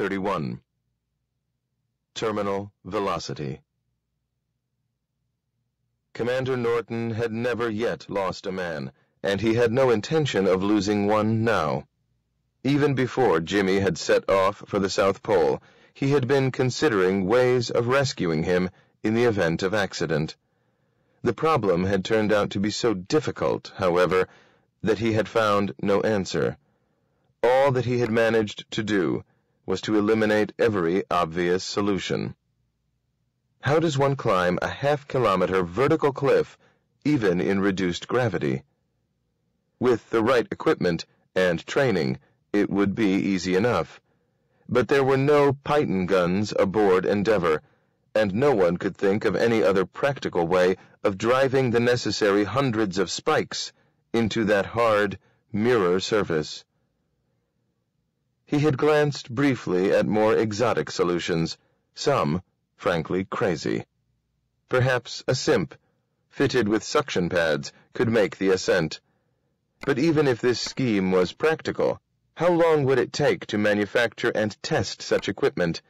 31 Terminal Velocity Commander Norton had never yet lost a man, and he had no intention of losing one now. Even before Jimmy had set off for the South Pole, he had been considering ways of rescuing him in the event of accident. The problem had turned out to be so difficult, however, that he had found no answer. All that he had managed to do was to eliminate every obvious solution. How does one climb a half-kilometer vertical cliff, even in reduced gravity? With the right equipment and training, it would be easy enough. But there were no piton guns aboard Endeavour, and no one could think of any other practical way of driving the necessary hundreds of spikes into that hard, mirror surface. He had glanced briefly at more exotic solutions, some, frankly, crazy. Perhaps a simp, fitted with suction pads, could make the ascent. But even if this scheme was practical, how long would it take to manufacture and test such equipment,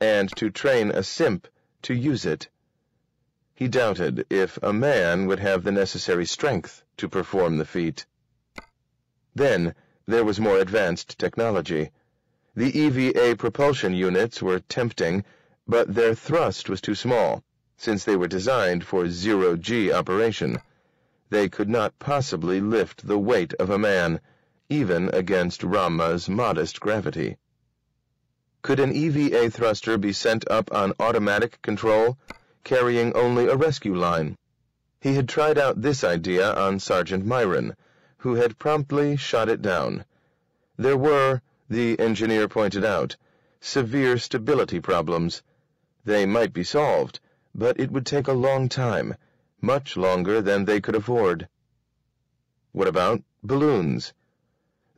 and to train a simp to use it? He doubted if a man would have the necessary strength to perform the feat. Then there was more advanced technology. The EVA propulsion units were tempting, but their thrust was too small, since they were designed for zero-G operation. They could not possibly lift the weight of a man, even against Rama's modest gravity. Could an EVA thruster be sent up on automatic control, carrying only a rescue line? He had tried out this idea on Sergeant Myron, who had promptly shot it down. There were, the engineer pointed out, severe stability problems. They might be solved, but it would take a long time, much longer than they could afford. What about balloons?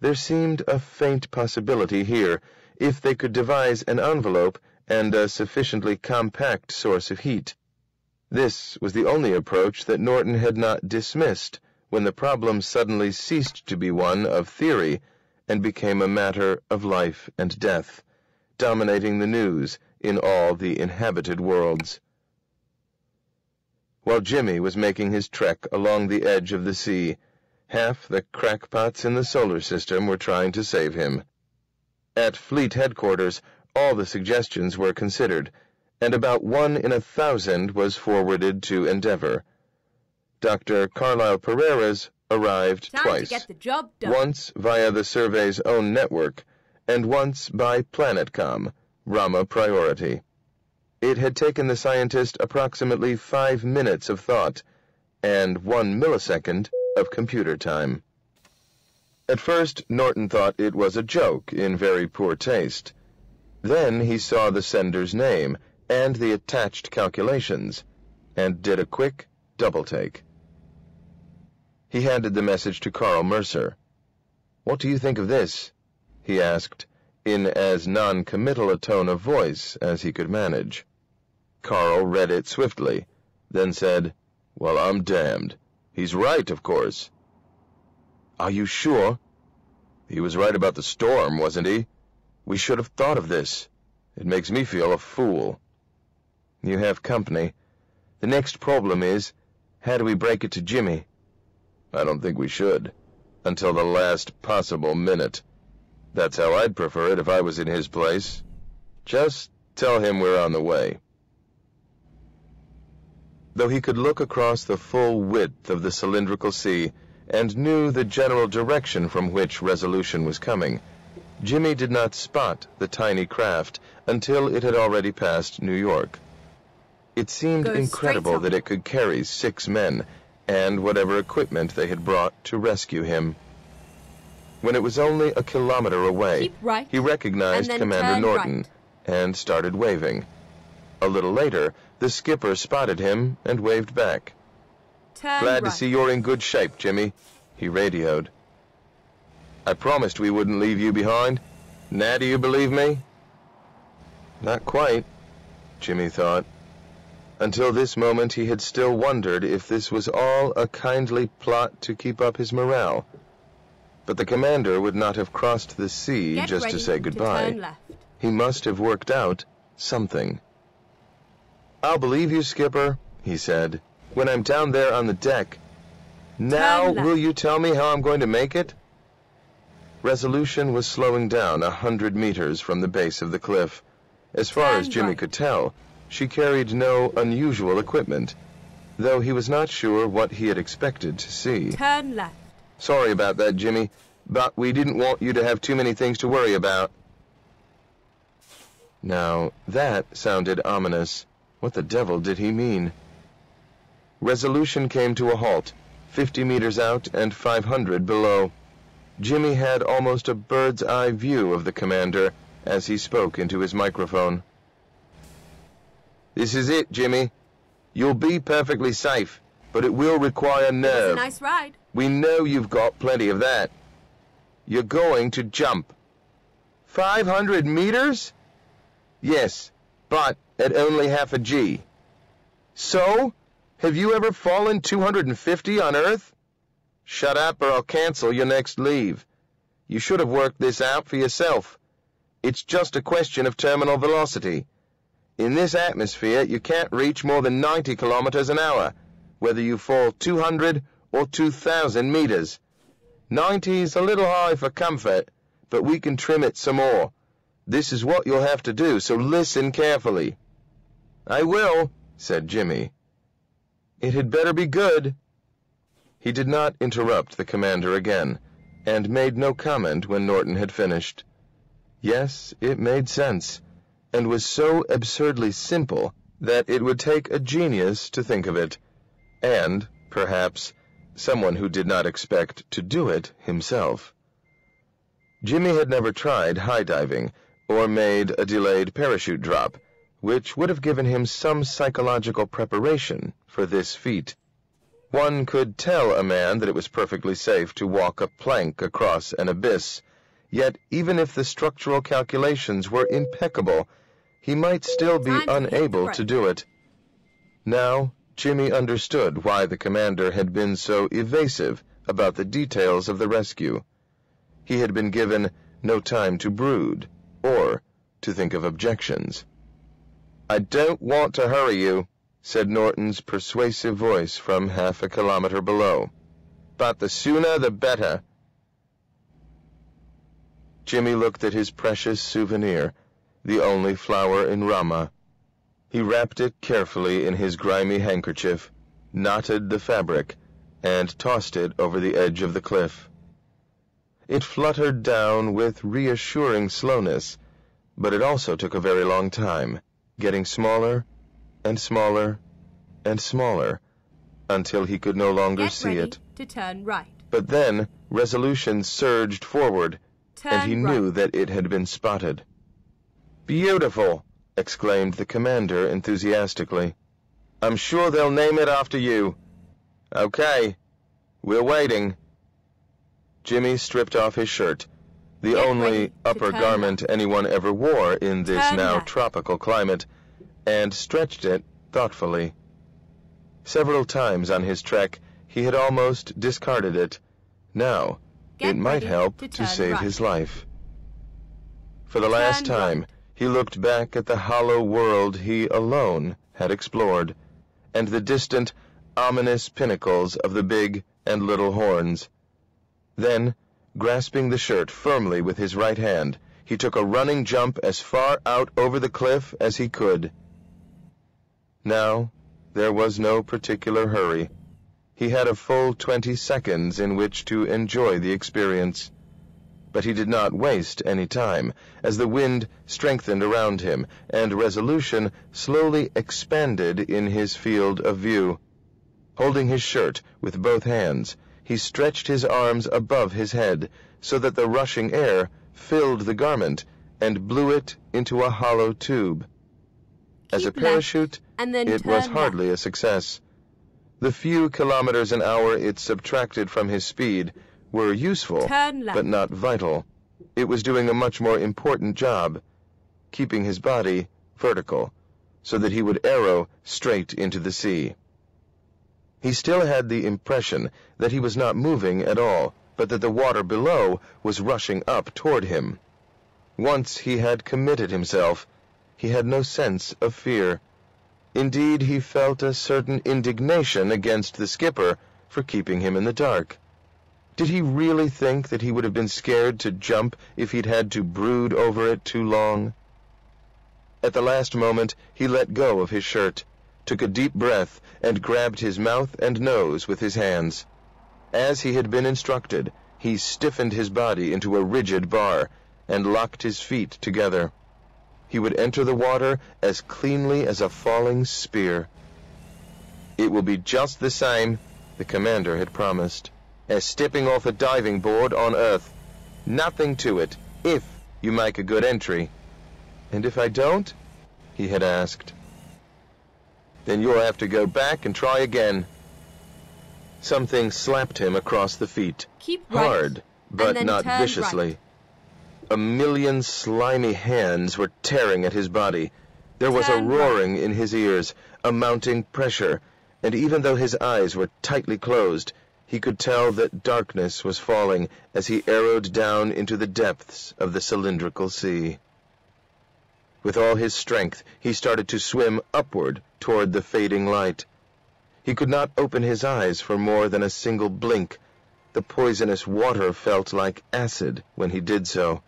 There seemed a faint possibility here, if they could devise an envelope and a sufficiently compact source of heat. This was the only approach that Norton had not dismissed when the problem suddenly ceased to be one of theory and became a matter of life and death, dominating the news in all the inhabited worlds. While Jimmy was making his trek along the edge of the sea, half the crackpots in the solar system were trying to save him. At fleet headquarters, all the suggestions were considered, and about one in a thousand was forwarded to Endeavour. Dr. Carlisle Perera's arrived Time twice. to get the job done. Once via the survey's own network, and once by Planetcom, Rama Priority. It had taken the scientist approximately five minutes of thought, and one millisecond of computer time. At first, Norton thought it was a joke in very poor taste. Then he saw the sender's name and the attached calculations, and did a quick double-take. He handed the message to Karl Mercer. What do you think of this? he asked, in as non-committal a tone of voice as he could manage. Carl read it swiftly, then said, Well, I'm damned. He's right, of course. Are you sure? He was right about the storm, wasn't he? We should have thought of this. It makes me feel a fool. You have company. The next problem is, how do we break it to Jimmy? I don't think we should. Until the last possible minute. That's how I'd prefer it if I was in his place. Just tell him we're on the way. Though he could look across the full width of the cylindrical sea and knew the general direction from which resolution was coming, Jimmy did not spot the tiny craft until it had already passed New York. It seemed incredible that it could carry six men and whatever equipment they had brought to rescue him. When it was only a kilometer away, right, he recognized Commander Norton right. and started waving. A little later, the skipper spotted him and waved back. Turn Glad right. to see you're in good shape, Jimmy, he radioed. I promised we wouldn't leave you behind. Now do you believe me? Not quite, Jimmy thought. Until this moment he had still wondered if this was all a kindly plot to keep up his morale. But the commander would not have crossed the sea Get just to say goodbye. left. He must have worked out something. I'll believe you, Skipper, he said, when I'm down there on the deck. Now, will you tell me how I'm going to make it? Resolution was slowing down a hundred meters from the base of the cliff. As far Turn as Jimmy right. could tell, she carried no unusual equipment, though he was not sure what he had expected to see. Turn left. Sorry about that, Jimmy, but we didn't want you to have too many things to worry about. Now, that sounded ominous. What the devil did he mean? Resolution came to a halt, 50 meters out and 500 below. Jimmy had almost a bird's eye view of the commander as he spoke into his microphone. This is it, Jimmy. You'll be perfectly safe, but it will require nerve. a nice ride. We know you've got plenty of that. You're going to jump. 500 meters? Yes, but at only half a G. So, have you ever fallen 250 on Earth? Shut up or I'll cancel your next leave. You should have worked this out for yourself. It's just a question of terminal velocity. In this atmosphere, you can't reach more than 90 kilometers an hour, whether you fall 200 or 2,000 meters. 90 is a little high for comfort, but we can trim it some more. This is what you'll have to do, so listen carefully. I will, said Jimmy. It had better be good. He did not interrupt the commander again, and made no comment when Norton had finished. Yes, it made sense, and was so absurdly simple that it would take a genius to think of it, and, perhaps, someone who did not expect to do it himself. Jimmy had never tried high diving or made a delayed parachute drop, which would have given him some psychological preparation for this feat. One could tell a man that it was perfectly safe to walk a plank across an abyss, yet even if the structural calculations were impeccable, he might still be Time to hit the unable to do it. Now, Jimmy understood why the commander had been so evasive about the details of the rescue. He had been given no time to brood or to think of objections. I don't want to hurry you, said Norton's persuasive voice from half a kilometer below. But the sooner the better. Jimmy looked at his precious souvenir, the only flower in Rama. He wrapped it carefully in his grimy handkerchief, knotted the fabric, and tossed it over the edge of the cliff. It fluttered down with reassuring slowness, but it also took a very long time, getting smaller and smaller and smaller, until he could no longer Get see ready it. to turn right. But then resolution surged forward, Turn and he right. knew that it had been spotted. Beautiful! exclaimed the commander enthusiastically. I'm sure they'll name it after you. Okay, we're waiting. Jimmy stripped off his shirt, the Get only upper garment anyone ever wore in this Turn now tropical climate, and stretched it thoughtfully. Several times on his trek, he had almost discarded it. Now, Get it might help to to, save right. his life. For the last time, right. he looked back at the hollow world he alone had explored, and the distant, ominous pinnacles of the big and little horns. Then, grasping the shirt firmly with his right hand, he took a running jump as far out over the cliff as he could. Now, there was no particular hurry. He had a full twenty seconds in which to enjoy the experience. But he did not waste any time, as the wind strengthened around him, and resolution slowly expanded in his field of view. Holding his shirt with both hands, he stretched his arms above his head, so that the rushing air filled the garment and blew it into a hollow tube. As a Keep left, parachute, and then it was hardly a success. The few kilometers an hour it subtracted from his speed were useful, but not vital. It was doing a much more important job, keeping his body vertical, so that he would arrow straight into the sea. He still had the impression that he was not moving at all, but that the water below was rushing up toward him. Once he had committed himself, he had no sense of fear. Indeed, he felt a certain indignation against the skipper for keeping him in the dark. Did he really think that he would have been scared to jump if he'd had to brood over it too long? At the last moment, he let go of his shirt, took a deep breath, and grabbed his mouth and nose with his hands. As he had been instructed, he stiffened his body into a rigid bar and locked his feet together. He would enter the water as cleanly as a falling spear. It will be just the same, the commander had promised, as stepping off a diving board on Earth. Nothing to it, if you make a good entry. And if I don't? he had asked. Then you'll have to go back and try again. Something slapped him across the feet. Keep right. Hard, but not viciously. Right. A million slimy hands were tearing at his body. There was a roaring in his ears, a mounting pressure, and even though his eyes were tightly closed, he could tell that darkness was falling as he arrowed down into the depths of the cylindrical sea. With all his strength, he started to swim upward toward the fading light. He could not open his eyes for more than a single blink. The poisonous water felt like acid when he did so.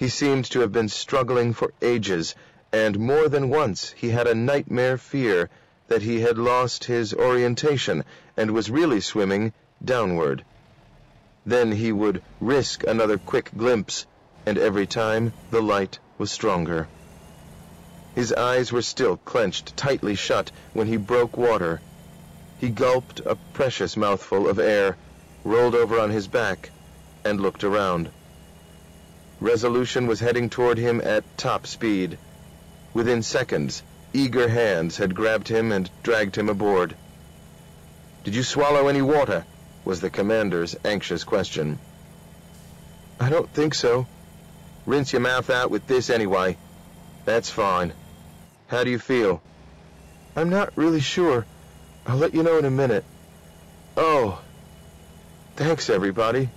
He seemed to have been struggling for ages, and more than once he had a nightmare fear that he had lost his orientation and was really swimming downward. Then he would risk another quick glimpse, and every time the light was stronger. His eyes were still clenched tightly shut when he broke water. He gulped a precious mouthful of air, rolled over on his back, and looked around. Resolution was heading toward him at top speed. Within seconds, eager hands had grabbed him and dragged him aboard. Did you swallow any water? was the commander's anxious question. I don't think so. Rinse your mouth out with this anyway. That's fine. How do you feel? I'm not really sure. I'll let you know in a minute. Oh. Thanks, everybody.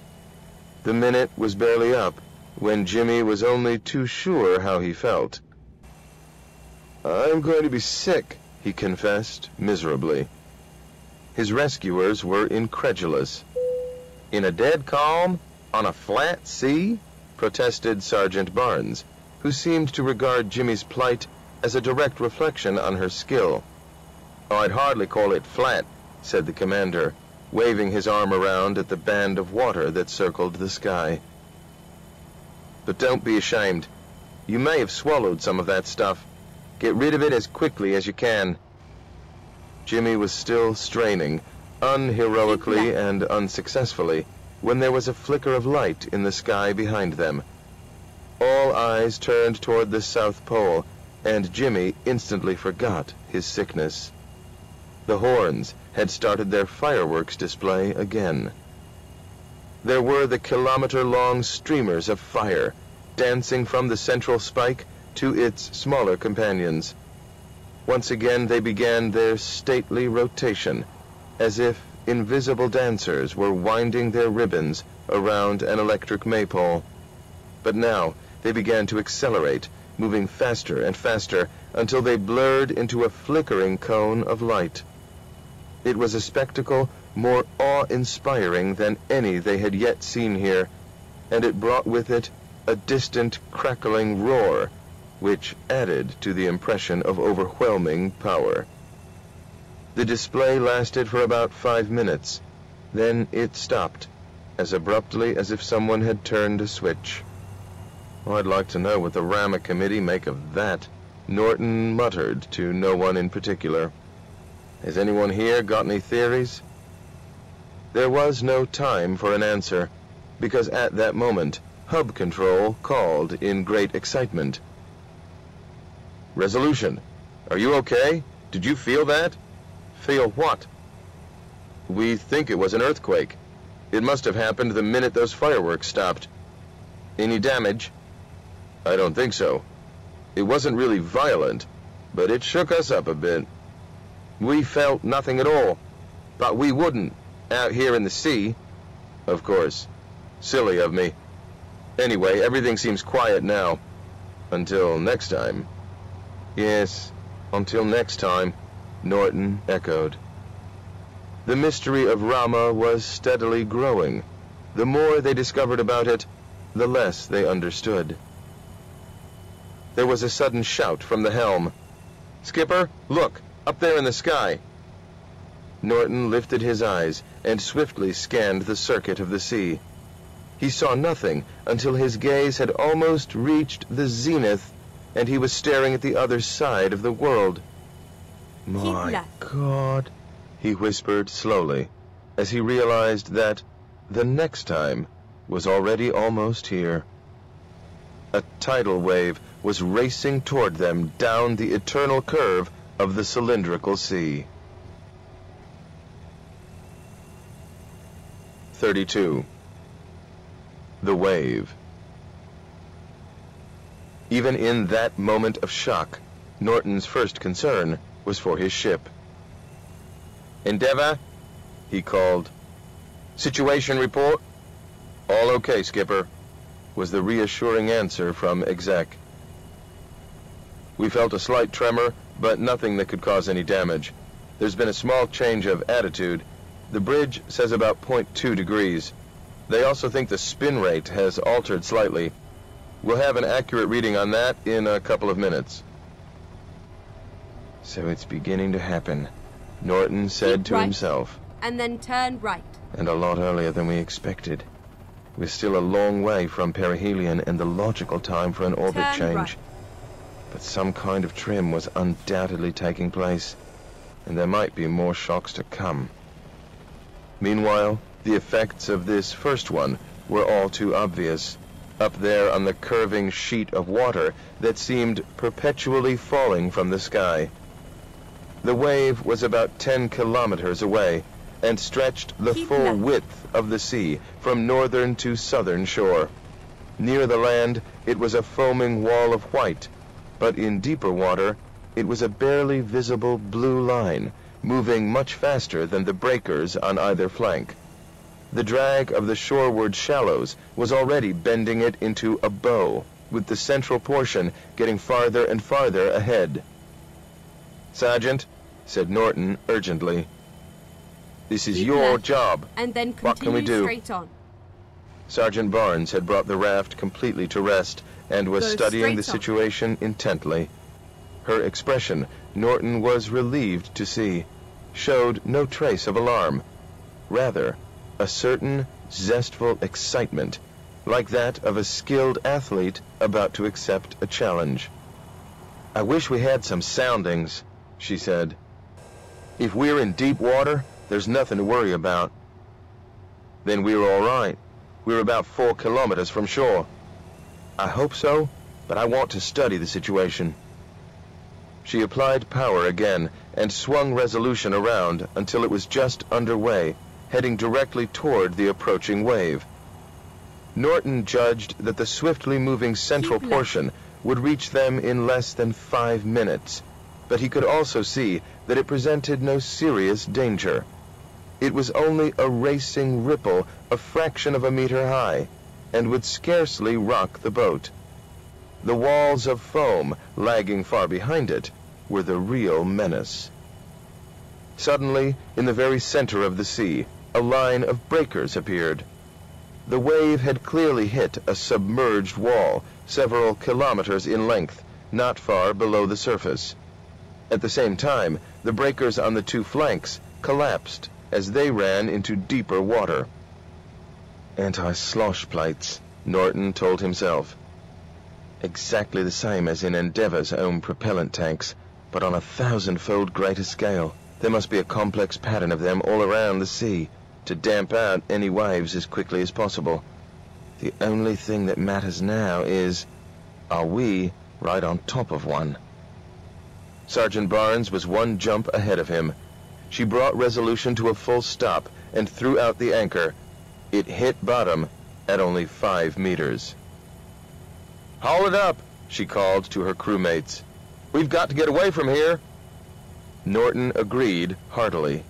The minute was barely up when Jimmy was only too sure how he felt. I'm going to be sick, he confessed miserably. His rescuers were incredulous. In a dead calm, on a flat sea? protested Sergeant Barnes, who seemed to regard Jimmy's plight as a direct reflection on her skill. Oh, I'd hardly call it flat, said the commander, waving his arm around at the band of water that circled the sky. But don't be ashamed. You may have swallowed some of that stuff. Get rid of it as quickly as you can. Jimmy was still straining, unheroically and unsuccessfully, when there was a flicker of light in the sky behind them. All eyes turned toward the South Pole, and Jimmy instantly forgot his sickness. The horns had started their fireworks display again. There were the kilometer-long streamers of fire, dancing from the central spike to its smaller companions. Once again they began their stately rotation, as if invisible dancers were winding their ribbons around an electric maypole. But now they began to accelerate, moving faster and faster until they blurred into a flickering cone of light. It was a spectacle more awe-inspiring than any they had yet seen here, and it brought with it a distant crackling roar, which added to the impression of overwhelming power. The display lasted for about five minutes. Then it stopped, as abruptly as if someone had turned a switch. Oh, I'd like to know what the Rama committee make of that. Norton muttered to no one in particular. Has anyone here got any theories? There was no time for an answer, because at that moment, Hub Control called in great excitement. Resolution, are you okay? Did you feel that? Feel what? We think it was an earthquake. It must have happened the minute those fireworks stopped. Any damage? I don't think so. It wasn't really violent, but it shook us up a bit. We felt nothing at all, but we wouldn't, out here in the sea. Of course. Silly of me. Anyway, everything seems quiet now. Until next time. Yes, until next time, Norton echoed. The mystery of Rama was steadily growing. The more they discovered about it, the less they understood. There was a sudden shout from the helm. Skipper, look, up there in the sky. Norton lifted his eyes and swiftly scanned the circuit of the sea. He saw nothing until his gaze had almost reached the zenith and he was staring at the other side of the world. My. God, he whispered slowly as he realized that the next time was already almost here. A tidal wave was racing toward them down the eternal curve of the cylindrical sea. 32. The Wave Even in that moment of shock, Norton's first concern was for his ship. Endeavour, he called. Situation report? All okay, Skipper, was the reassuring answer from exec. We felt a slight tremor, but nothing that could cause any damage. There's been a small change of attitude. The bridge says about 0.2 degrees. They also think the spin rate has altered slightly. We'll have an accurate reading on that in a couple of minutes. So it's beginning to happen, Norton said Keep to right. himself, and then turn right. and a lot earlier than we expected. We're still a long way from perihelion and the logical time for an orbit Turn change. right. But some kind of trim was undoubtedly taking place, and there might be more shocks to come. Meanwhile, the effects of this first one were all too obvious. Up there on the curving sheet of water that seemed perpetually falling from the sky. The wave was about 10 kilometers away and stretched the Keep full width of the sea from northern to southern shore. Near the land, it was a foaming wall of white, but in deeper water, it was a barely visible blue line, moving much faster than the breakers on either flank. The drag of the shoreward shallows was already bending it into a bow, with the central portion getting farther and farther ahead. Sergeant, said Norton urgently, this is Keep your left. job. And then What can we do? straight on. Sergeant Barnes had brought the raft completely to rest and was Go studying the on. situation intently. Her expression, Norton was relieved to see, showed no trace of alarm. Rather, a certain zestful excitement, like that of a skilled athlete about to accept a challenge. I wish we had some soundings, she said. If we're in deep water, there's nothing to worry about. Then we're all right. We're about four kilometers from shore. I hope so, but I want to study the situation. She applied power again and swung resolution around until it was just underway, heading directly toward the approaching wave. Norton judged that the swiftly moving central portion would reach them in less than five minutes, but he could also see that it presented no serious danger. It was only a racing ripple a fraction of a meter high, and would scarcely rock the boat. The walls of foam, lagging far behind it, were the real menace. Suddenly, in the very center of the sea, a line of breakers appeared. The wave had clearly hit a submerged wall, several kilometers in length, not far below the surface. At the same time, the breakers on the two flanks collapsed as they ran into deeper water. Anti-slosh plates, Norton told himself. Exactly the same as in Endeavour's own propellant tanks, but on a thousand-fold greater scale. There must be a complex pattern of them all around the sea to damp out any waves as quickly as possible. The only thing that matters now is, are we right on top of one? Sergeant Barnes was one jump ahead of him. She brought Resolution to a full stop and threw out the anchor. It hit bottom at only five meters. Haul it up, she called to her crewmates. We've got to get away from here. Norton agreed heartily.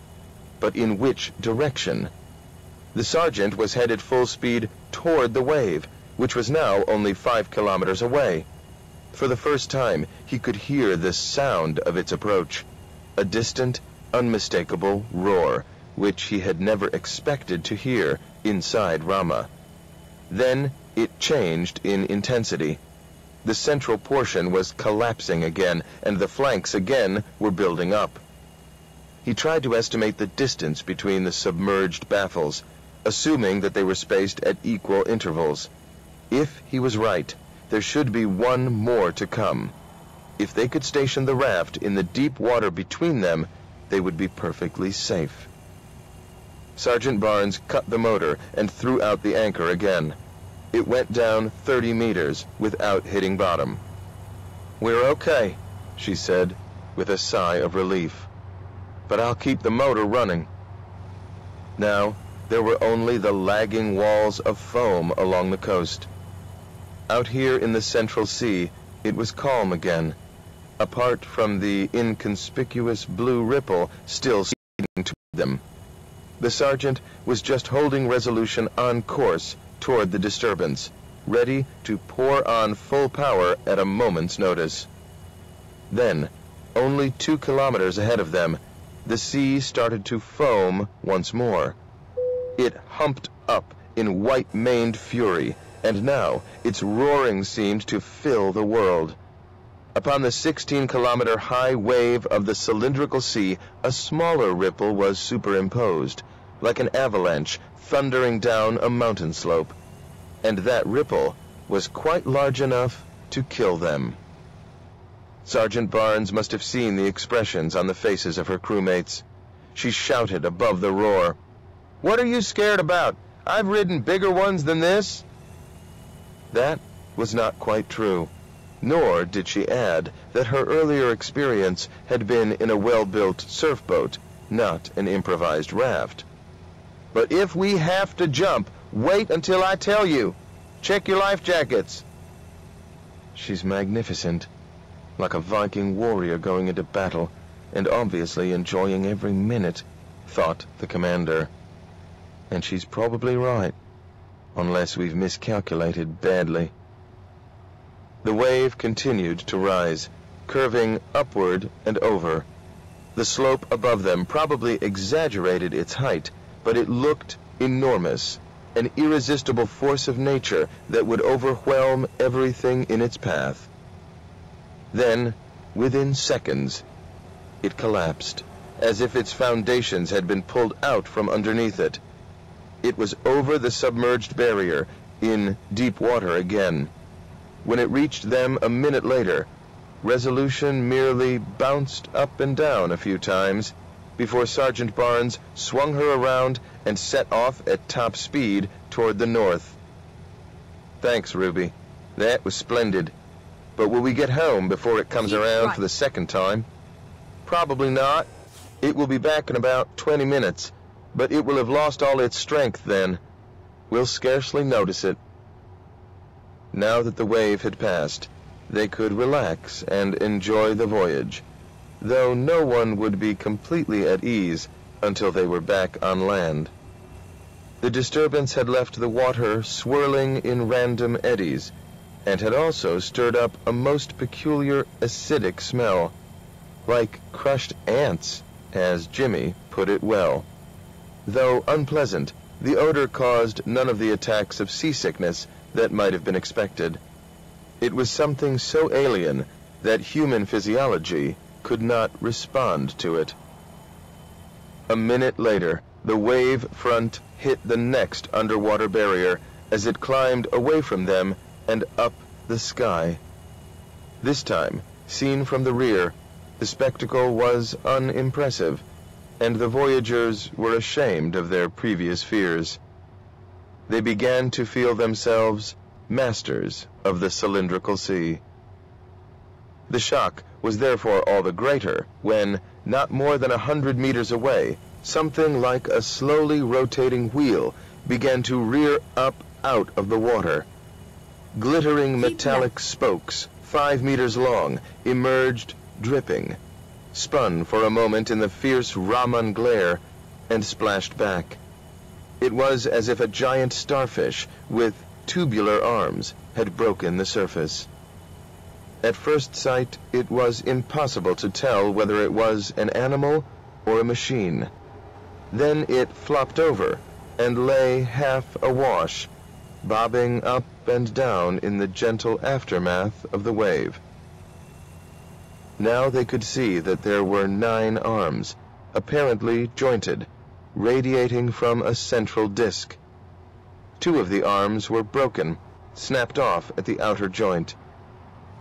But in which direction? The sergeant was headed full speed toward the wave, which was now only five kilometers away. For the first time, he could hear the sound of its approach, a distant, unmistakable roar, which he had never expected to hear inside Rama. Then it changed in intensity. The central portion was collapsing again, and the flanks again were building up. He tried to estimate the distance between the submerged baffles, assuming that they were spaced at equal intervals. If he was right, there should be one more to come. If they could station the raft in the deep water between them, they would be perfectly safe. Sergeant Barnes cut the motor and threw out the anchor again. It went down 30 meters without hitting bottom. We're okay, she said, with a sigh of relief. But I'll keep the motor running. Now, there were only the lagging walls of foam along the coast. Out here in the Central Sea, it was calm again, apart from the inconspicuous blue ripple still speeding toward them. The sergeant was just holding resolution on course toward the disturbance, ready to pour on full power at a moment's notice. Then, only two kilometers ahead of them, the sea started to foam once more. It humped up in white-maned fury, and now its roaring seemed to fill the world. Upon the 16-kilometer high wave of the cylindrical sea, a smaller ripple was superimposed, like an avalanche thundering down a mountain slope. And that ripple was quite large enough to kill them. Sergeant Barnes must have seen the expressions on the faces of her crewmates. She shouted above the roar, What are you scared about? I've ridden bigger ones than this. That was not quite true, nor did she add that her earlier experience had been in a well-built surf boat, not an improvised raft. But if we have to jump, wait until I tell you. Check your life jackets. She's magnificent, like a Viking warrior going into battle, and obviously enjoying every minute, thought the commander. And she's probably right unless we've miscalculated badly. The wave continued to rise, curving upward and over. The slope above them probably exaggerated its height, but it looked enormous, an irresistible force of nature that would overwhelm everything in its path. Then, within seconds, it collapsed, as if its foundations had been pulled out from underneath it. It was over the submerged barrier, in deep water again. When it reached them a minute later, Resolution merely bounced up and down a few times before Sergeant Barnes swung her around and set off at top speed toward the north. Thanks, Ruby. That was splendid. But will we get home before it comes around right. for the second time? Probably not. It will be back in about 20 minutes, but it will have lost all its strength then. We'll scarcely notice it. Now that the wave had passed, they could relax and enjoy the voyage, though no one would be completely at ease until they were back on land. The disturbance had left the water swirling in random eddies, and had also stirred up a most peculiar acidic smell, like crushed ants, as Jimmy put it well. Though unpleasant, the odor caused none of the attacks of seasickness that might have been expected. It was something so alien that human physiology could not respond to it. A minute later, the wave front hit the next underwater barrier as it climbed away from them and up the sky. This time, seen from the rear, the spectacle was unimpressive, and the voyagers were ashamed of their previous fears. They began to feel themselves masters of the cylindrical sea. The shock was therefore all the greater when, not more than a hundred meters away, something like a slowly rotating wheel began to rear up out of the water. Glittering metallic spokes, five meters long, emerged dripping, spun for a moment in the fierce Raman glare, and splashed back. It was as if a giant starfish with tubular arms had broken the surface. At first sight, it was impossible to tell whether it was an animal or a machine. Then it flopped over and lay half awash, bobbing up and down in the gentle aftermath of the wave. Now they could see that there were nine arms, apparently jointed, radiating from a central disk. Two of the arms were broken, snapped off at the outer joint.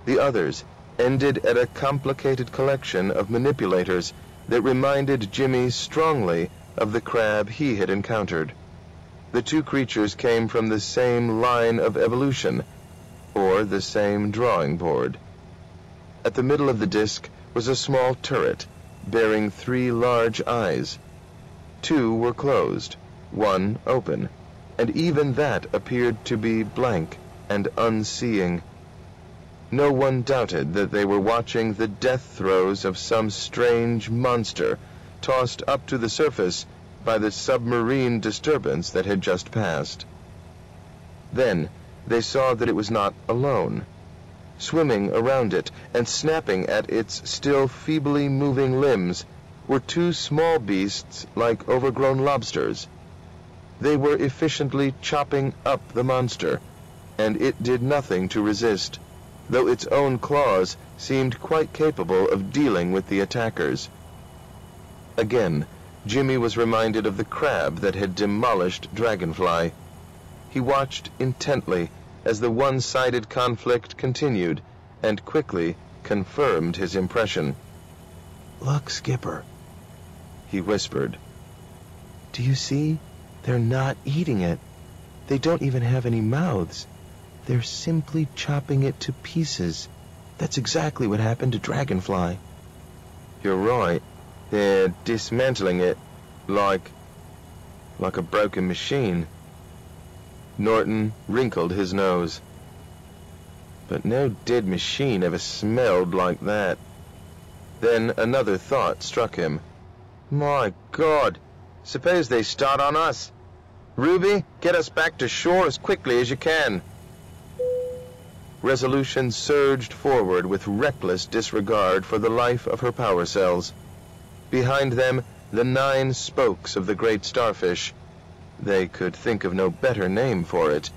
The others ended at a complicated collection of manipulators that reminded Jimmy strongly of the crab he had encountered. The two creatures came from the same line of evolution, or the same drawing board. At the middle of the disk was a small turret bearing three large eyes. Two were closed, one open, and even that appeared to be blank and unseeing. No one doubted that they were watching the death throes of some strange monster tossed up to the surface by the submarine disturbance that had just passed. Then they saw that it was not alone. Swimming around it and snapping at its still feebly moving limbs were two small beasts like overgrown lobsters. They were efficiently chopping up the monster, and it did nothing to resist though its own claws seemed quite capable of dealing with the attackers. Again, Jimmy was reminded of the crab that had demolished Dragonfly. He watched intently as the one-sided conflict continued and quickly confirmed his impression. Look, Skipper, he whispered. Do you see? They're not eating it. They don't even have any mouths. They're simply chopping it to pieces. That's exactly what happened to Dragonfly. You're right. They're dismantling it like... like a broken machine. Norton wrinkled his nose. But no dead machine ever smelled like that. Then another thought struck him. My God! Suppose they start on us. Ruby, get us back to shore as quickly as you can. Resolution surged forward with reckless disregard for the life of her power cells. Behind them, the nine spokes of the great starfish, they could think of no better name for it,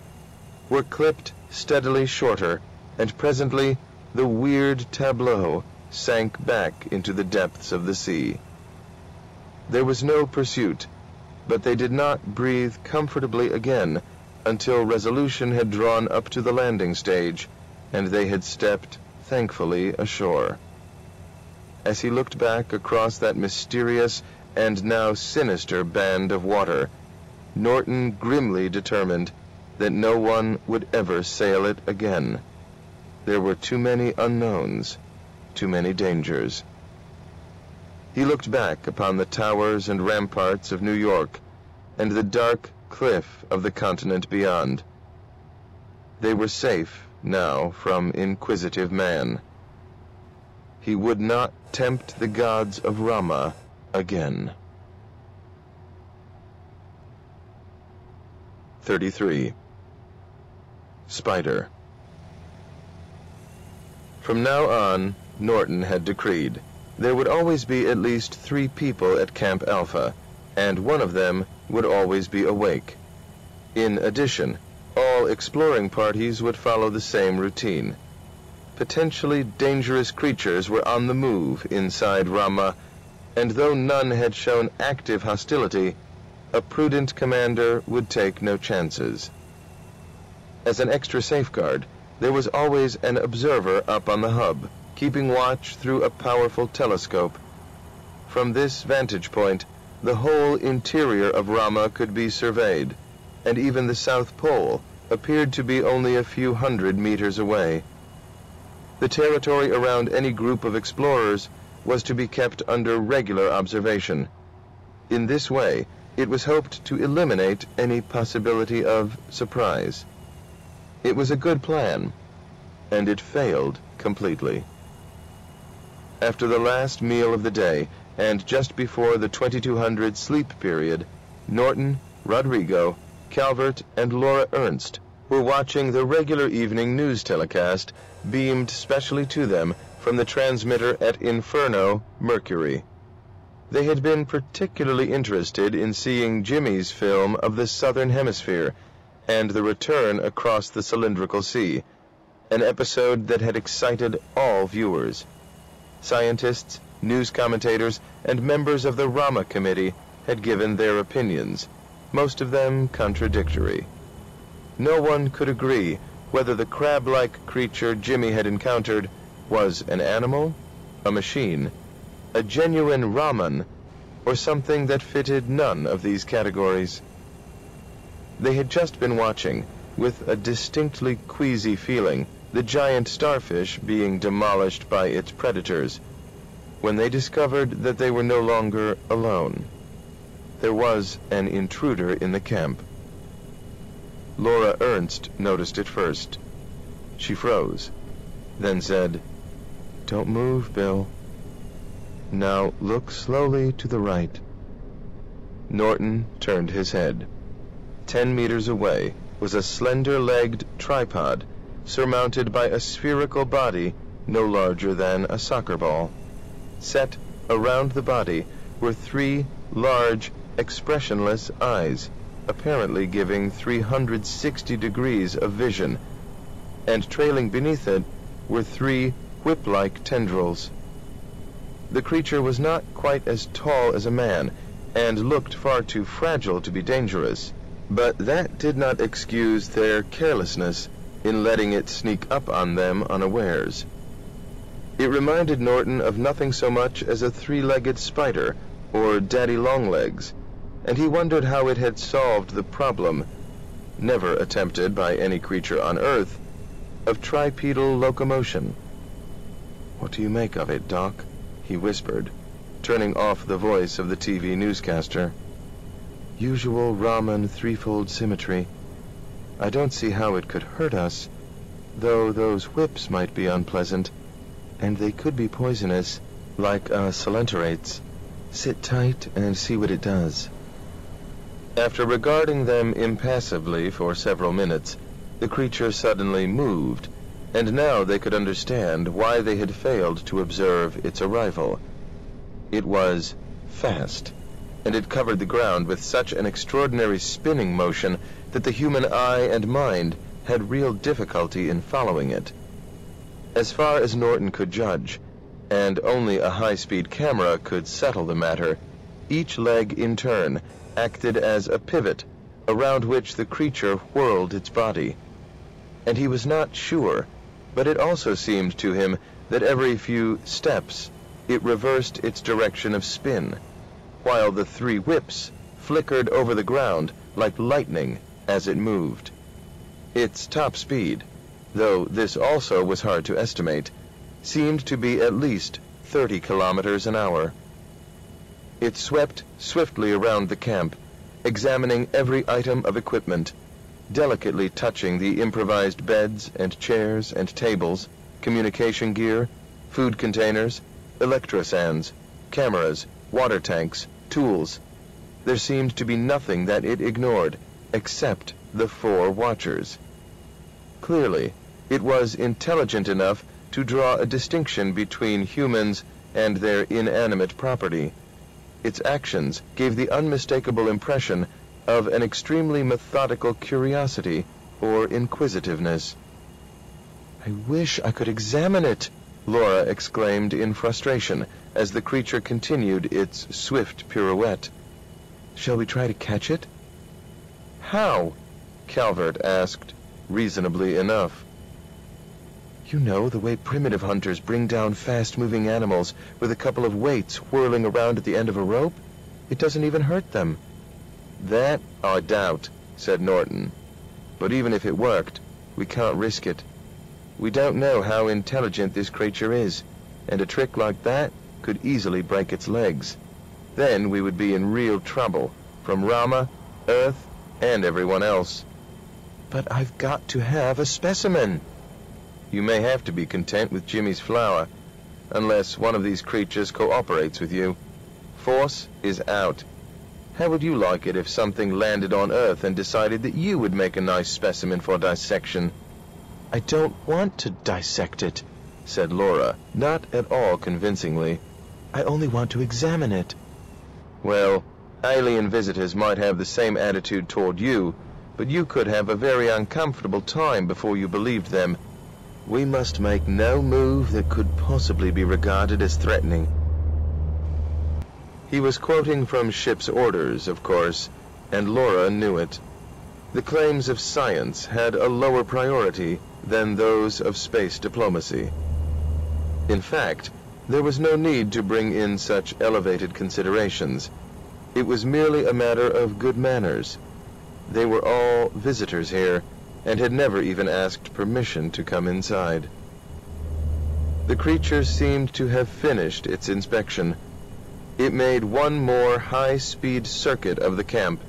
were clipped steadily shorter, and presently the weird tableau sank back into the depths of the sea. There was no pursuit, but they did not breathe comfortably again until resolution had drawn up to the landing stage and they had stepped, thankfully, ashore. As he looked back across that mysterious and now sinister band of water, Norton grimly determined that no one would ever sail it again. There were too many unknowns, too many dangers. He looked back upon the towers and ramparts of New York and the dark cliff of the continent beyond. They were safe now from inquisitive man. He would not tempt the gods of Rama again. 33. Spider From now on, Norton had decreed, there would always be at least three people at Camp Alpha, and one of them would always be awake. In addition, all exploring parties would follow the same routine. Potentially dangerous creatures were on the move inside Rama, and though none had shown active hostility, a prudent commander would take no chances. As an extra safeguard, there was always an observer up on the hub, keeping watch through a powerful telescope. From this vantage point, the whole interior of Rama could be surveyed and even the South Pole appeared to be only a few hundred meters away. The territory around any group of explorers was to be kept under regular observation. In this way, it was hoped to eliminate any possibility of surprise. It was a good plan, and it failed completely. After the last meal of the day, and just before the 2200 sleep period, Norton, Rodrigo, Calvert and Laura Ernst were watching the regular evening news telecast beamed specially to them from the transmitter at Inferno, Mercury. They had been particularly interested in seeing Jimmy's film of the Southern Hemisphere and the return across the cylindrical sea, an episode that had excited all viewers. Scientists, news commentators, and members of the Rama Committee had given their opinions, most of them contradictory. No one could agree whether the crab-like creature Jimmy had encountered was an animal, a machine, a genuine Raman, or something that fitted none of these categories. They had just been watching, with a distinctly queasy feeling, the giant starfish being demolished by its predators, when they discovered that they were no longer alone. There was an intruder in the camp. Laura Ernst noticed it first. She froze, then said, Don't move, Bill. Now look slowly to the right. Norton turned his head. Ten meters away was a slender-legged tripod surmounted by a spherical body no larger than a soccer ball. Set around the body were three large, expressionless eyes apparently giving 360 degrees of vision, and trailing beneath it were three whip-like tendrils. The creature was not quite as tall as a man, and looked far too fragile to be dangerous, but that did not excuse their carelessness in letting it sneak up on them unawares. It reminded Norton of nothing so much as a three-legged spider, or daddy longlegs, and he wondered how it had solved the problem, never attempted by any creature on Earth, of tripedal locomotion. What do you make of it, Doc? he whispered, turning off the voice of the TV newscaster. Usual Raman threefold symmetry. I don't see how it could hurt us, though those whips might be unpleasant, and they could be poisonous, like uh, coelenterates. Sit tight and see what it does. After regarding them impassively for several minutes, the creature suddenly moved, and now they could understand why they had failed to observe its arrival. It was fast, and it covered the ground with such an extraordinary spinning motion that the human eye and mind had real difficulty in following it. As far as Norton could judge, and only a high-speed camera could settle the matter, each leg in turn acted as a pivot around which the creature whirled its body. And he was not sure, but it also seemed to him that every few steps it reversed its direction of spin, while the three whips flickered over the ground like lightning as it moved. Its top speed, though this also was hard to estimate, seemed to be at least 30 kilometers an hour. It swept swiftly around the camp, examining every item of equipment, delicately touching the improvised beds and chairs and tables, communication gear, food containers, electrosands, cameras, water tanks, tools. There seemed to be nothing that it ignored except the four watchers. Clearly, it was intelligent enough to draw a distinction between humans and their inanimate property its actions gave the unmistakable impression of an extremely methodical curiosity or inquisitiveness. I wish I could examine it, Laura exclaimed in frustration as the creature continued its swift pirouette. Shall we try to catch it? How? Calvert asked, reasonably enough. You know, the way primitive hunters bring down fast-moving animals with a couple of weights whirling around at the end of a rope? It doesn't even hurt them. That I doubt, said Norton. But even if it worked, we can't risk it. We don't know how intelligent this creature is, and a trick like that could easily break its legs. Then we would be in real trouble, from Rama, Earth, and everyone else. But I've got to have a specimen. You may have to be content with Jimmy's flower, unless one of these creatures cooperates with you. Force is out. How would you like it if something landed on Earth and decided that you would make a nice specimen for dissection? I don't want to dissect it, said Laura, not at all convincingly. I only want to examine it. Well, alien visitors might have the same attitude toward you, but you could have a very uncomfortable time before you believed them. We must make no move that could possibly be regarded as threatening. He was quoting from ship's orders, of course, and Laura knew it. The claims of science had a lower priority than those of space diplomacy. In fact, there was no need to bring in such elevated considerations. It was merely a matter of good manners. They were all visitors here, and had never even asked permission to come inside. The creature seemed to have finished its inspection. It made one more high-speed circuit of the camp,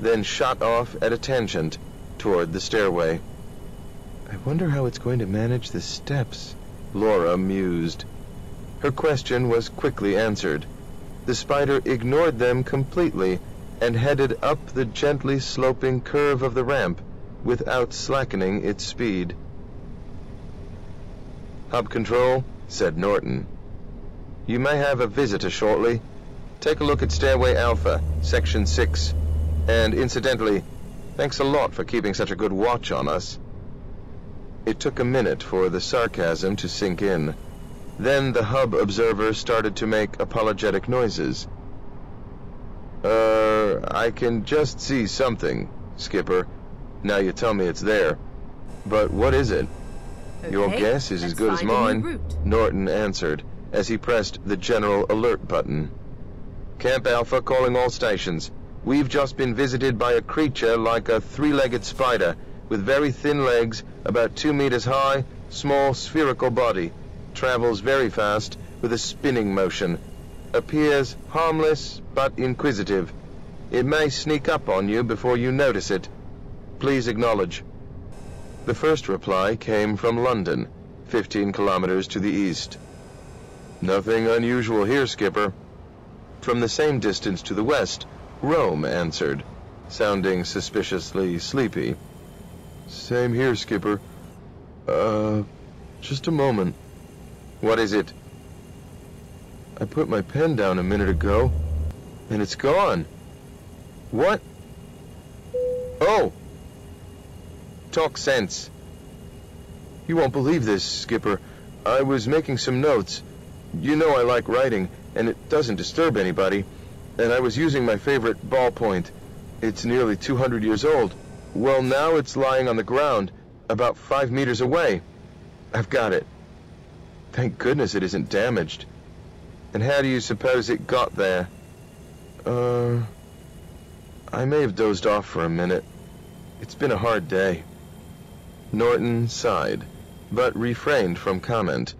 then shot off at a tangent toward the stairway. I wonder how it's going to manage the steps, Laura mused. Her question was quickly answered. The spider ignored them completely and headed up the gently sloping curve of the ramp without slackening its speed. Hub Control, said Norton. You may have a visitor shortly. Take a look at Stairway Alpha, Section 6. And incidentally, thanks a lot for keeping such a good watch on us. It took a minute for the sarcasm to sink in. Then the hub observer started to make apologetic noises. Uh, I can just see something, Skipper. Now you tell me it's there. But what is it? Okay, Your guess is as good as find a new mine. Norton answered as he pressed the general alert button. Camp Alpha calling all stations. We've just been visited by a creature like a three-legged spider with very thin legs, about two meters high, small spherical body, travels very fast with a spinning motion, appears harmless but inquisitive. It may sneak up on you before you notice it. Please acknowledge. The first reply came from London, 15 kilometers to the east. Nothing unusual here, Skipper. From the same distance to the west, Rome answered, sounding suspiciously sleepy. Same here, Skipper. Uh, just a moment. What is it? I put my pen down a minute ago, and it's gone. What? Oh! Talk sense. You won't believe this, Skipper. I was making some notes. You know I like writing, and it doesn't disturb anybody. And I was using my favorite ballpoint. It's nearly 200 years old. Well, now it's lying on the ground, about five meters away. I've got it. Thank goodness it isn't damaged. And how do you suppose it got there? Uh, I may have dozed off for a minute. It's been a hard day. Norton sighed, but refrained from comment.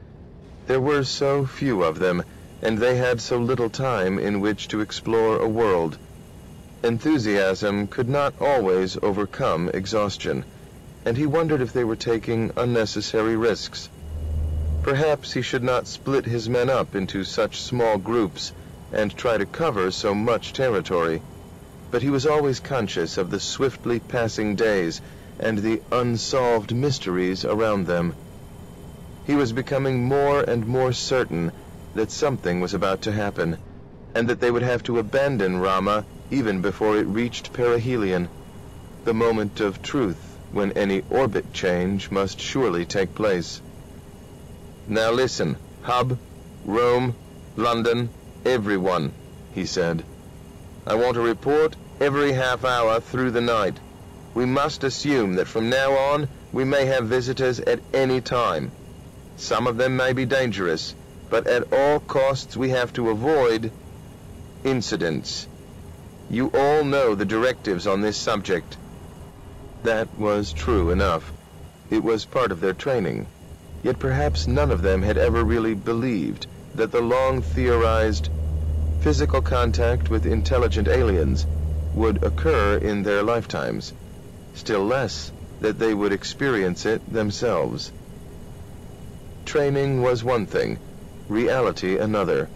There were so few of them, and they had so little time in which to explore a world. Enthusiasm could not always overcome exhaustion, and he wondered if they were taking unnecessary risks. Perhaps he should not split his men up into such small groups and try to cover so much territory. But he was always conscious of the swiftly passing days and the unsolved mysteries around them. He was becoming more and more certain that something was about to happen, and that they would have to abandon Rama even before it reached perihelion, the moment of truth when any orbit change must surely take place. Now listen, Hub, Rome, London, everyone, he said. I want a report every half hour through the night. We must assume that from now on we may have visitors at any time. Some of them may be dangerous, but at all costs we have to avoid incidents. You all know the directives on this subject. That was true enough. It was part of their training. Yet perhaps none of them had ever really believed that the long theorized physical contact with intelligent aliens would occur in their lifetimes, still less that they would experience it themselves. Training was one thing, reality another,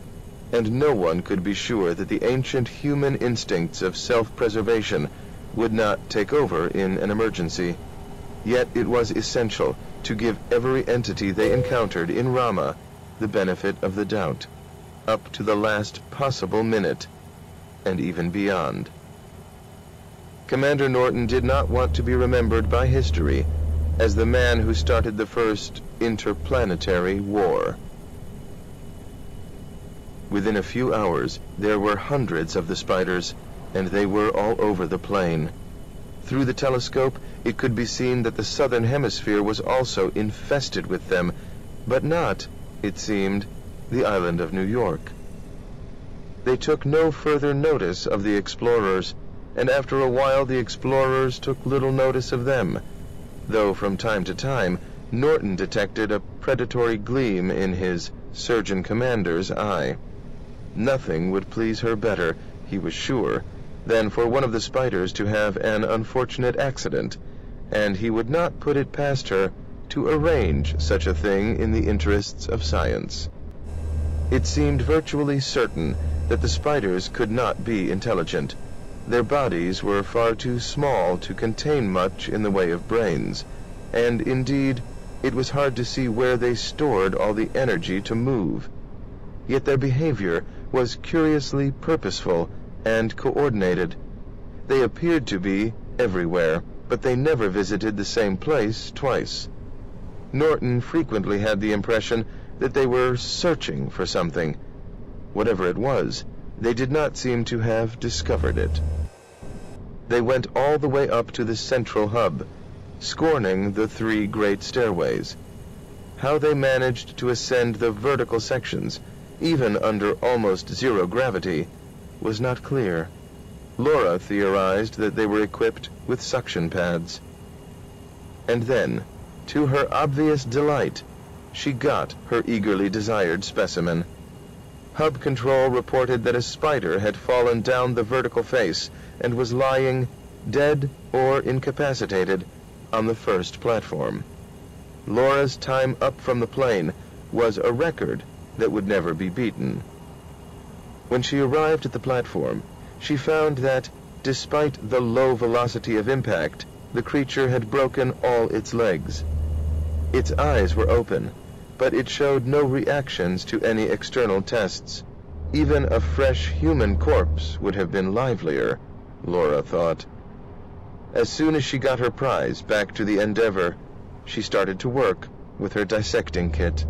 and no one could be sure that the ancient human instincts of self-preservation would not take over in an emergency. Yet it was essential to give every entity they encountered in Rama the benefit of the doubt, up to the last possible minute, and even beyond. Commander Norton did not want to be remembered by history as the man who started the first interplanetary war. Within a few hours, there were hundreds of the spiders, and they were all over the plain. Through the telescope, it could be seen that the southern hemisphere was also infested with them, but not, it seemed, the island of New York. They took no further notice of the explorers, and after a while the explorers took little notice of them, though from time to time Norton detected a predatory gleam in his surgeon commander's eye. Nothing would please her better, he was sure, than for one of the spiders to have an unfortunate accident, and he would not put it past her to arrange such a thing in the interests of science. It seemed virtually certain that the spiders could not be intelligent. Their bodies were far too small to contain much in the way of brains, and indeed it was hard to see where they stored all the energy to move. Yet their behavior was curiously purposeful and coordinated. They appeared to be everywhere, but they never visited the same place twice. Norton frequently had the impression that they were searching for something. Whatever it was, they did not seem to have discovered it. They went all the way up to the central hub, scorning the three great stairways. How they managed to ascend the vertical sections, even under almost zero gravity, was not clear. Laura theorized that they were equipped with suction pads. And then, to her obvious delight, she got her eagerly desired specimen. Hub Control reported that a spider had fallen down the vertical face and was lying, dead or incapacitated, on the first platform. Laura's time up from the plain was a record that would never be beaten. When she arrived at the platform, she found that, despite the low velocity of impact, the creature had broken all its legs. Its eyes were open, but it showed no reactions to any external tests. Even a fresh human corpse would have been livelier, Laura thought. As soon as she got her prize back to the Endeavour, she started to work with her dissecting kit.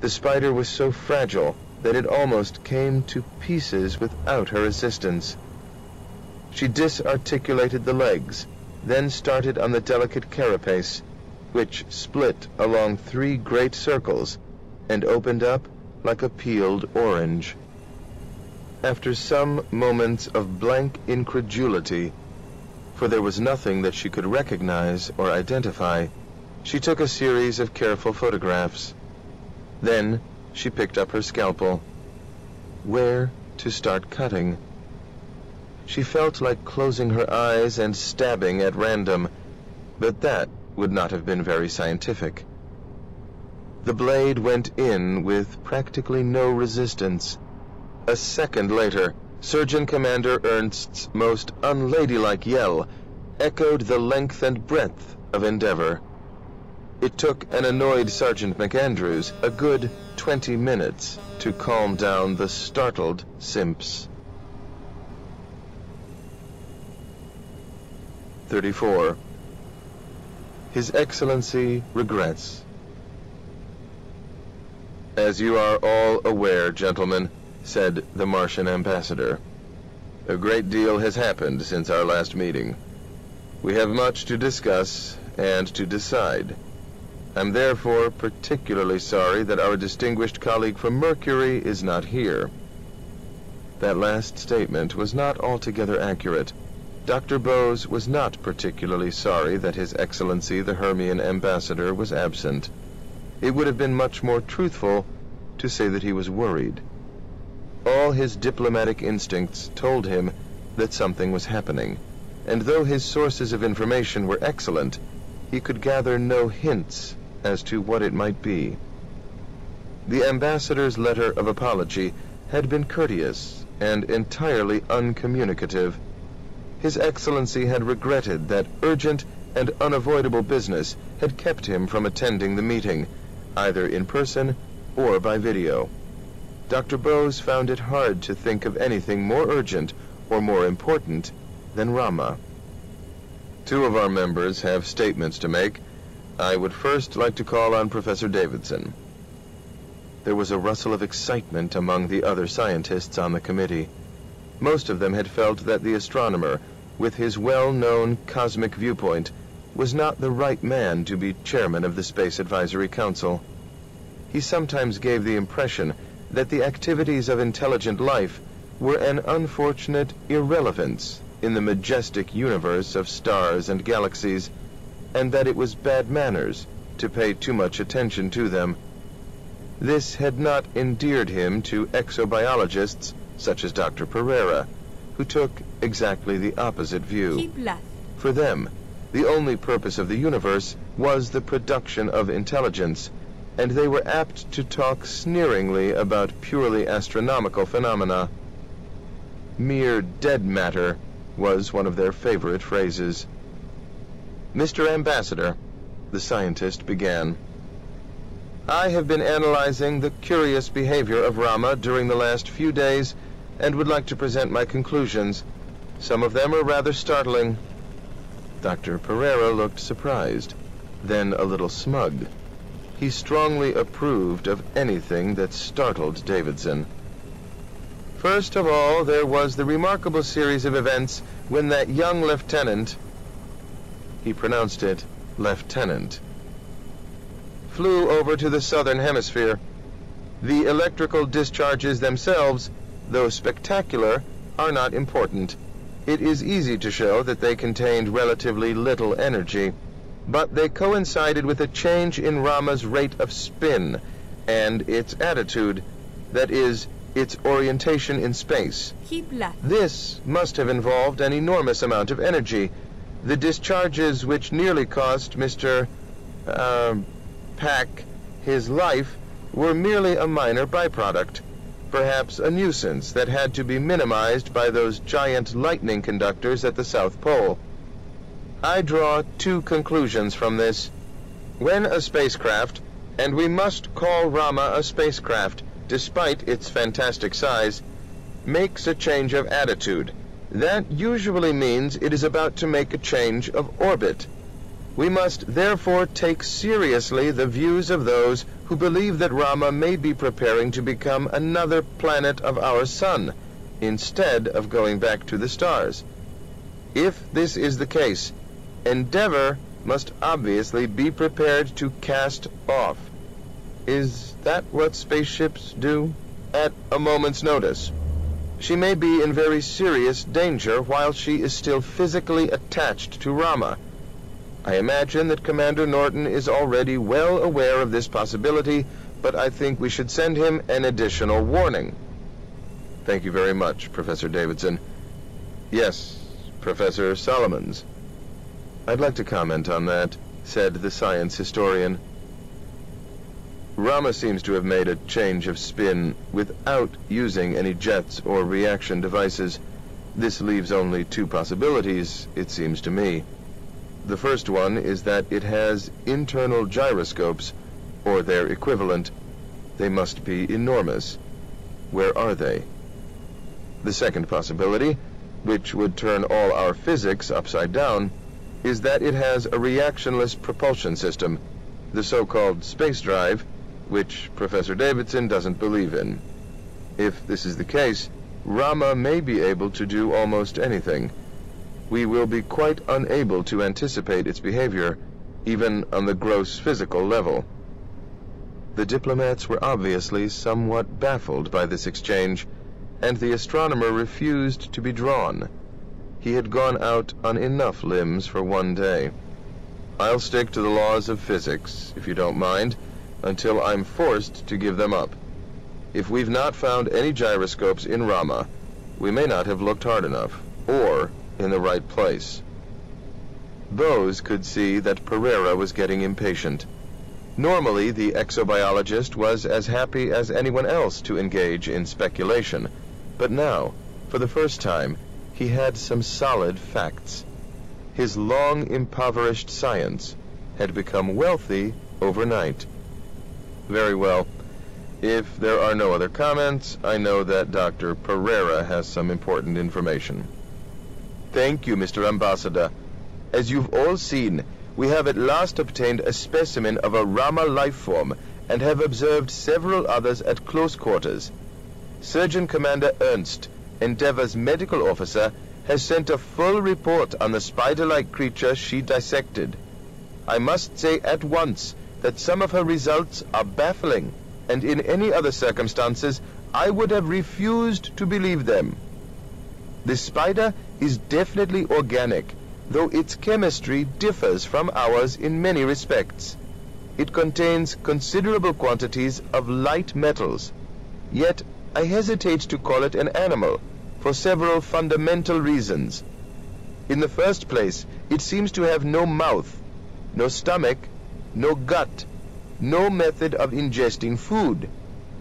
The spider was so fragile that it almost came to pieces without her assistance. She disarticulated the legs, then started on the delicate carapace, which split along three great circles and opened up like a peeled orange. After some moments of blank incredulity, for there was nothing that she could recognize or identify, she took a series of careful photographs. Then she picked up her scalpel. Where to start cutting? She felt like closing her eyes and stabbing at random, but that would not have been very scientific. The blade went in with practically no resistance. A second later, Surgeon Commander Ernst's most unladylike yell echoed the length and breadth of Endeavour. It took an annoyed Sergeant McAndrews a good 20 minutes to calm down the startled simps. 34. His Excellency regrets. As you are all aware, gentlemen, said the Martian ambassador, a great deal has happened since our last meeting. We have much to discuss and to decide. I'm therefore particularly sorry that our distinguished colleague from Mercury is not here. That last statement was not altogether accurate. Dr. Bose was not particularly sorry that His Excellency the Hermian ambassador was absent. It would have been much more truthful to say that he was worried. All his diplomatic instincts told him that something was happening, and though his sources of information were excellent, he could gather no hints as to what it might be. The ambassador's letter of apology had been courteous and entirely uncommunicative. His Excellency had regretted that urgent and unavoidable business had kept him from attending the meeting, either in person or by video. Dr. Bose found it hard to think of anything more urgent or more important than Rama. Two of our members have statements to make. I would first like to call on Professor Davidson. There was a rustle of excitement among the other scientists on the committee. Most of them had felt that the astronomer, with his well-known cosmic viewpoint, was not the right man to be chairman of the Space Advisory Council. He sometimes gave the impression that the activities of intelligent life were an unfortunate irrelevance in the majestic universe of stars and galaxies, and that it was bad manners to pay too much attention to them. This had not endeared him to exobiologists such as Dr. Perera, who took exactly the opposite view. For them, the only purpose of the universe was the production of intelligence, and they were apt to talk sneeringly about purely astronomical phenomena. Mere dead matter was one of their favorite phrases. Mr. Ambassador, the scientist began, I have been analyzing the curious behavior of Rama during the last few days and would like to present my conclusions. Some of them are rather startling. Dr. Perera looked surprised, then a little smug. He strongly approved of anything that startled Davidson. First of all, there was the remarkable series of events when that young lieutenant, he pronounced it lieutenant, flew over to the southern hemisphere. The electrical discharges themselves, though spectacular, are not important. It is easy to show that they contained relatively little energy, but they coincided with a change in Rama's rate of spin and its attitude, that is, its orientation in space. This must have involved an enormous amount of energy. The discharges which nearly cost Mr. Uh, Pak his life were merely a minor byproduct perhaps a nuisance that had to be minimized by those giant lightning conductors at the South Pole. I draw two conclusions from this. When a spacecraft, and we must call Rama a spacecraft despite its fantastic size, makes a change of attitude, that usually means it is about to make a change of orbit. We must therefore take seriously the views of those who believe that Rama may be preparing to become another planet of our sun, instead of going back to the stars. If this is the case, Endeavour must obviously be prepared to cast off. Is that what spaceships do? At a moment's notice. She may be in very serious danger while she is still physically attached to Rama. I imagine that Commander Norton is already well aware of this possibility, but I think we should send him an additional warning. Thank you very much, Professor Davidson. Yes, Professor Solomons. I'd like to comment on that, said the science historian. Rama seems to have made a change of spin without using any jets or reaction devices. This leaves only two possibilities, it seems to me. The first one is that it has internal gyroscopes, or their equivalent. They must be enormous. Where are they? The second possibility, which would turn all our physics upside down, is that it has a reactionless propulsion system, the so-called space drive, which Professor Davidson doesn't believe in. If this is the case, Rama may be able to do almost anything we will be quite unable to anticipate its behavior, even on the gross physical level. The diplomats were obviously somewhat baffled by this exchange, and the astronomer refused to be drawn. He had gone out on enough limbs for one day. I'll stick to the laws of physics, if you don't mind, until I'm forced to give them up. If we've not found any gyroscopes in Rama, we may not have looked hard enough, or in the right place. Bose could see that Perera was getting impatient. Normally, the exobiologist was as happy as anyone else to engage in speculation, but now, for the first time, he had some solid facts. His long impoverished science had become wealthy overnight. Very well. If there are no other comments, I know that Dr. Perera has some important information. Thank you, Mr. Ambassador. As you've all seen, we have at last obtained a specimen of a Rama life form and have observed several others at close quarters. Surgeon Commander Ernst, Endeavor's medical officer, has sent a full report on the spider-like creature she dissected. I must say at once that some of her results are baffling, and in any other circumstances I would have refused to believe them. This spider is definitely organic, though its chemistry differs from ours in many respects. It contains considerable quantities of light metals. Yet I hesitate to call it an animal for several fundamental reasons. In the first place, it seems to have no mouth, no stomach, no gut, no method of ingesting food.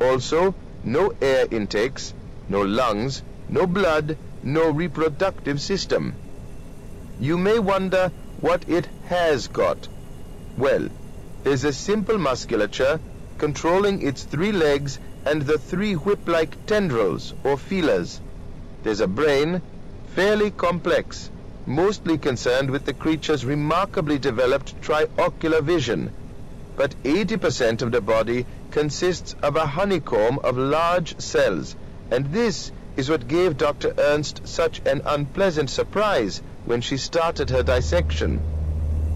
Also, no air intakes, no lungs, no blood, no reproductive system. You may wonder what it has got. Well, there's a simple musculature controlling its three legs and the three whip-like tendrils or feelers. There's a brain, fairly complex, mostly concerned with the creature's remarkably developed triocular vision. But 80% of the body consists of a honeycomb of large cells, and this is what gave Dr. Ernst such an unpleasant surprise when she started her dissection.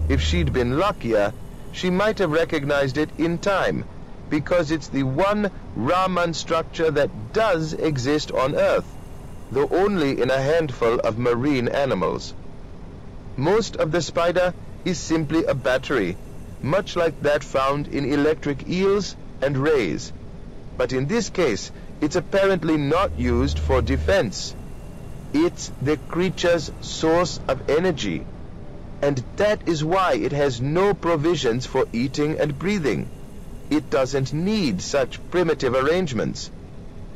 If she'd been luckier, she might have recognized it in time, because it's the one Raman structure that does exist on Earth, though only in a handful of marine animals. Most of the spider is simply a battery, much like that found in electric eels and rays. But in this case, it's apparently not used for defense. It's the creature's source of energy. And that is why it has no provisions for eating and breathing. It doesn't need such primitive arrangements.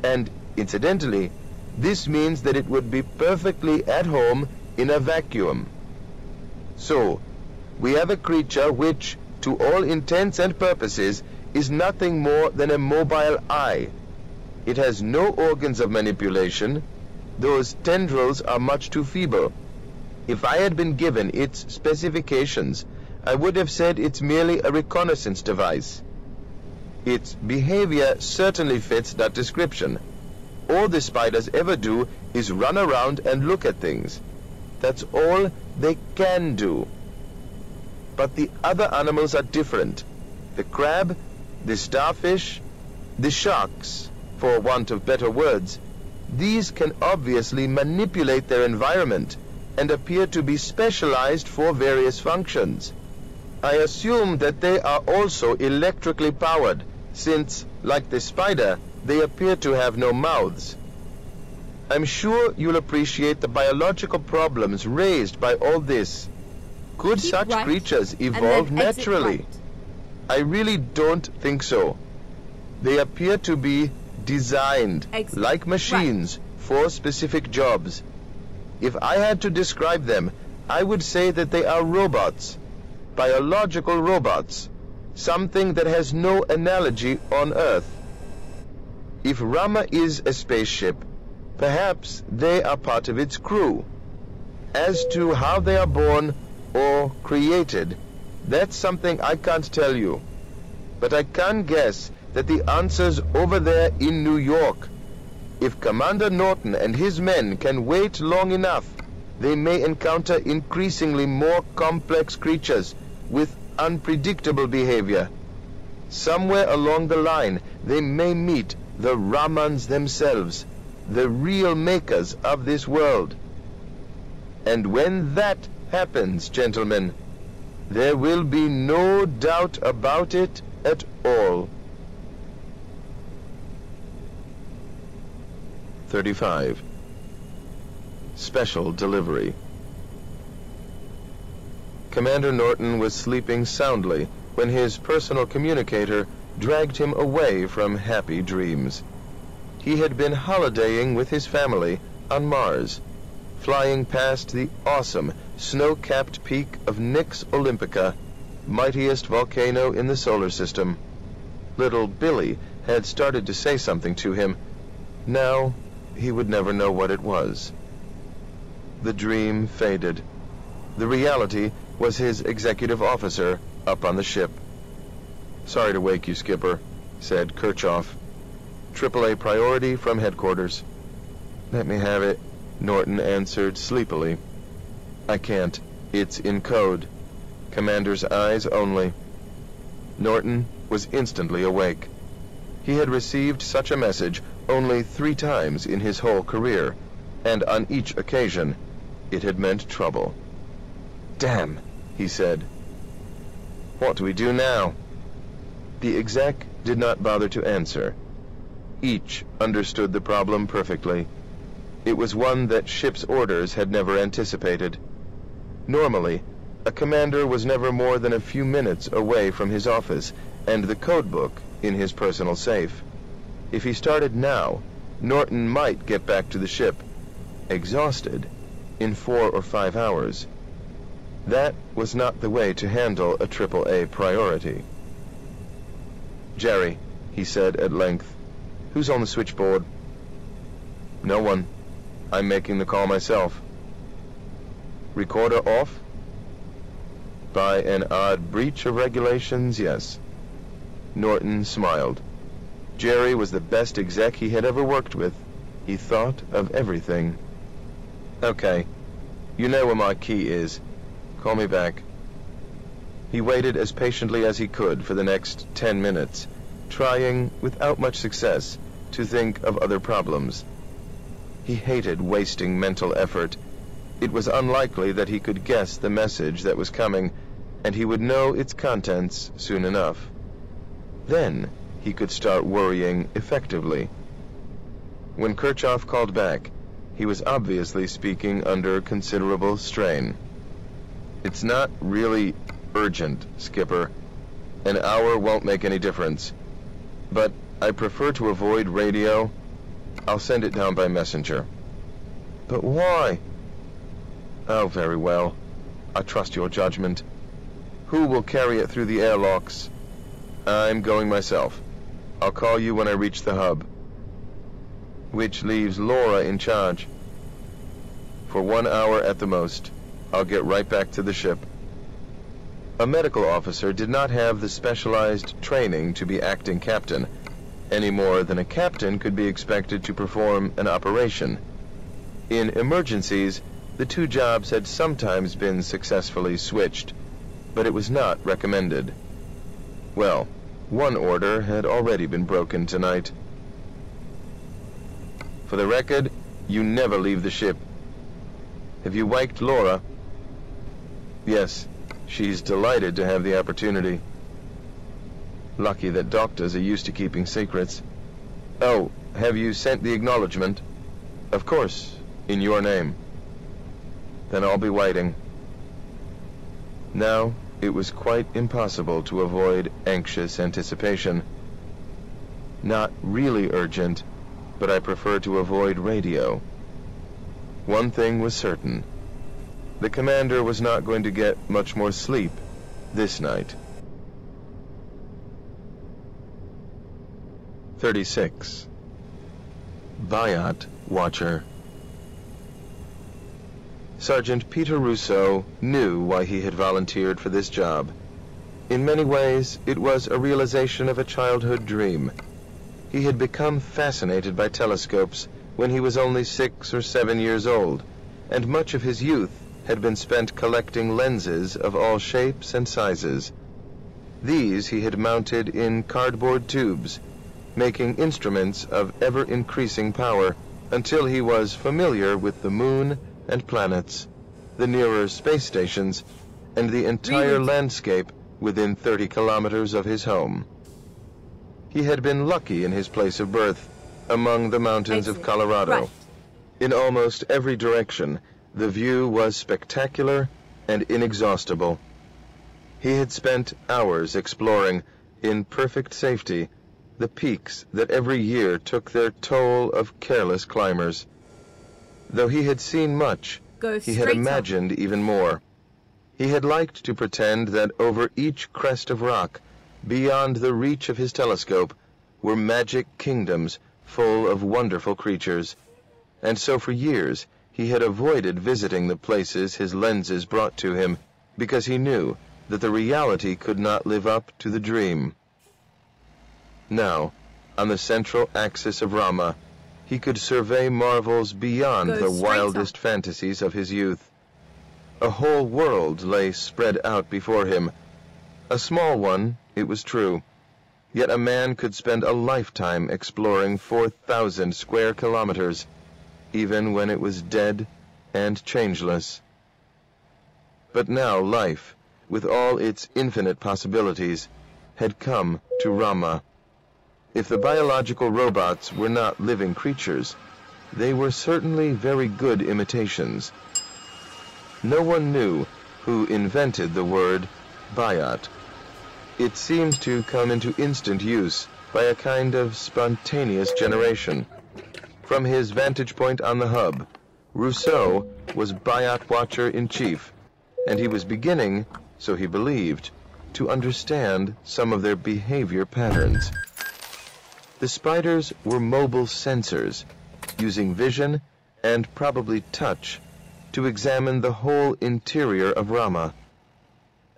And, incidentally, this means that it would be perfectly at home in a vacuum. So, we have a creature which, to all intents and purposes, is nothing more than a mobile eye. It has no organs of manipulation. Those tendrils are much too feeble. If I had been given its specifications, I would have said it's merely a reconnaissance device. Its behavior certainly fits that description. All the spiders ever do is run around and look at things. That's all they can do. But the other animals are different. The crab, the starfish, the sharks, for want of better words, these can obviously manipulate their environment and appear to be specialized for various functions. I assume that they are also electrically powered, since, like the spider, they appear to have no mouths. I'm sure you'll appreciate the biological problems raised by all this. Could Keep such right, creatures evolve naturally? right. I really don't think so. They appear to be designed, like machines, for specific jobs. If I had to describe them, I would say that they are robots. Biological robots. Something that has no analogy on Earth. If Rama is a spaceship, perhaps they are part of its crew. As to how they are born or created, that's something I can't tell you. But I can guess that the answer's over there in New York. If Commander Norton and his men can wait long enough, they may encounter increasingly more complex creatures with unpredictable behavior. Somewhere along the line, they may meet the Ramans themselves, the real makers of this world. And when that happens, gentlemen, there will be no doubt about it at all. 35. Special Delivery Commander Norton was sleeping soundly when his personal communicator dragged him away from happy dreams. He had been holidaying with his family on Mars, flying past the awesome snow-capped peak of Nix Olympica, mightiest volcano in the solar system. Little Billy had started to say something to him. Now he would never know what it was. The dream faded. The reality was his executive officer up on the ship. Sorry to wake you, Skipper, said Kirchhoff. AAA priority from headquarters. Let me have it, Norton answered sleepily. I can't. It's in code. Commander's eyes only. Norton was instantly awake. He had received such a message only three times in his whole career, and on each occasion, it had meant trouble. Damn, he said. What do we do now? The exec did not bother to answer. Each understood the problem perfectly. It was one that ship's orders had never anticipated. Normally, a commander was never more than a few minutes away from his office and the codebook in his personal safe. If he started now, Norton might get back to the ship, exhausted, in four or five hours. That was not the way to handle a AAA priority. Jerry, he said at length, who's on the switchboard? No one. I'm making the call myself. Recorder off? By an odd breach of regulations, yes. Norton smiled. Jerry was the best exec he had ever worked with. He thought of everything. Okay. You know where my key is. Call me back. He waited as patiently as he could for the next ten minutes, trying, without much success, to think of other problems. He hated wasting mental effort. It was unlikely that he could guess the message that was coming, and he would know its contents soon enough. Then he could start worrying effectively. When Kirchhoff called back, he was obviously speaking under considerable strain. It's not really urgent, Skipper. An hour won't make any difference. But I prefer to avoid radio. I'll send it down by messenger. But why? Oh, very well. I trust your judgment. Who will carry it through the airlocks? I'm going myself. I'll call you when I reach the hub. Which leaves Laura in charge. For one hour at the most. I'll get right back to the ship. A medical officer did not have the specialized training to be acting captain, any more than a captain could be expected to perform an operation. In emergencies, the two jobs had sometimes been successfully switched, but it was not recommended. Well, one order had already been broken tonight. For the record, you never leave the ship. Have you waked Laura? Yes, she's delighted to have the opportunity. Lucky that doctors are used to keeping secrets. Oh, have you sent the acknowledgement? Of course, in your name. Then I'll be waiting. Now, it was quite impossible to avoid anxious anticipation. Not really urgent, but I prefer to avoid radio. One thing was certain. The commander was not going to get much more sleep this night. 36. Bayat Watcher Sergeant Pieter Rousseau knew why he had volunteered for this job. In many ways, it was a realization of a childhood dream. He had become fascinated by telescopes when he was only six or seven years old, and much of his youth had been spent collecting lenses of all shapes and sizes. These he had mounted in cardboard tubes, making instruments of ever-increasing power until he was familiar with the moon and planets, the nearer space stations, and the entire Really? landscape within 30 kilometers of his home. He had been lucky in his place of birth, among the mountains of Colorado. Right. In almost every direction, the view was spectacular and inexhaustible. He had spent hours exploring, in perfect safety, the peaks that every year took their toll of careless climbers. Though he had seen much, Go he had up. imagined even more. He had liked to pretend that over each crest of rock, beyond the reach of his telescope, were magic kingdoms full of wonderful creatures. And so for years he had avoided visiting the places his lenses brought to him because he knew that the reality could not live up to the dream. Now, on the central axis of Rama, he could survey marvels beyond the wildest fantasies of his youth. A whole world lay spread out before him. A small one, it was true. Yet a man could spend a lifetime exploring 4,000 square kilometers, even when it was dead and changeless. But now life, with all its infinite possibilities, had come to Rama. If the biological robots were not living creatures, they were certainly very good imitations. No one knew who invented the word biot. It seemed to come into instant use by a kind of spontaneous generation. From his vantage point on the hub, Rousseau was biot watcher in chief, and he was beginning, so he believed, to understand some of their behavior patterns. The spiders were mobile sensors, using vision and probably touch to examine the whole interior of Rama.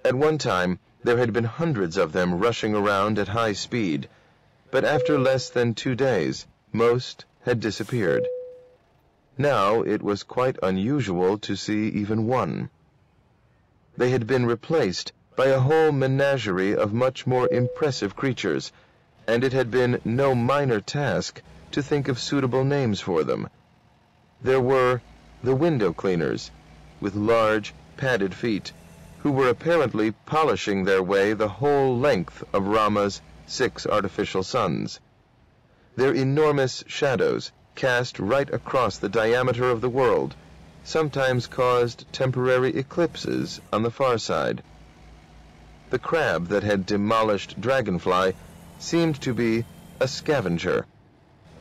At one time, there had been hundreds of them rushing around at high speed, but after less than two days, most had disappeared. Now it was quite unusual to see even one. They had been replaced by a whole menagerie of much more impressive creatures, and it had been no minor task to think of suitable names for them. There were the window cleaners, with large, padded feet, who were apparently polishing their way the whole length of Rama's six artificial suns. Their enormous shadows, cast right across the diameter of the world, sometimes caused temporary eclipses on the far side. The crab that had demolished Dragonfly seemed to be a scavenger.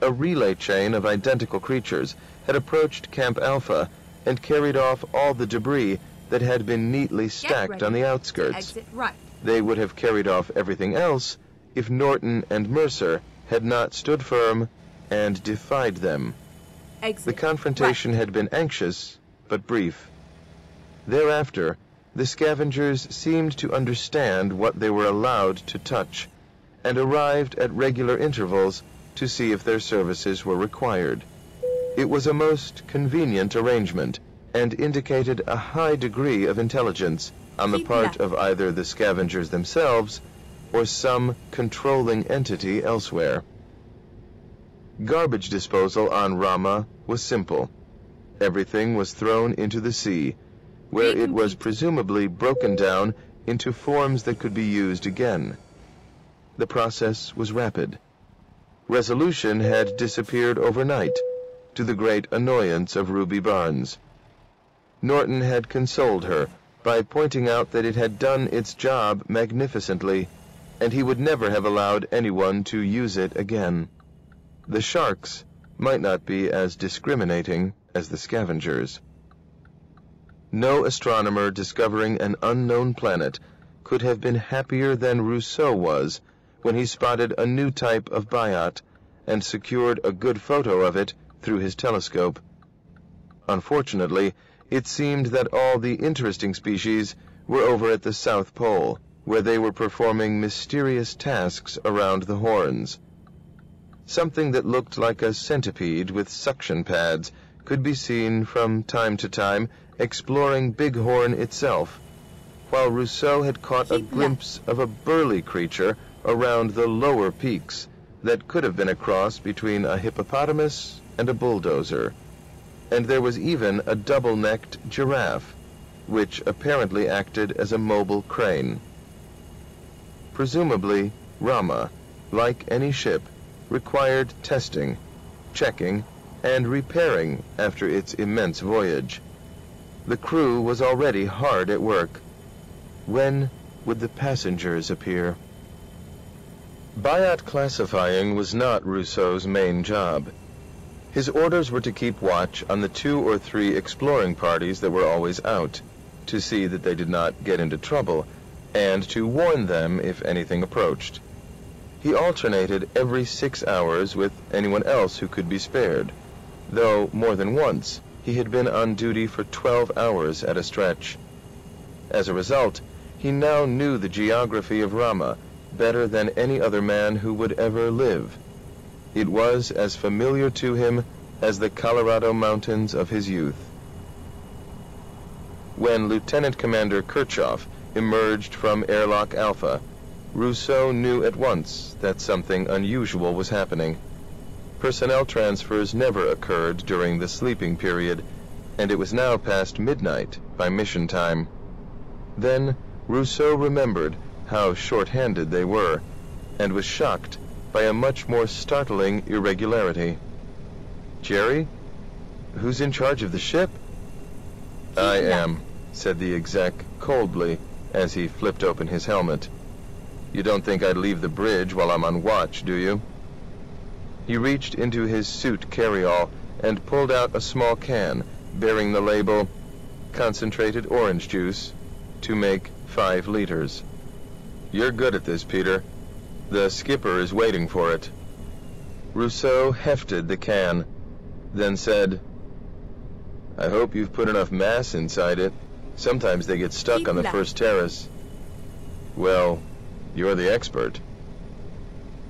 A relay chain of identical creatures had approached Camp Alpha and carried off all the debris that had been neatly stacked on the outskirts. Right. They would have carried off everything else if Norton and Mercer had not stood firm and defied them. Exit The confrontation had been anxious, but brief. Thereafter, the scavengers seemed to understand what they were allowed to touch, and arrived at regular intervals to see if their services were required. It was a most convenient arrangement, and indicated a high degree of intelligence on the part of either the scavengers themselves or some controlling entity elsewhere. Garbage disposal on Rama was simple. Everything was thrown into the sea, where it was presumably broken down into forms that could be used again. The process was rapid. Resolution had disappeared overnight, to the great annoyance of Ruby Barnes. Norton had consoled her by pointing out that it had done its job magnificently, and he would never have allowed anyone to use it again. The sharks might not be as discriminating as the scavengers. No astronomer discovering an unknown planet could have been happier than Rousseau was when he spotted a new type of biot and secured a good photo of it through his telescope. Unfortunately, it seemed that all the interesting species were over at the South Pole, where they were performing mysterious tasks around the horns. Something that looked like a centipede with suction pads could be seen from time to time exploring Bighorn itself, while Rousseau had caught a glimpse of a burly creature around the lower peaks that could have been a cross between a hippopotamus and a bulldozer. And there was even a double-necked giraffe, which apparently acted as a mobile crane. Presumably, Rama, like any ship, required testing, checking, and repairing after its immense voyage. The crew was already hard at work. When would the passengers appear? Biot classifying was not Rousseau's main job. His orders were to keep watch on the two or three exploring parties that were always out, to see that they did not get into trouble, and to warn them if anything approached. He alternated every six hours with anyone else who could be spared, though more than once he had been on duty for 12 hours at a stretch. As a result, he now knew the geography of Rama better than any other man who would ever live. It was as familiar to him as the Colorado mountains of his youth. When Lieutenant Commander Kirchhoff emerged from Airlock Alpha, Rousseau knew at once that something unusual was happening. Personnel transfers never occurred during the sleeping period, and it was now past midnight by mission time. Then Rousseau remembered how short-handed they were, and was shocked by a much more startling irregularity. Jerry? Who's in charge of the ship? I am, said the exec coldly as he flipped open his helmet. You don't think I'd leave the bridge while I'm on watch, do you? He reached into his suit carryall and pulled out a small can bearing the label concentrated orange juice to make five liters. You're good at this, Peter. The skipper is waiting for it. Rousseau hefted the can, then said, I hope you've put enough mass inside it. Sometimes they get stuck on the first terrace. Well, you're the expert.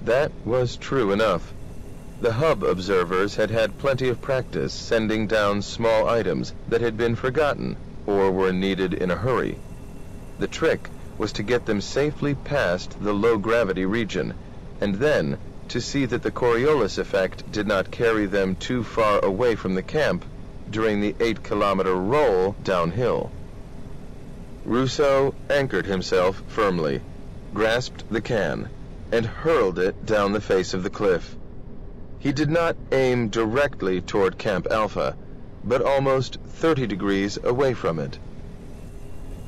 That was true enough. The hub observers had had plenty of practice sending down small items that had been forgotten or were needed in a hurry. The trick was to get them safely past the low-gravity region, and then to see that the Coriolis effect did not carry them too far away from the camp during the eight-kilometer roll downhill. Rousseau anchored himself firmly, grasped the can, and hurled it down the face of the cliff. He did not aim directly toward Camp Alpha, but almost 30 degrees away from it.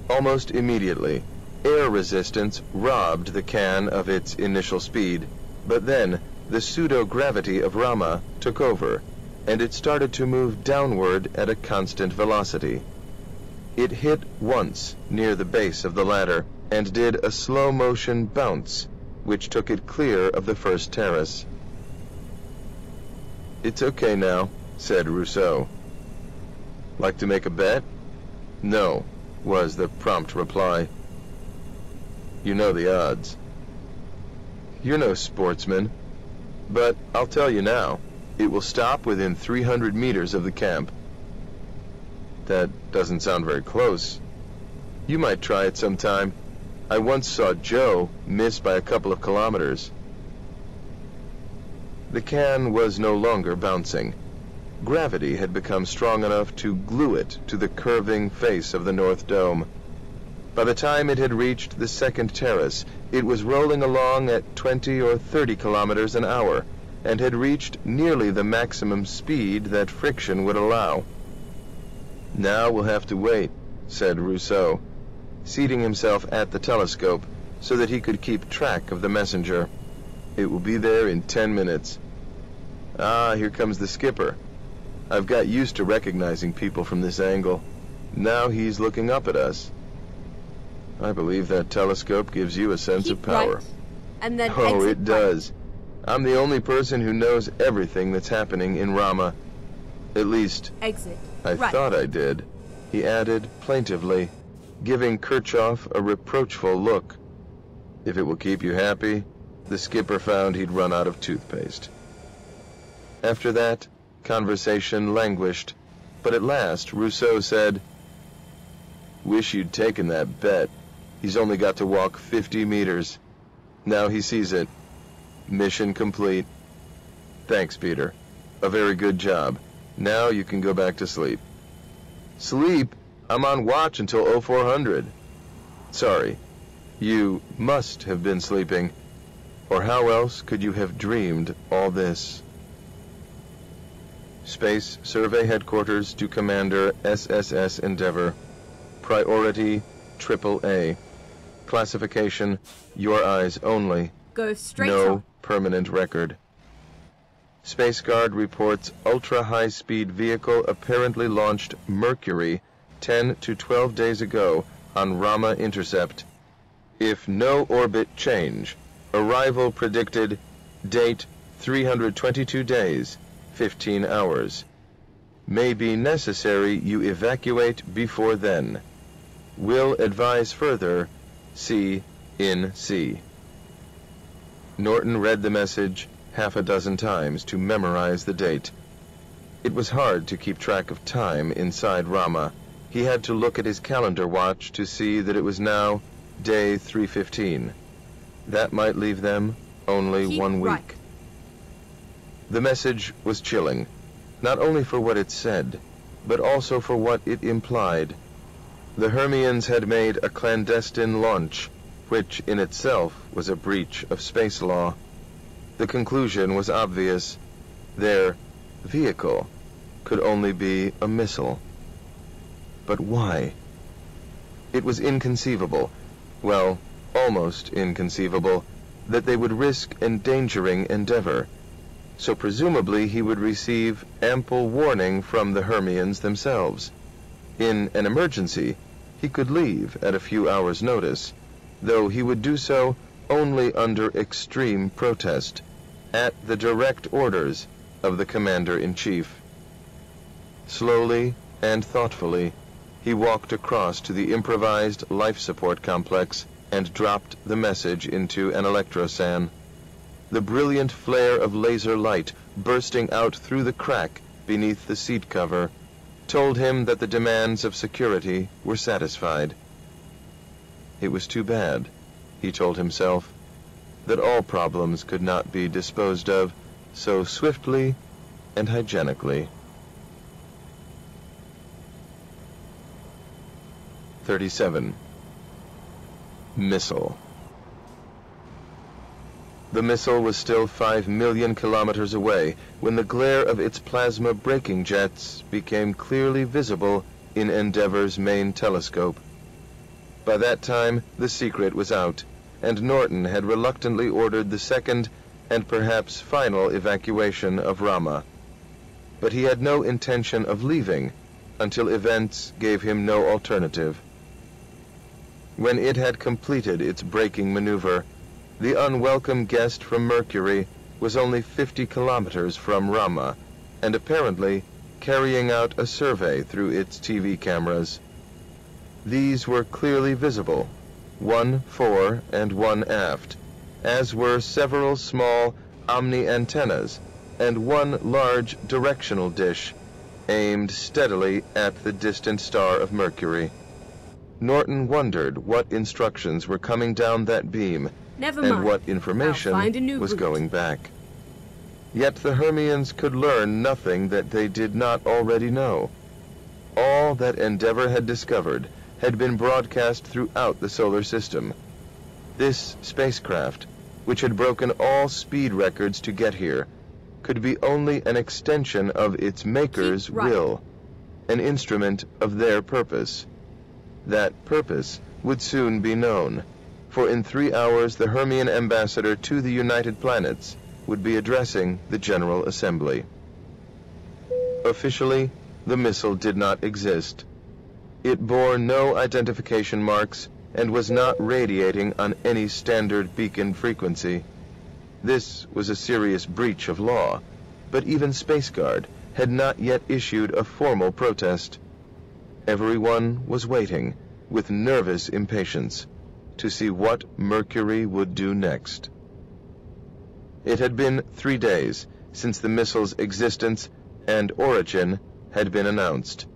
Almost immediately, air resistance robbed the can of its initial speed, but then the pseudo-gravity of Rama took over, and it started to move downward at a constant velocity. It hit once near the base of the ladder and did a slow-motion bounce, which took it clear of the first terrace. It's okay now, said Rousseau. Like to make a bet? No, was the prompt reply. You know the odds. You're no sportsman, but I'll tell you now, it will stop within 300 meters of the camp. That doesn't sound very close. You might try it sometime. I once saw Joe miss by a couple of kilometers. The can was no longer bouncing. Gravity had become strong enough to glue it to the curving face of the North Dome. By the time it had reached the second terrace, it was rolling along at 20 or 30 kilometers an hour and had reached nearly the maximum speed that friction would allow. Now we'll have to wait, said Rousseau, seating himself at the telescope so that he could keep track of the messenger. It will be there in 10 minutes. Ah, here comes the skipper. I've got used to recognizing people from this angle. Now he's looking up at us. I believe that telescope gives you a sense of power. right, and then Oh, it right. does. I'm the only person who knows everything that's happening in Rama. At least, Exit. I right. thought I did, he added plaintively, giving Kirchhoff a reproachful look. If it will keep you happy, the skipper found he'd run out of toothpaste. After that, conversation languished, but at last Rousseau said, Wish you'd taken that bet. He's only got to walk 50 meters. Now he sees it. Mission complete. Thanks, Peter. A very good job. Now you can go back to sleep. Sleep? I'm on watch until 0400. Sorry. You must have been sleeping. Or how else could you have dreamed all this? Space Survey Headquarters to Commander SSS Endeavor. Priority Triple A. Classification, your eyes only. Go straight no up. permanent record. Space Guard reports ultra-high-speed vehicle apparently launched Mercury 10 to 12 days ago on Rama intercept. If no orbit change, arrival predicted, date 322 days, 15 hours. May be necessary you evacuate before then. Will advise further, C in C. Norton read the message half a dozen times to memorize the date. It was hard to keep track of time inside Rama. He had to look at his calendar watch to see that it was now day 315. That might leave them only Keep one week. right. The message was chilling, not only for what it said, but also for what it implied. The Hermians had made a clandestine launch, which in itself was a breach of space law. The conclusion was obvious. Their vehicle could only be a missile. But why? It was inconceivable, well, almost inconceivable, that they would risk endangering Endeavor. So presumably he would receive ample warning from the Hermians themselves. In an emergency, he could leave at a few hours' notice, though he would do so only under extreme protest, at the direct orders of the Commander-in-Chief. Slowly and thoughtfully, he walked across to the improvised life support complex and dropped the message into an electrosan. The brilliant flare of laser light bursting out through the crack beneath the seat cover told him that the demands of security were satisfied. It was too bad, he told himself, that all problems could not be disposed of so swiftly and hygienically. 37. Missile. The missile was still five million kilometers away when the glare of its plasma braking jets became clearly visible in Endeavor's main telescope. By that time, the secret was out, and Norton had reluctantly ordered the second and perhaps final evacuation of Rama. But he had no intention of leaving until events gave him no alternative. When it had completed its braking maneuver, the unwelcome guest from Mercury was only 50 kilometers from Rama, and apparently carrying out a survey through its TV cameras. These were clearly visible, one fore and one aft, as were several small omni antennas and one large directional dish aimed steadily at the distant star of Mercury. Norton wondered what instructions were coming down that beam Never and what information find a new was route. going back. Yet the Hermians could learn nothing that they did not already know. All that Endeavor had discovered had been broadcast throughout the solar system. This spacecraft, which had broken all speed records to get here, could be only an extension of its maker's right. will, an instrument of their purpose. That purpose would soon be known, for in three hours the Hermian ambassador to the United Planets would be addressing the General Assembly. Officially, the missile did not exist. It bore no identification marks and was not radiating on any standard beacon frequency. This was a serious breach of law, but even Space Guard had not yet issued a formal protest. Everyone was waiting, with nervous impatience, to see what Mercury would do next. It had been three days since the missile's existence and origin had been announced.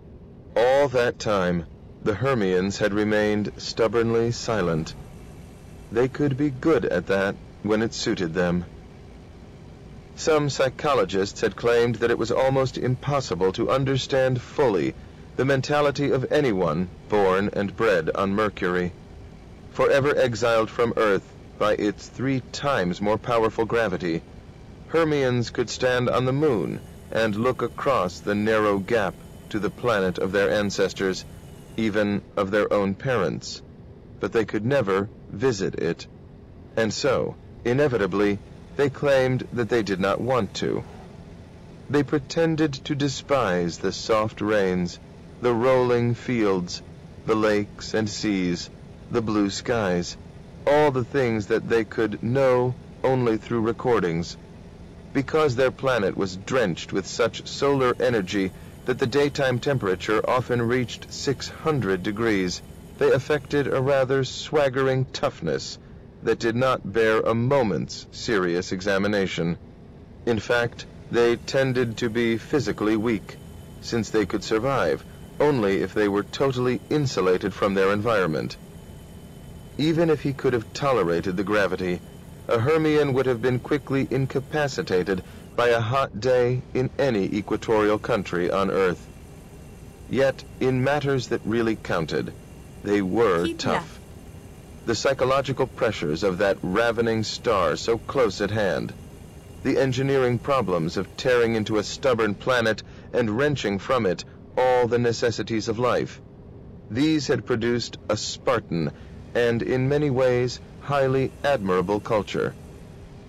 All that time, the Hermians had remained stubbornly silent. They could be good at that when it suited them. Some psychologists had claimed that it was almost impossible to understand fully the mentality of anyone born and bred on Mercury. Forever exiled from Earth by its three times more powerful gravity, Hermians could stand on the moon and look across the narrow gap to the planet of their ancestors, even of their own parents. But they could never visit it. And so, inevitably, they claimed that they did not want to. They pretended to despise the soft rains, the rolling fields, the lakes and seas, the blue skies, all the things that they could know only through recordings. Because their planet was drenched with such solar energy that the daytime temperature often reached 600 degrees, they affected a rather swaggering toughness that did not bear a moment's serious examination. In fact, they tended to be physically weak, since they could survive only if they were totally insulated from their environment. Even if he could have tolerated the gravity, a Hermian would have been quickly incapacitated by a hot day in any equatorial country on Earth. Yet, in matters that really counted, they were Keep tough. The psychological pressures of that ravening star so close at hand, the engineering problems of tearing into a stubborn planet and wrenching from it all the necessities of life. These had produced a Spartan and, in many ways, highly admirable culture.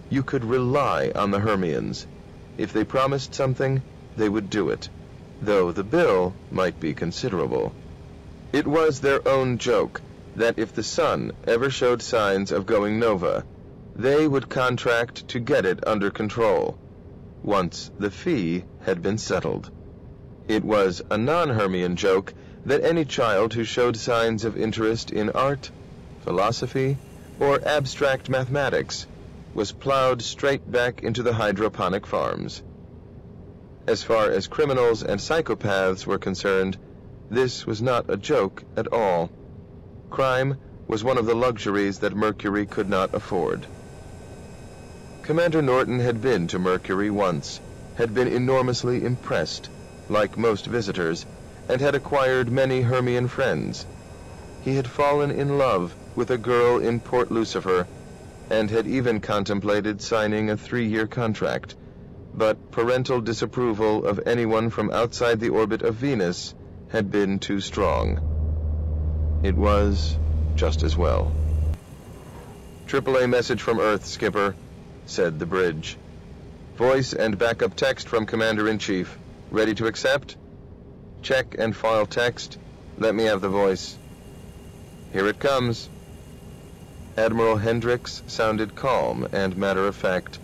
You could rely on the Hermians. If they promised something, they would do it, though the bill might be considerable. It was their own joke that if the sun ever showed signs of going nova, they would contract to get it under control, once the fee had been settled. It was a non-Hermian joke that any child who showed signs of interest in art, philosophy, or abstract mathematics was plowed straight back into the hydroponic farms. As far as criminals and psychopaths were concerned, this was not a joke at all. Crime was one of the luxuries that Mercury could not afford. Commander Norton had been to Mercury once, had been enormously impressed, like most visitors, and had acquired many Hermian friends. He had fallen in love with a girl in Port Lucifer, and had even contemplated signing a three-year contract, but parental disapproval of anyone from outside the orbit of Venus had been too strong. It was just as well. AAA message from Earth, Skipper, said the bridge. Voice and backup text from Commander-in-Chief. Ready to accept? Check and file text. Let me have the voice. Here it comes. Admiral Hendricks sounded calm and matter-of-fact,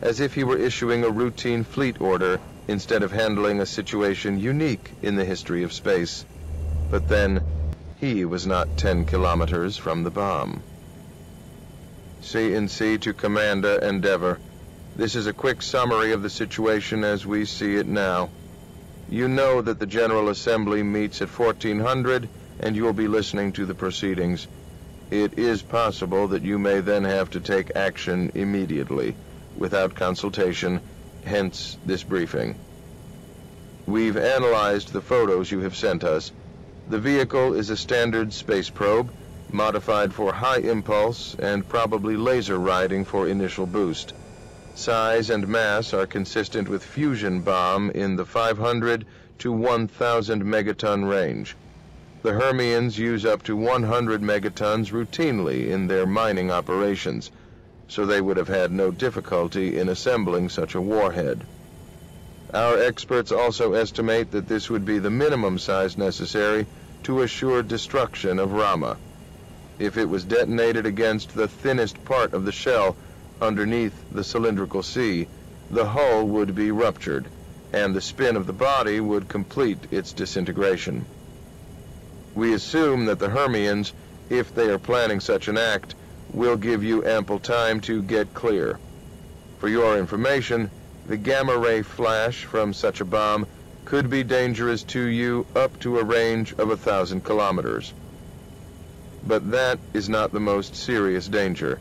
as if he were issuing a routine fleet order instead of handling a situation unique in the history of space. But then, he was not 10 kilometers from the bomb. C&C to Commander Endeavour. This is a quick summary of the situation as we see it now. You know that the General Assembly meets at 1400 and you'll be listening to the proceedings. It is possible that you may then have to take action immediately, without consultation, hence this briefing. We've analyzed the photos you have sent us. The vehicle is a standard space probe, modified for high impulse and probably laser riding for initial boost. Size and mass are consistent with fusion bomb in the 500 to 1,000 megaton range. The Hermians use up to 100 megatons routinely in their mining operations, so they would have had no difficulty in assembling such a warhead. Our experts also estimate that this would be the minimum size necessary to assure destruction of Rama. If it was detonated against the thinnest part of the shell underneath the cylindrical sea, the hull would be ruptured, and the spin of the body would complete its disintegration. We assume that the Hermians, if they are planning such an act, will give you ample time to get clear. For your information, the gamma ray flash from such a bomb could be dangerous to you up to a range of a thousand kilometers. But that is not the most serious danger.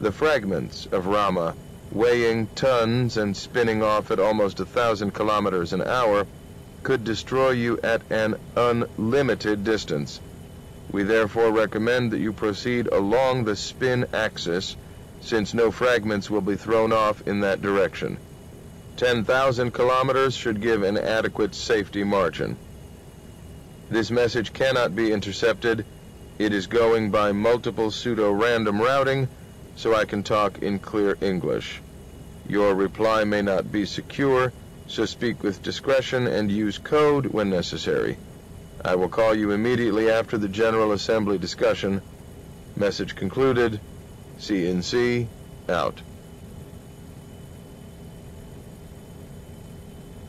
The fragments of Rama, weighing tons and spinning off at almost a thousand kilometers an hour, could destroy you at an unlimited distance. We therefore recommend that you proceed along the spin axis, since no fragments will be thrown off in that direction. 10,000 kilometers should give an adequate safety margin. This message cannot be intercepted It is going by multiple pseudo-random routing, so I can talk in clear English. Your reply may not be secure, so speak with discretion and use code when necessary. I will call you immediately after the General Assembly discussion. Message concluded. CNC out.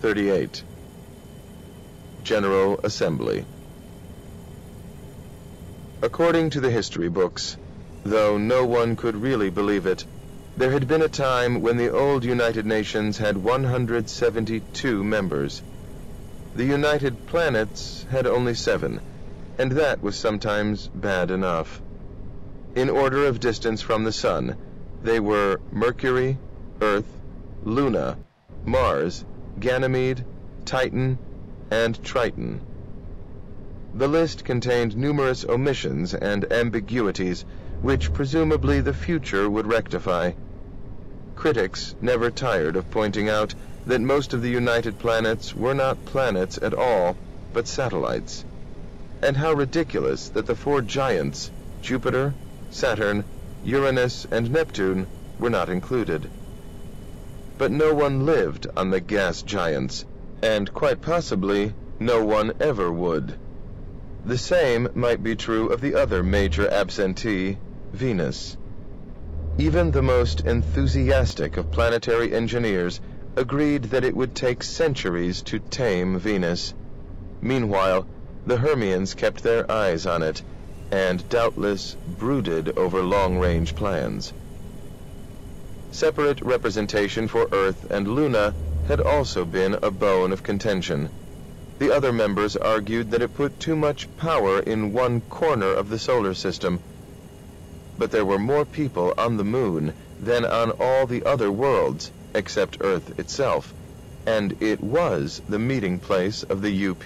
38. General Assembly. According to the history books, though no one could really believe it, there had been a time when the old United Nations had 172 members. The United Planets had only seven, and that was sometimes bad enough. In order of distance from the Sun, they were Mercury, Earth, Luna, Mars, Ganymede, Titan, and Triton. The list contained numerous omissions and ambiguities which presumably the future would rectify. Critics never tired of pointing out that most of the United Planets were not planets at all, but satellites. And how ridiculous that the four giants, Jupiter, Saturn, Uranus, and Neptune, were not included. But no one lived on the gas giants, and quite possibly no one ever would. The same might be true of the other major absentee, Venus. Even the most enthusiastic of planetary engineers agreed that it would take centuries to tame Venus. Meanwhile, the Hermians kept their eyes on it, and doubtless brooded over long-range plans. Separate representation for Earth and Luna had also been a bone of contention. The other members argued that it put too much power in one corner of the solar system. But there were more people on the moon than on all the other worlds, except Earth itself, and it was the meeting place of the UP.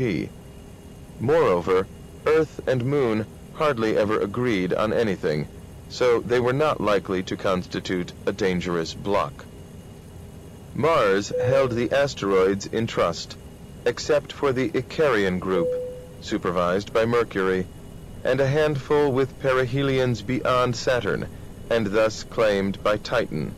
Moreover, Earth and Moon hardly ever agreed on anything, so they were not likely to constitute a dangerous bloc. Mars held the asteroids in trust except for the Icarian group, supervised by Mercury, and a handful with perihelions beyond Saturn, and thus claimed by Titan.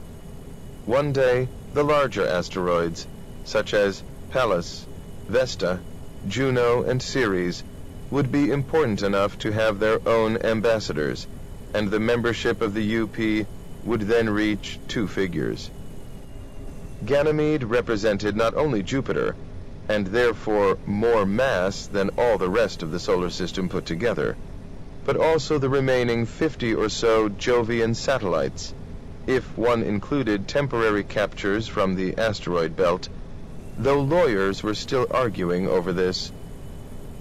One day, the larger asteroids, such as Pallas, Vesta, Juno, and Ceres, would be important enough to have their own ambassadors, and the membership of the UP would then reach two figures. Ganymede represented not only Jupiter, and therefore more mass than all the rest of the solar system put together, but also the remaining 50 or so Jovian satellites, if one included temporary captures from the asteroid belt, though lawyers were still arguing over this.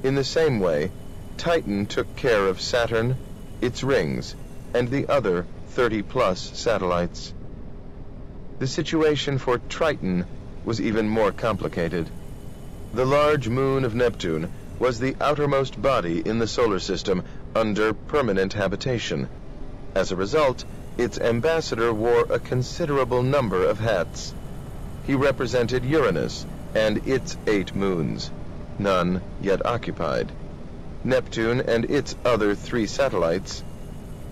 In the same way, Titan took care of Saturn, its rings, and the other 30-plus satellites. The situation for Triton was even more complicated. The large moon of Neptune was the outermost body in the solar system under permanent habitation. As a result, its ambassador wore a considerable number of hats. He represented Uranus and its eight moons, none yet occupied, Neptune and its other three satellites,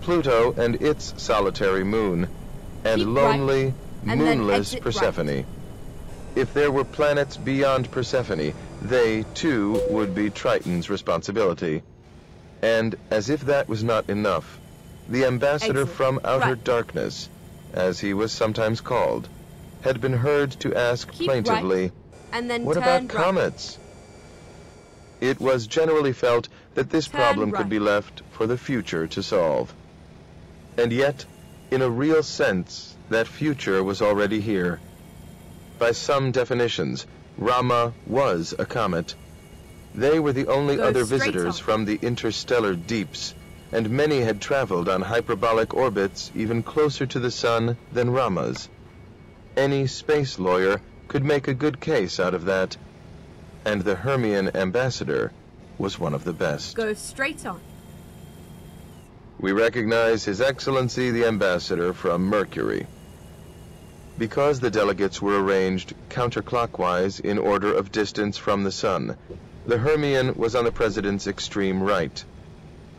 Pluto and its solitary moon, and Keep lonely, right, moonless Persephone. right. If there were planets beyond Persephone, they, too, would be Triton's responsibility. And as if that was not enough, the ambassador Exit. from outer Right. darkness, as he was sometimes called, had been heard to ask Keep right, plaintively, and then What about right. comets? It was generally felt that this Turn problem could be left for the future to solve. And yet, in a real sense, that future was already here. By some definitions, Rama was a comet. They were the only other visitors from the interstellar deeps, and many had traveled on hyperbolic orbits even closer to the sun than Rama's. Any space lawyer could make a good case out of that, and the Hermian ambassador was one of the best. Go straight on. We recognize His Excellency the Ambassador from Mercury. Because the delegates were arranged counterclockwise in order of distance from the Sun, the Hermian was on the President's extreme right.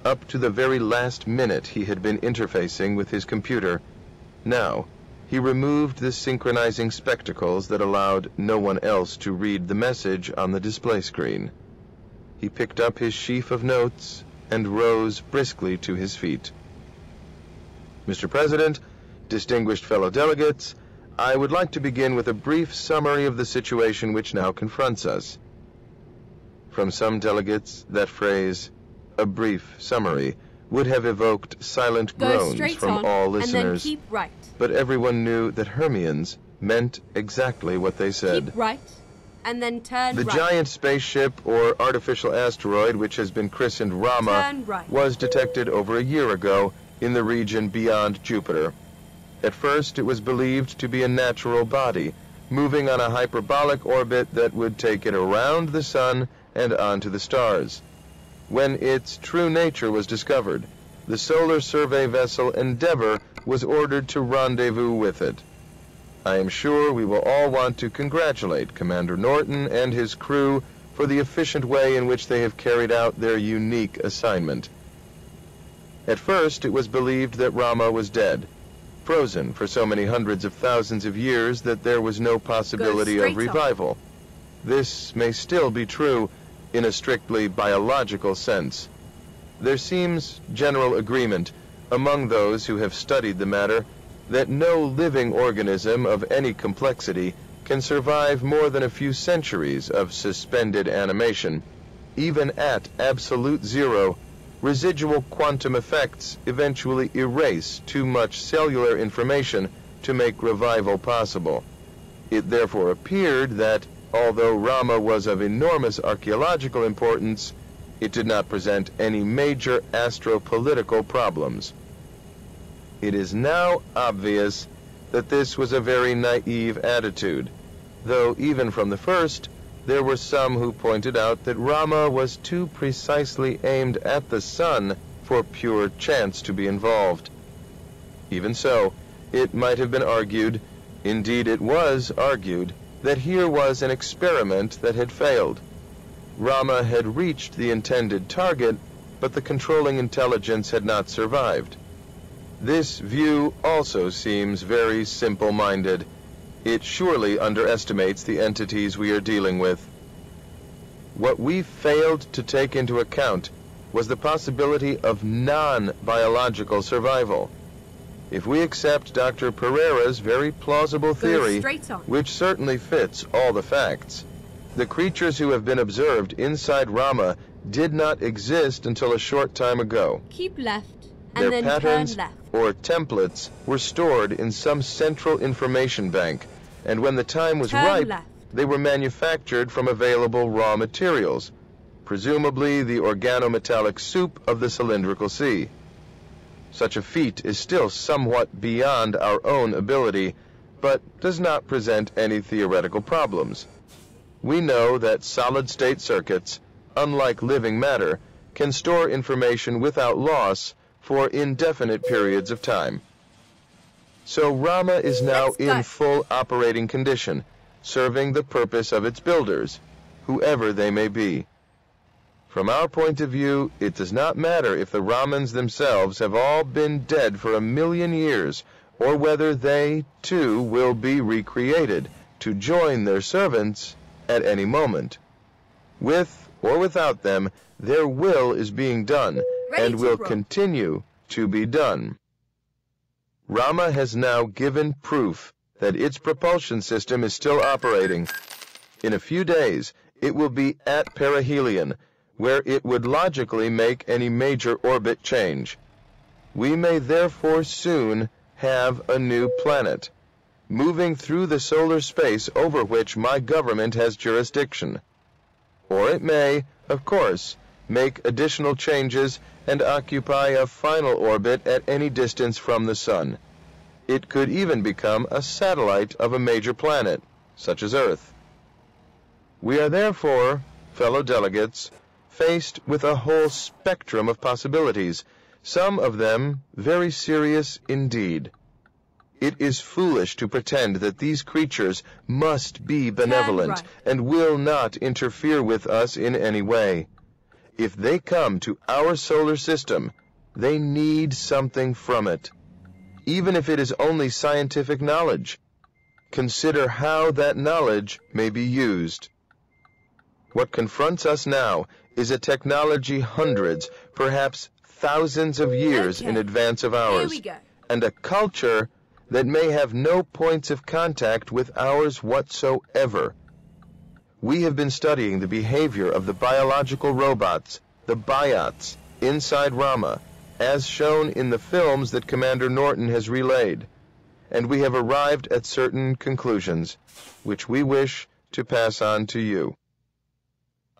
up to the very last minute he had been interfacing with his computer. Now, he removed the synchronizing spectacles that allowed no one else to read the message on the display screen. He picked up his sheaf of notes and rose briskly to his feet. Mr. President, distinguished fellow delegates, I would like to begin with a brief summary of the situation which now confronts us. From some delegates, that phrase, a brief summary, would have evoked silent Go groans from on, all listeners, right. but everyone knew that Hermians meant exactly what they said. Keep right, and then turn The right. giant spaceship or artificial asteroid which has been christened Rama right. was detected over a year ago in the region beyond Jupiter. At first, it was believed to be a natural body, moving on a hyperbolic orbit that would take it around the sun and onto the stars. When its true nature was discovered, the solar survey vessel Endeavour was ordered to rendezvous with it. I am sure we will all want to congratulate Commander Norton and his crew for the efficient way in which they have carried out their unique assignment. At first, it was believed that Rama was dead, frozen for so many hundreds of thousands of years that there was no possibility of on. revival. This may still be true in a strictly biological sense. There seems general agreement among those who have studied the matter that no living organism of any complexity can survive more than a few centuries of suspended animation. Even at absolute zero, residual quantum effects eventually erase too much cellular information to make revival possible. It therefore appeared that, although Rama was of enormous archaeological importance, it did not present any major astropolitical problems. It is now obvious that this was a very naive attitude, though even from the first, there were some who pointed out that Rama was too precisely aimed at the sun for pure chance to be involved. Even so, it might have been argued, indeed it was argued, that here was an experiment that had failed. Rama had reached the intended target, but the controlling intelligence had not survived. This view also seems very simple-minded. It surely underestimates the entities we are dealing with. What we failed to take into account was the possibility of non-biological survival. If we accept Dr. Perera's very plausible theory, which certainly fits all the facts, the creatures who have been observed inside Rama did not exist until a short time ago. Keep left, Their and then patterns turn left. or templates were stored in some central information bank, and when the time was Turn ripe, left. they were manufactured from available raw materials, presumably the organometallic soup of the cylindrical sea. Such a feat is still somewhat beyond our own ability, but does not present any theoretical problems. We know that solid-state circuits, unlike living matter, can store information without loss for indefinite periods of time. So Rama is now in full operating condition, serving the purpose of its builders, whoever they may be. From our point of view, it does not matter if the Ramans themselves have all been dead for a million years, or whether they, too, will be recreated to join their servants at any moment. With or without them, their will is being done, Ready and will roll. continue to be done. Rama has now given proof that its propulsion system is still operating. In a few days, it will be at perihelion, where it would logically make any major orbit change. We may therefore soon have a new planet, moving through the solar space over which my government has jurisdiction. Or it may, of course, make additional changes and occupy a final orbit at any distance from the Sun. It could even become a satellite of a major planet, such as Earth. We are therefore, fellow delegates, faced with a whole spectrum of possibilities, some of them very serious indeed. It is foolish to pretend that these creatures must be benevolent and will not interfere with us in any way. If they come to our solar system, they need something from it. Even if it is only scientific knowledge, consider how that knowledge may be used. What confronts us now is a technology hundreds, perhaps thousands of years Okay. in advance of ours, and a culture that may have no points of contact with ours whatsoever. We have been studying the behavior of the biological robots, the biots, inside Rama, as shown in the films that Commander Norton has relayed, and we have arrived at certain conclusions, which we wish to pass on to you.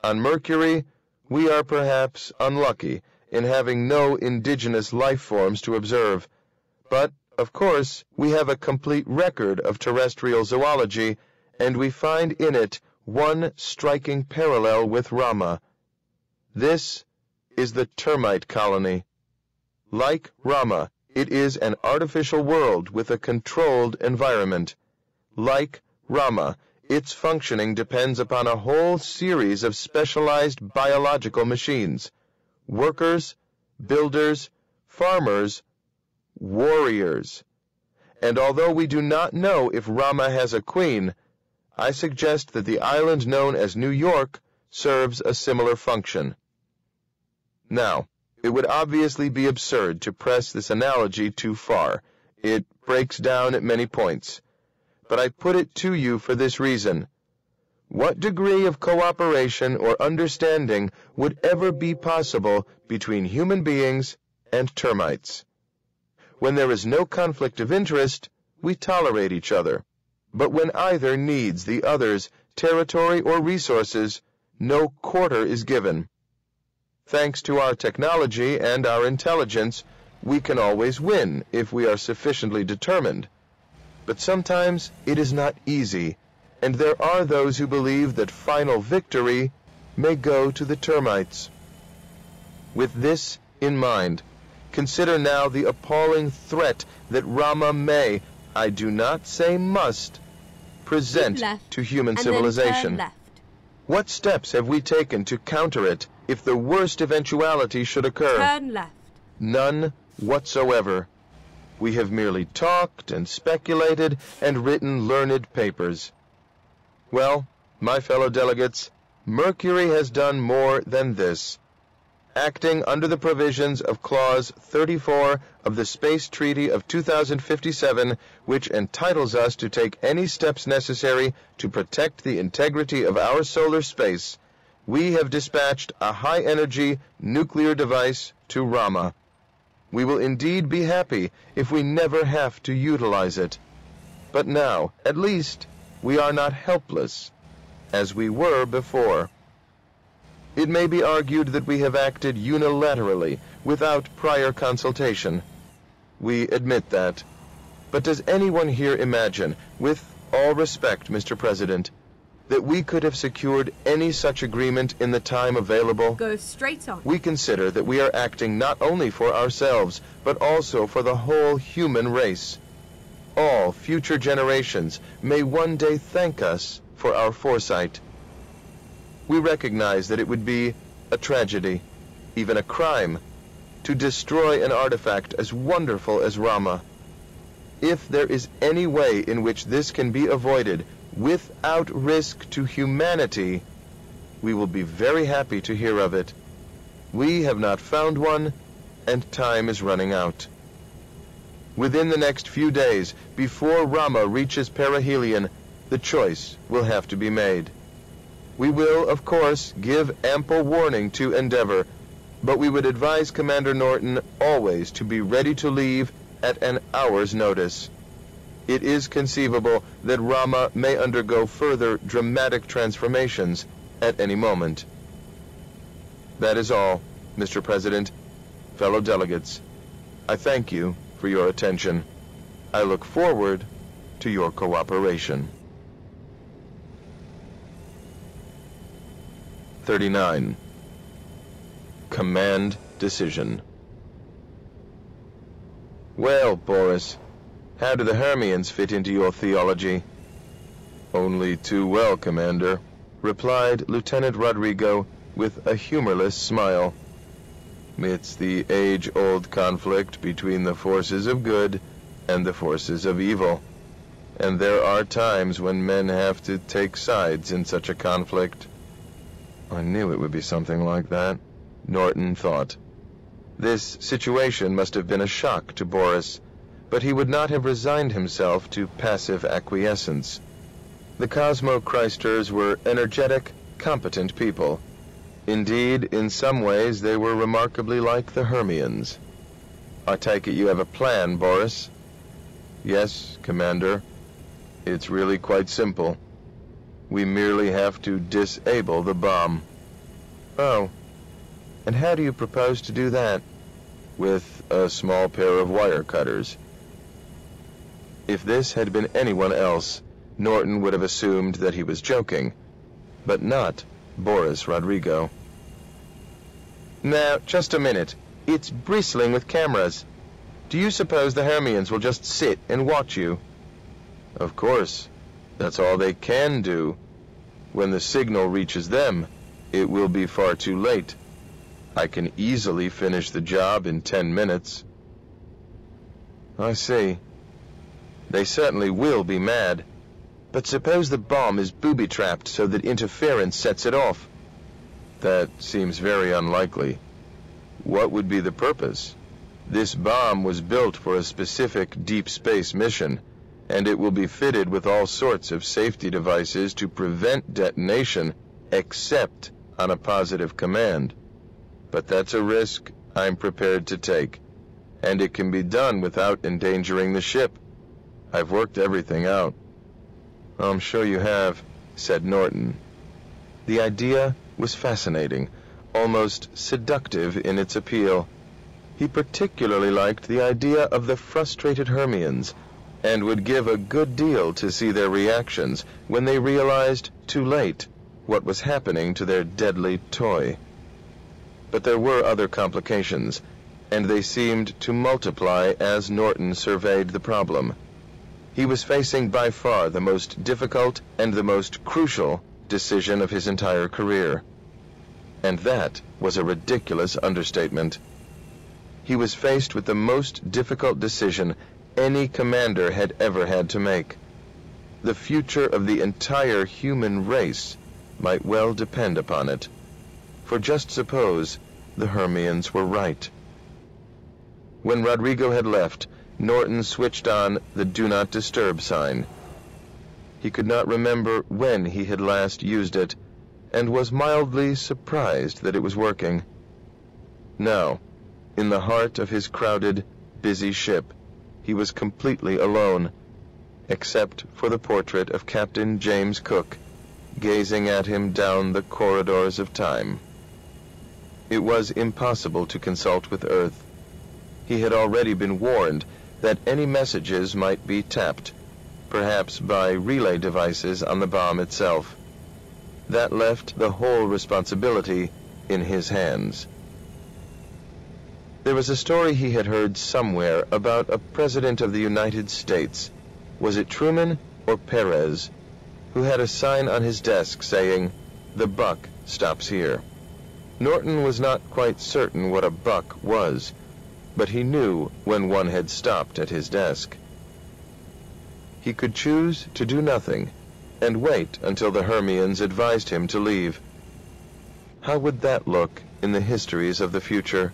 On Mercury, we are perhaps unlucky in having no indigenous life forms to observe, but, of course, we have a complete record of terrestrial zoology, and we find in it one striking parallel with Rama. This is the termite colony. Like Rama, it is an artificial world with a controlled environment. Like Rama, its functioning depends upon a whole series of specialized biological machines. Workers, builders, farmers, warriors. And although we do not know if Rama has a queen, I suggest that the island known as New York serves a similar function. Now, it would obviously be absurd to press this analogy too far. It breaks down at many points. But I put it to you for this reason. What degree of cooperation or understanding would ever be possible between human beings and termites? When there is no conflict of interest, we tolerate each other. But when either needs the other's territory or resources, no quarter is given. Thanks to our technology and our intelligence, we can always win if we are sufficiently determined. But sometimes it is not easy, and there are those who believe that final victory may go to the termites. With this in mind, consider now the appalling threat that Rama may, I do not say must, present left, to human civilization. Then turn left. What steps have we taken to counter it if the worst eventuality should occur? Turn left. None whatsoever. We have merely talked and speculated and written learned papers. Well, my fellow delegates, Mercury has done more than this. Acting under the provisions of Clause 34 of the Space Treaty of 2057, which entitles us to take any steps necessary to protect the integrity of our solar space, we have dispatched a high-energy nuclear device to Rama. We will indeed be happy if we never have to utilize it. But now, at least, we are not helpless, as we were before. It may be argued that we have acted unilaterally, without prior consultation. We admit that. But does anyone here imagine, with all respect, Mr. President, that we could have secured any such agreement in the time available? Go straight on. We consider that we are acting not only for ourselves, but also for the whole human race. All future generations may one day thank us for our foresight. We recognize that it would be a tragedy, even a crime, to destroy an artifact as wonderful as Rama. If there is any way in which this can be avoided without risk to humanity, we will be very happy to hear of it. We have not found one, and time is running out. Within the next few days, before Rama reaches perihelion, the choice will have to be made. We will, of course, give ample warning to Endeavour, but we would advise Commander Norton always to be ready to leave at an hour's notice. It is conceivable that Rama may undergo further dramatic transformations at any moment. That is all, Mr. President, fellow delegates. I thank you for your attention. I look forward to your cooperation. 39. Command Decision Well, Boris, how do the Hermians fit into your theology? Only too well, Commander, replied Lieutenant Rodrigo, with a humorless smile. It's the age-old conflict between the forces of good and the forces of evil. And there are times when men have to take sides in such a conflict. I knew it would be something like that, Norton thought. This situation must have been a shock to Boris, but he would not have resigned himself to passive acquiescence. The Cosmo Christers were energetic, competent people. Indeed, in some ways they were remarkably like the Hermians. I take it you have a plan, Boris? Yes, Commander. It's really quite simple. We merely have to disable the bomb. Oh. And how do you propose to do that? With a small pair of wire cutters. If this had been anyone else, Norton would have assumed that he was joking, but not Boris Rodrigo. Now, just a minute. It's bristling with cameras. Do you suppose the Hermians will just sit and watch you? Of course. That's all they can do. When the signal reaches them, it will be far too late. I can easily finish the job in ten minutes. I see. They certainly will be mad. But suppose the bomb is booby-trapped so that interference sets it off. That seems very unlikely. What would be the purpose? This bomb was built for a specific deep space mission and it will be fitted with all sorts of safety devices to prevent detonation except on a positive command. But that's a risk I'm prepared to take, and it can be done without endangering the ship. I've worked everything out. I'm sure you have, said Norton. The idea was fascinating, almost seductive in its appeal. He particularly liked the idea of the frustrated Hermians and would give a good deal to see their reactions when they realized too late what was happening to their deadly toy. But there were other complications, and they seemed to multiply as Norton surveyed the problem. He was facing by far the most difficult and the most crucial decision of his entire career. And that was a ridiculous understatement. He was faced with the most difficult decision any commander had ever had to make. The future of the entire human race might well depend upon it. For just suppose the Hermians were right. When Rodrigo had left, Norton switched on the Do Not Disturb sign. He could not remember when he had last used it, and was mildly surprised that it was working. Now, in the heart of his crowded, busy ship, he was completely alone, except for the portrait of Captain James Cook, gazing at him down the corridors of time. It was impossible to consult with Earth. He had already been warned that any messages might be tapped, perhaps by relay devices on the bomb itself. That left the whole responsibility in his hands. There was a story he had heard somewhere about a president of the United States. Was it Truman or Perez? Who had a sign on his desk saying, The buck stops here. Norton was not quite certain what a buck was, but he knew when one had stopped at his desk. He could choose to do nothing and wait until the Hermians advised him to leave. How would that look in the histories of the future?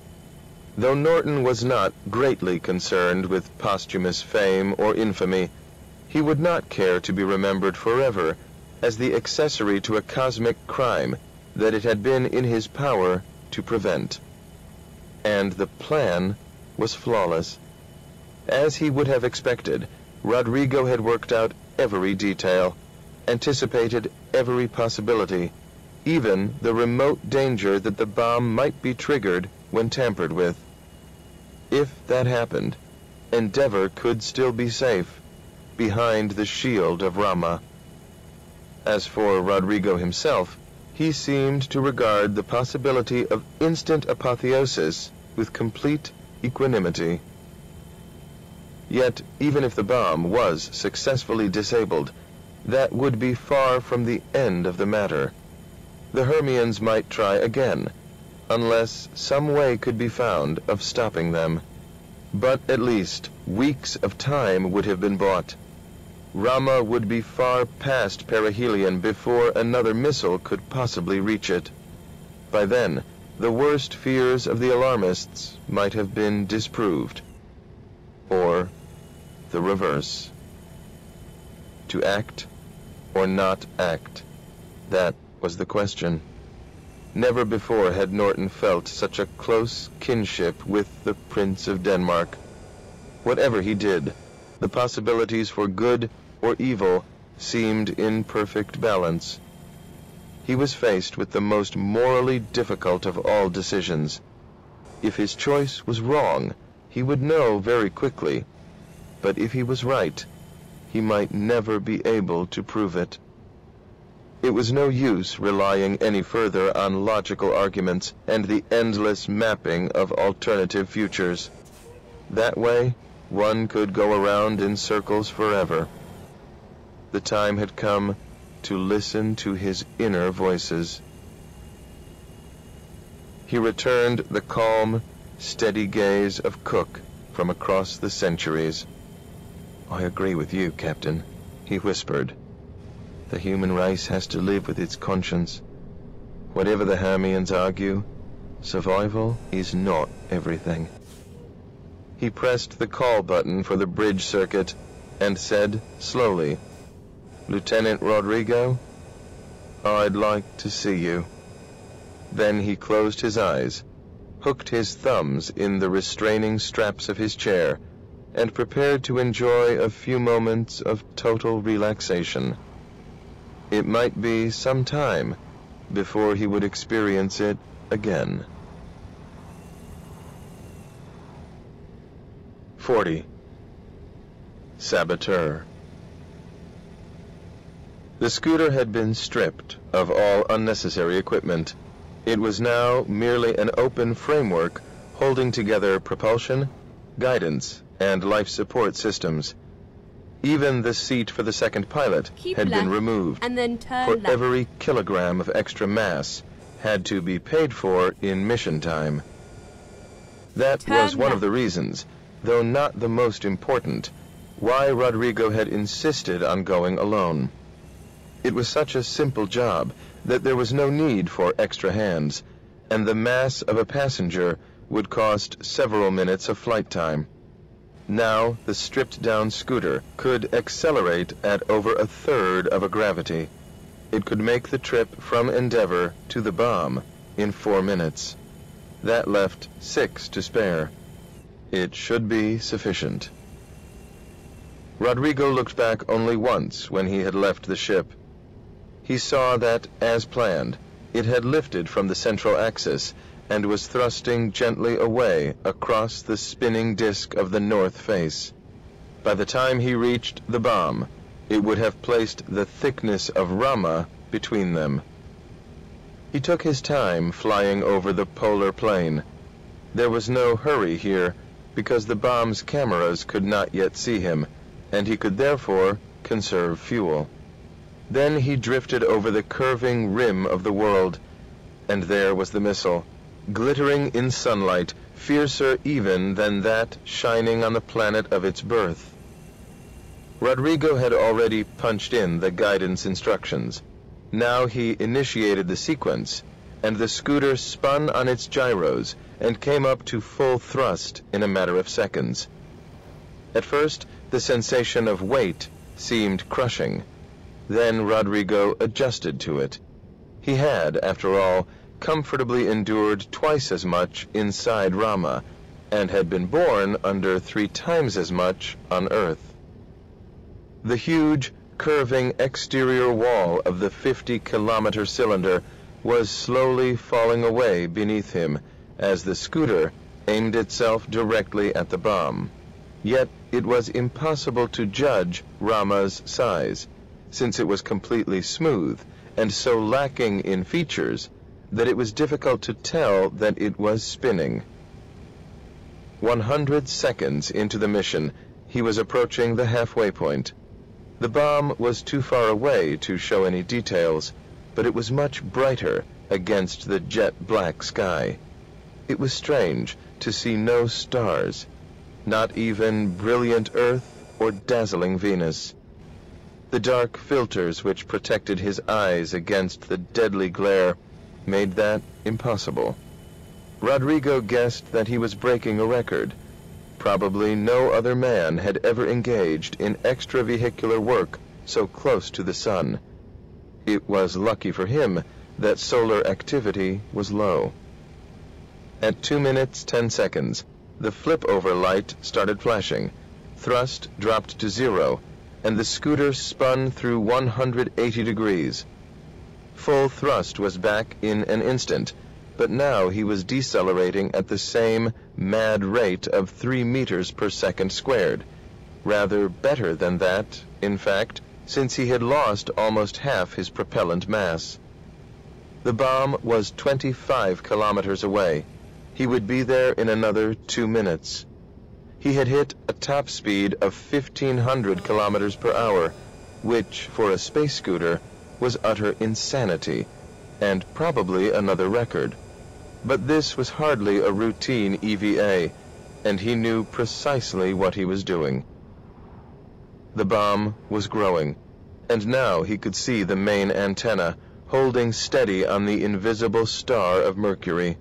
Though Norton was not greatly concerned with posthumous fame or infamy, he would not care to be remembered forever as the accessory to a cosmic crime that it had been in his power to prevent. And the plan was flawless. As he would have expected, Rodrigo had worked out every detail, anticipated every possibility, even the remote danger that the bomb might be triggered when tampered with. If that happened, Endeavor could still be safe, behind the shield of Rama. As for Rodrigo himself, he seemed to regard the possibility of instant apotheosis with complete equanimity. Yet, even if the bomb was successfully disabled, that would be far from the end of the matter. the Hermians might try again, unless some way could be found of stopping them. But at least weeks of time would have been bought. Rama would be far past perihelion before another missile could possibly reach it. By then, the worst fears of the alarmists might have been disproved. Or the reverse. To act or not act, that was the question. Never before had Norton felt such a close kinship with the Prince of Denmark. Whatever he did, the possibilities for good or evil seemed in perfect balance. He was faced with the most morally difficult of all decisions. If his choice was wrong, he would know very quickly. But if he was right, he might never be able to prove it. It was no use relying any further on logical arguments and the endless mapping of alternative futures. That way, one could go around in circles forever. The time had come to listen to his inner voices. He returned the calm, steady gaze of Cook from across the centuries. I agree with you, Captain, he whispered. The human race has to live with its conscience. Whatever the Hermians argue, survival is not everything. He pressed the call button for the bridge circuit and said slowly, Lieutenant Rodrigo, I'd like to see you. Then he closed his eyes, hooked his thumbs in the restraining straps of his chair, and prepared to enjoy a few moments of total relaxation. It might be some time before he would experience it again. 40. Saboteur the scooter had been stripped of all unnecessary equipment. It was now merely an open framework holding together propulsion, guidance, and life support systems. Even the seat for the second pilot Keep had left, been removed, and then turn for left. every kilogram of extra mass had to be paid for in mission time. That Turn was one of the reasons, though not the most important, why Rodrigo had insisted on going alone. It was such a simple job that there was no need for extra hands, and the mass of a passenger would cost several minutes of flight time. Now, the stripped-down scooter could accelerate at over a third of a gravity. It could make the trip from Endeavour to the bomb in four minutes. That left six to spare. It should be sufficient. Rodrigo looked back only once when he had left the ship. He saw that, as planned, it had lifted from the central axis and was thrusting gently away across the spinning disk of the north face. By the time he reached the bomb, it would have placed the thickness of Rama between them. He took his time flying over the polar plain. There was no hurry here because the bomb's cameras could not yet see him, and he could therefore conserve fuel. Then he drifted over the curving rim of the world, and there was the missile, glittering in sunlight, fiercer even than that shining on the planet of its birth. Rodrigo had already punched in the guidance instructions. Now he initiated the sequence, and the scooter spun on its gyros and came up to full thrust in a matter of seconds. At first, the sensation of weight seemed crushing. Then Rodrigo adjusted to it. He had, after all, comfortably endured twice as much inside Rama, and had been born under three times as much on Earth. The huge, curving exterior wall of the 50-kilometer cylinder was slowly falling away beneath him as the scooter aimed itself directly at the bomb. Yet it was impossible to judge Rama's size, since it was completely smooth and so lacking in features that it was difficult to tell that it was spinning. 100 seconds into the mission, he was approaching the halfway point. The bomb was too far away to show any details, but it was much brighter against the jet black sky. It was strange to see no stars, not even brilliant Earth or dazzling Venus. The dark filters which protected his eyes against the deadly glare made that impossible. Rodrigo guessed that he was breaking a record. Probably no other man had ever engaged in extravehicular work so close to the sun. It was lucky for him that solar activity was low. At 2 minutes 10 seconds, the flip-over light started flashing. Thrust dropped to zero, and the scooter spun through 180 degrees. Full thrust was back in an instant, but now he was decelerating at the same mad rate of 3 meters per second squared. Rather better than that, in fact, since he had lost almost half his propellant mass. The bomb was 25 kilometers away. He would be there in another two minutes. He had hit a top speed of 1,500 kilometers per hour, which, for a space scooter, was utter insanity, and probably another record. But this was hardly a routine EVA, and he knew precisely what he was doing. The bomb was growing, and now he could see the main antenna holding steady on the invisible star of Mercury.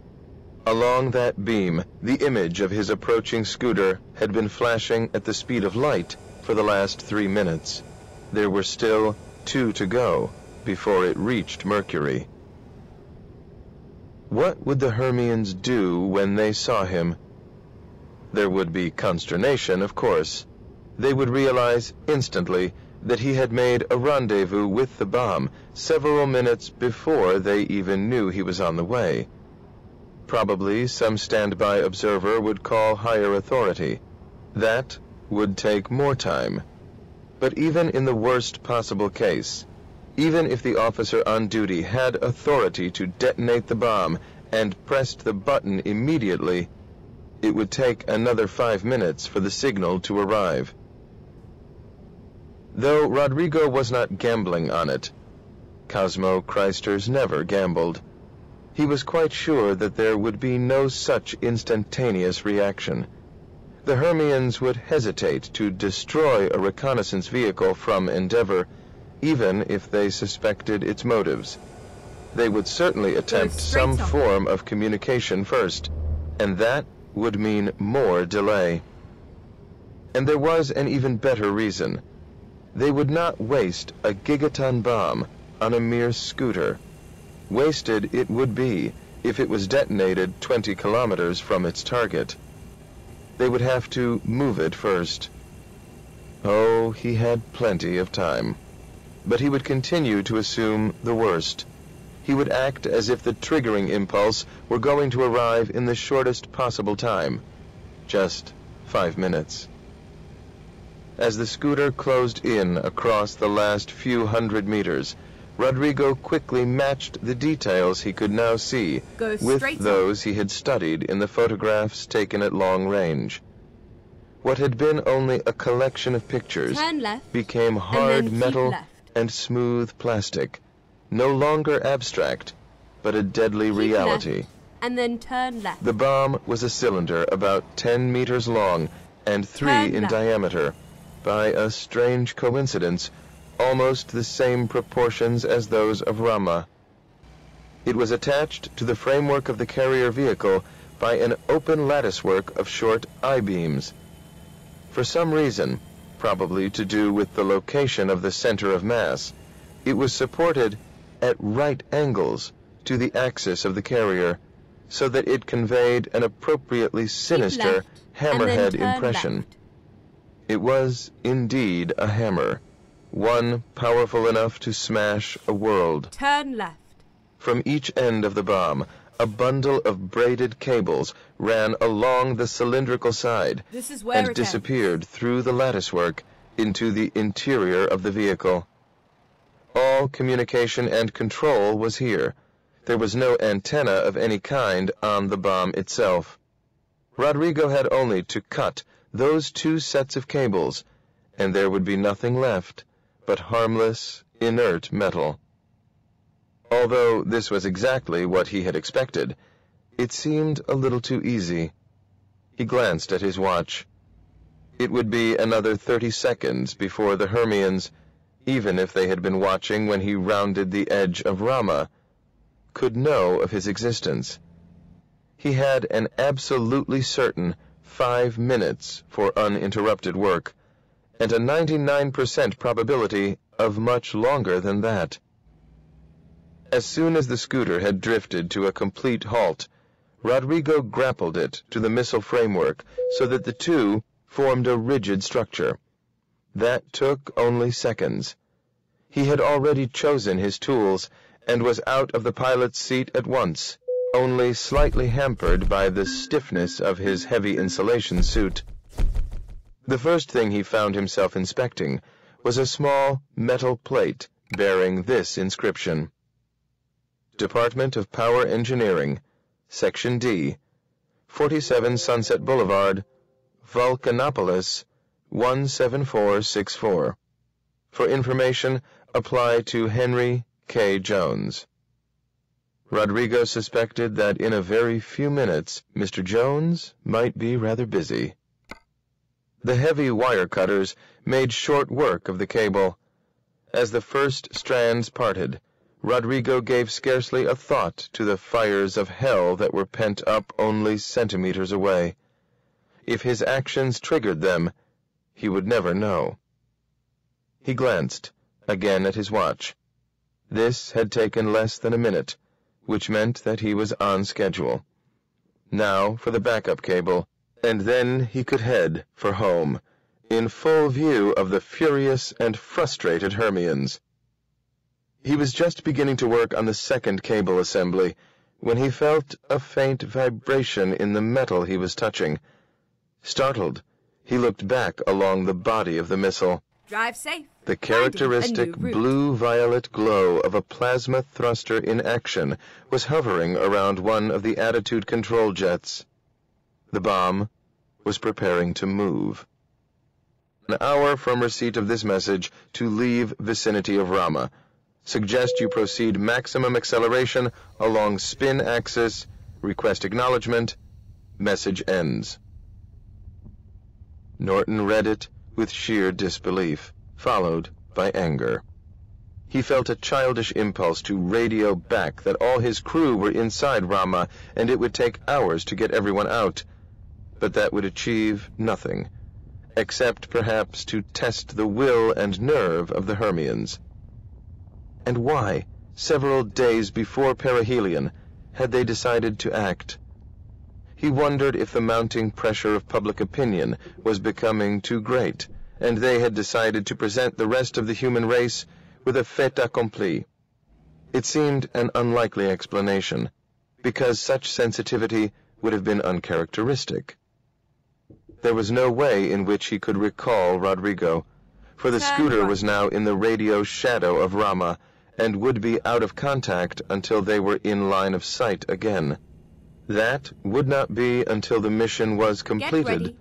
Along that beam, the image of his approaching scooter had been flashing at the speed of light for the last three minutes. There were still two to go before it reached Mercury. What would the Hermians do when they saw him? There would be consternation, of course. They would realize instantly that he had made a rendezvous with the bomb several minutes before they even knew he was on the way. Probably some standby observer would call higher authority. That would take more time. But even in the worst possible case, even if the officer on duty had authority to detonate the bomb and pressed the button immediately, it would take another five minutes for the signal to arrive. Though Rodrigo was not gambling on it, Cosmo Christers never gambled. He was quite sure that there would be no such instantaneous reaction. The Hermians would hesitate to destroy a reconnaissance vehicle from Endeavour, even if they suspected its motives. They would certainly attempt some form of communication first, and that would mean more delay. And there was an even better reason. They would not waste a gigaton bomb on a mere scooter. Wasted it would be if it was detonated 20 kilometers from its target. They would have to move it first. Oh, he had plenty of time. But he would continue to assume the worst. He would act as if the triggering impulse were going to arrive in the shortest possible time. Just five minutes. As the scooter closed in across the last few hundred meters, Rodrigo quickly matched the details he could now see with those he had studied in the photographs taken at long range. What had been only a collection of pictures became hard metal and smooth plastic, no longer abstract, but a deadly keep reality. Left, and then turn left. The bomb was a cylinder about 10 meters long and 3 turn in left. diameter by a strange coincidence, almost the same proportions as those of Rama. It was attached to the framework of the carrier vehicle by an open latticework of short I-beams. For some reason, probably to do with the location of the center of mass, it was supported at right angles to the axis of the carrier, so that it conveyed an appropriately sinister hammerhead impression. Left. It was indeed a hammer, one powerful enough to smash a world. Turn left. From each end of the bomb, a bundle of braided cables ran along the cylindrical side and disappeared through the latticework into the interior of the vehicle. All communication and control was here. There was no antenna of any kind on the bomb itself. Rodrigo had only to cut those two sets of cables, and there would be nothing left but harmless, inert metal. Although this was exactly what he had expected, it seemed a little too easy. He glanced at his watch. It would be another thirty seconds before the Hermians, even if they had been watching when he rounded the edge of Rama, could know of his existence. He had an absolutely certain five minutes for uninterrupted work, and a 99% probability of much longer than that. As soon as the scooter had drifted to a complete halt, Rodrigo grappled it to the missile framework so that the two formed a rigid structure. That took only seconds. He had already chosen his tools and was out of the pilot's seat at once, only slightly hampered by the stiffness of his heavy insulation suit. The first thing he found himself inspecting was a small metal plate bearing this inscription. Department of Power Engineering, Section D, 47 Sunset Boulevard, Vulcanopolis, 17464. For information, apply to Henry K. Jones. Rodrigo suspected that in a very few minutes Mr. Jones might be rather busy. The heavy wire cutters made short work of the cable. As the first strands parted, Rodrigo gave scarcely a thought to the fires of hell that were pent up only centimeters away. If his actions triggered them, he would never know. He glanced again at his watch. This had taken less than a minute, which meant that he was on schedule. Now for the backup cable, and then he could head for home, in full view of the furious and frustrated Hermians. He was just beginning to work on the second cable assembly when he felt a faint vibration in the metal he was touching. Startled, he looked back along the body of the missile. Drive safe. The characteristic blue-violet glow of a plasma thruster in action was hovering around one of the attitude control jets. The bomb was preparing to move. An hour from receipt of this message to leave vicinity of Rama, Suggest you proceed maximum acceleration along spin axis. Request acknowledgement. Message ends. Norton read it with sheer disbelief, followed by anger. He felt a childish impulse to radio back that all his crew were inside Rama and it would take hours to get everyone out. But that would achieve nothing, except perhaps to test the will and nerve of the Hermians. And why, several days before perihelion, had they decided to act? He wondered if the mounting pressure of public opinion was becoming too great, and they had decided to present the rest of the human race with a fait accompli. It seemed an unlikely explanation, because such sensitivity would have been uncharacteristic. There was no way in which he could recall Rodrigo, for the scooter was now in the radio shadow of Rama, and would be out of contact until they were in line of sight again. That would not be until the mission was completed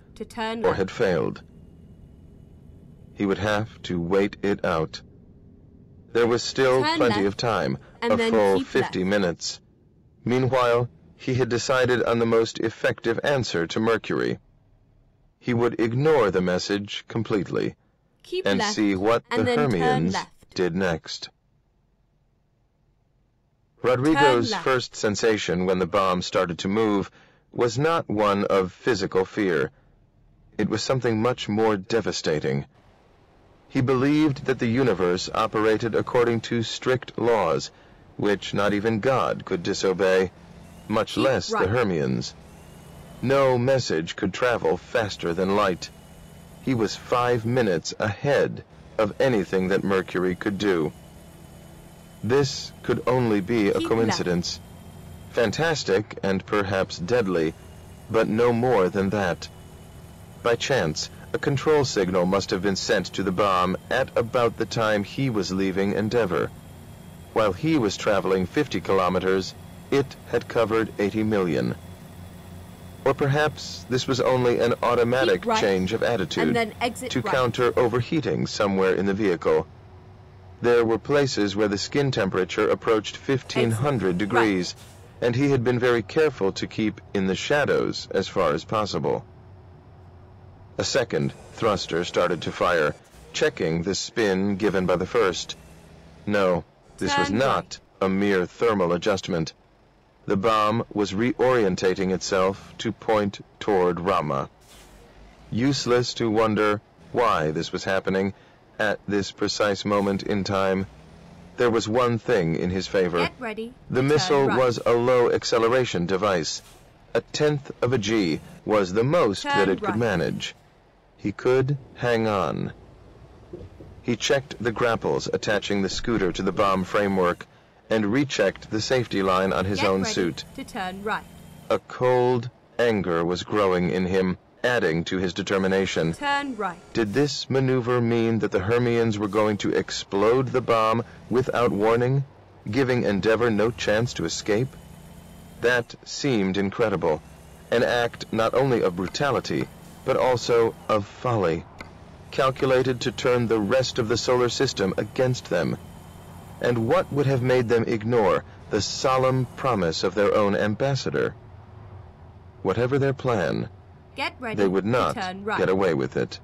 or had failed. He would have to wait it out. There was still turn plenty left, of time, a full 50 left. minutes. Meanwhile, he had decided on the most effective answer to Mercury. He would ignore the message completely keep and left, see what the Hermians did next. Rodrigo's first sensation when the bomb started to move was not one of physical fear. It was something much more devastating. He believed that the universe operated according to strict laws, which not even God could disobey, much Keep less right. the Hermians. No message could travel faster than light. He was five minutes ahead of anything that Mercury could do. This could only be a coincidence. Fantastic and perhaps deadly, but no more than that. By chance, a control signal must have been sent to the bomb at about the time he was leaving Endeavour. While he was traveling 50 kilometers, it had covered 80 million. Or perhaps this was only an automatic right, change of attitude to right. counter overheating somewhere in the vehicle. There were places where the skin temperature approached 1500 degrees, and he had been very careful to keep in the shadows as far as possible. A second thruster started to fire, checking the spin given by the first. No, this was not a mere thermal adjustment. The bomb was reorientating itself to point toward Rama. Useless to wonder why this was happening at this precise moment in time. There was one thing in his favor. Get ready. The missile right. was a low acceleration device. A tenth of a G was the most Turn that it could manage. He could hang on. He checked the grapples attaching the scooter to the bomb framework and rechecked the safety line on his Get own ready suit. To turn right. A cold anger was growing in him, adding to his determination. Turn right. Did this maneuver mean that the Hermians were going to explode the bomb without warning, giving Endeavor no chance to escape? That seemed incredible, an act not only of brutality, but also of folly, calculated to turn the rest of the solar system against them. And what would have made them ignore the solemn promise of their own ambassador? Whatever their plan, they would not right. get away with it.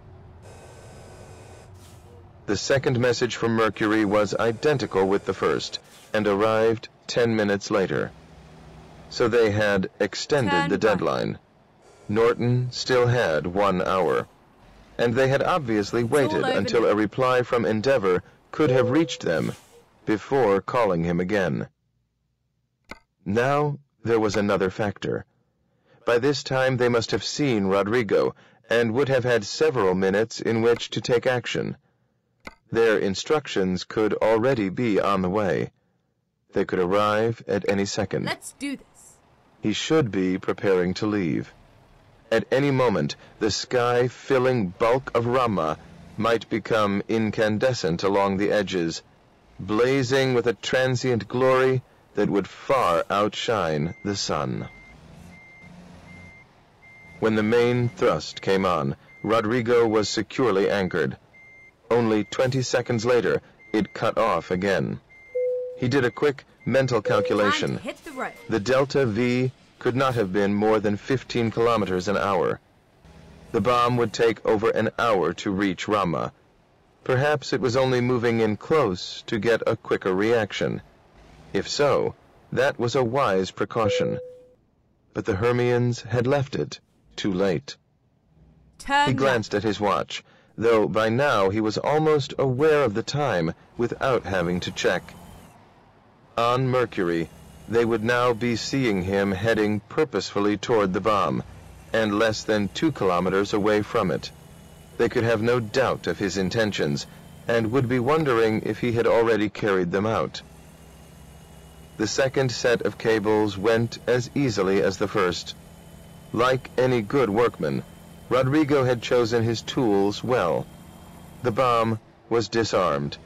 The second message from Mercury was identical with the first and arrived 10 minutes later. So they had extended Turn the right. deadline. Norton still had one hour. And they had obviously waited until now. a reply from Endeavor could have reached them before calling him again. Now there was another factor. By this time they must have seen Rodrigo and would have had several minutes in which to take action. Their instructions could already be on the way. They could arrive at any second. Let's do this. He should be preparing to leave. At any moment, the sky-filling bulk of Rama might become incandescent along the edges, blazing with a transient glory that would far outshine the sun. When the main thrust came on, Rodrigo was securely anchored. Only 20 seconds later, it cut off again. He did a quick mental calculation. the. The Delta V could not have been more than 15 kilometers an hour. The bomb would take over an hour to reach Rama. Perhaps it was only moving in close to get a quicker reaction. If so, that was a wise precaution. But the Hermians had left it too late. Turn He glanced at his watch, though by now he was almost aware of the time without having to check. On Mercury, they would now be seeing him heading purposefully toward the bomb, and less than two kilometers away from it. They could have no doubt of his intentions, and would be wondering if he had already carried them out. The second set of cables went as easily as the first. Like any good workman, Rodrigo had chosen his tools well. The bomb was disarmed.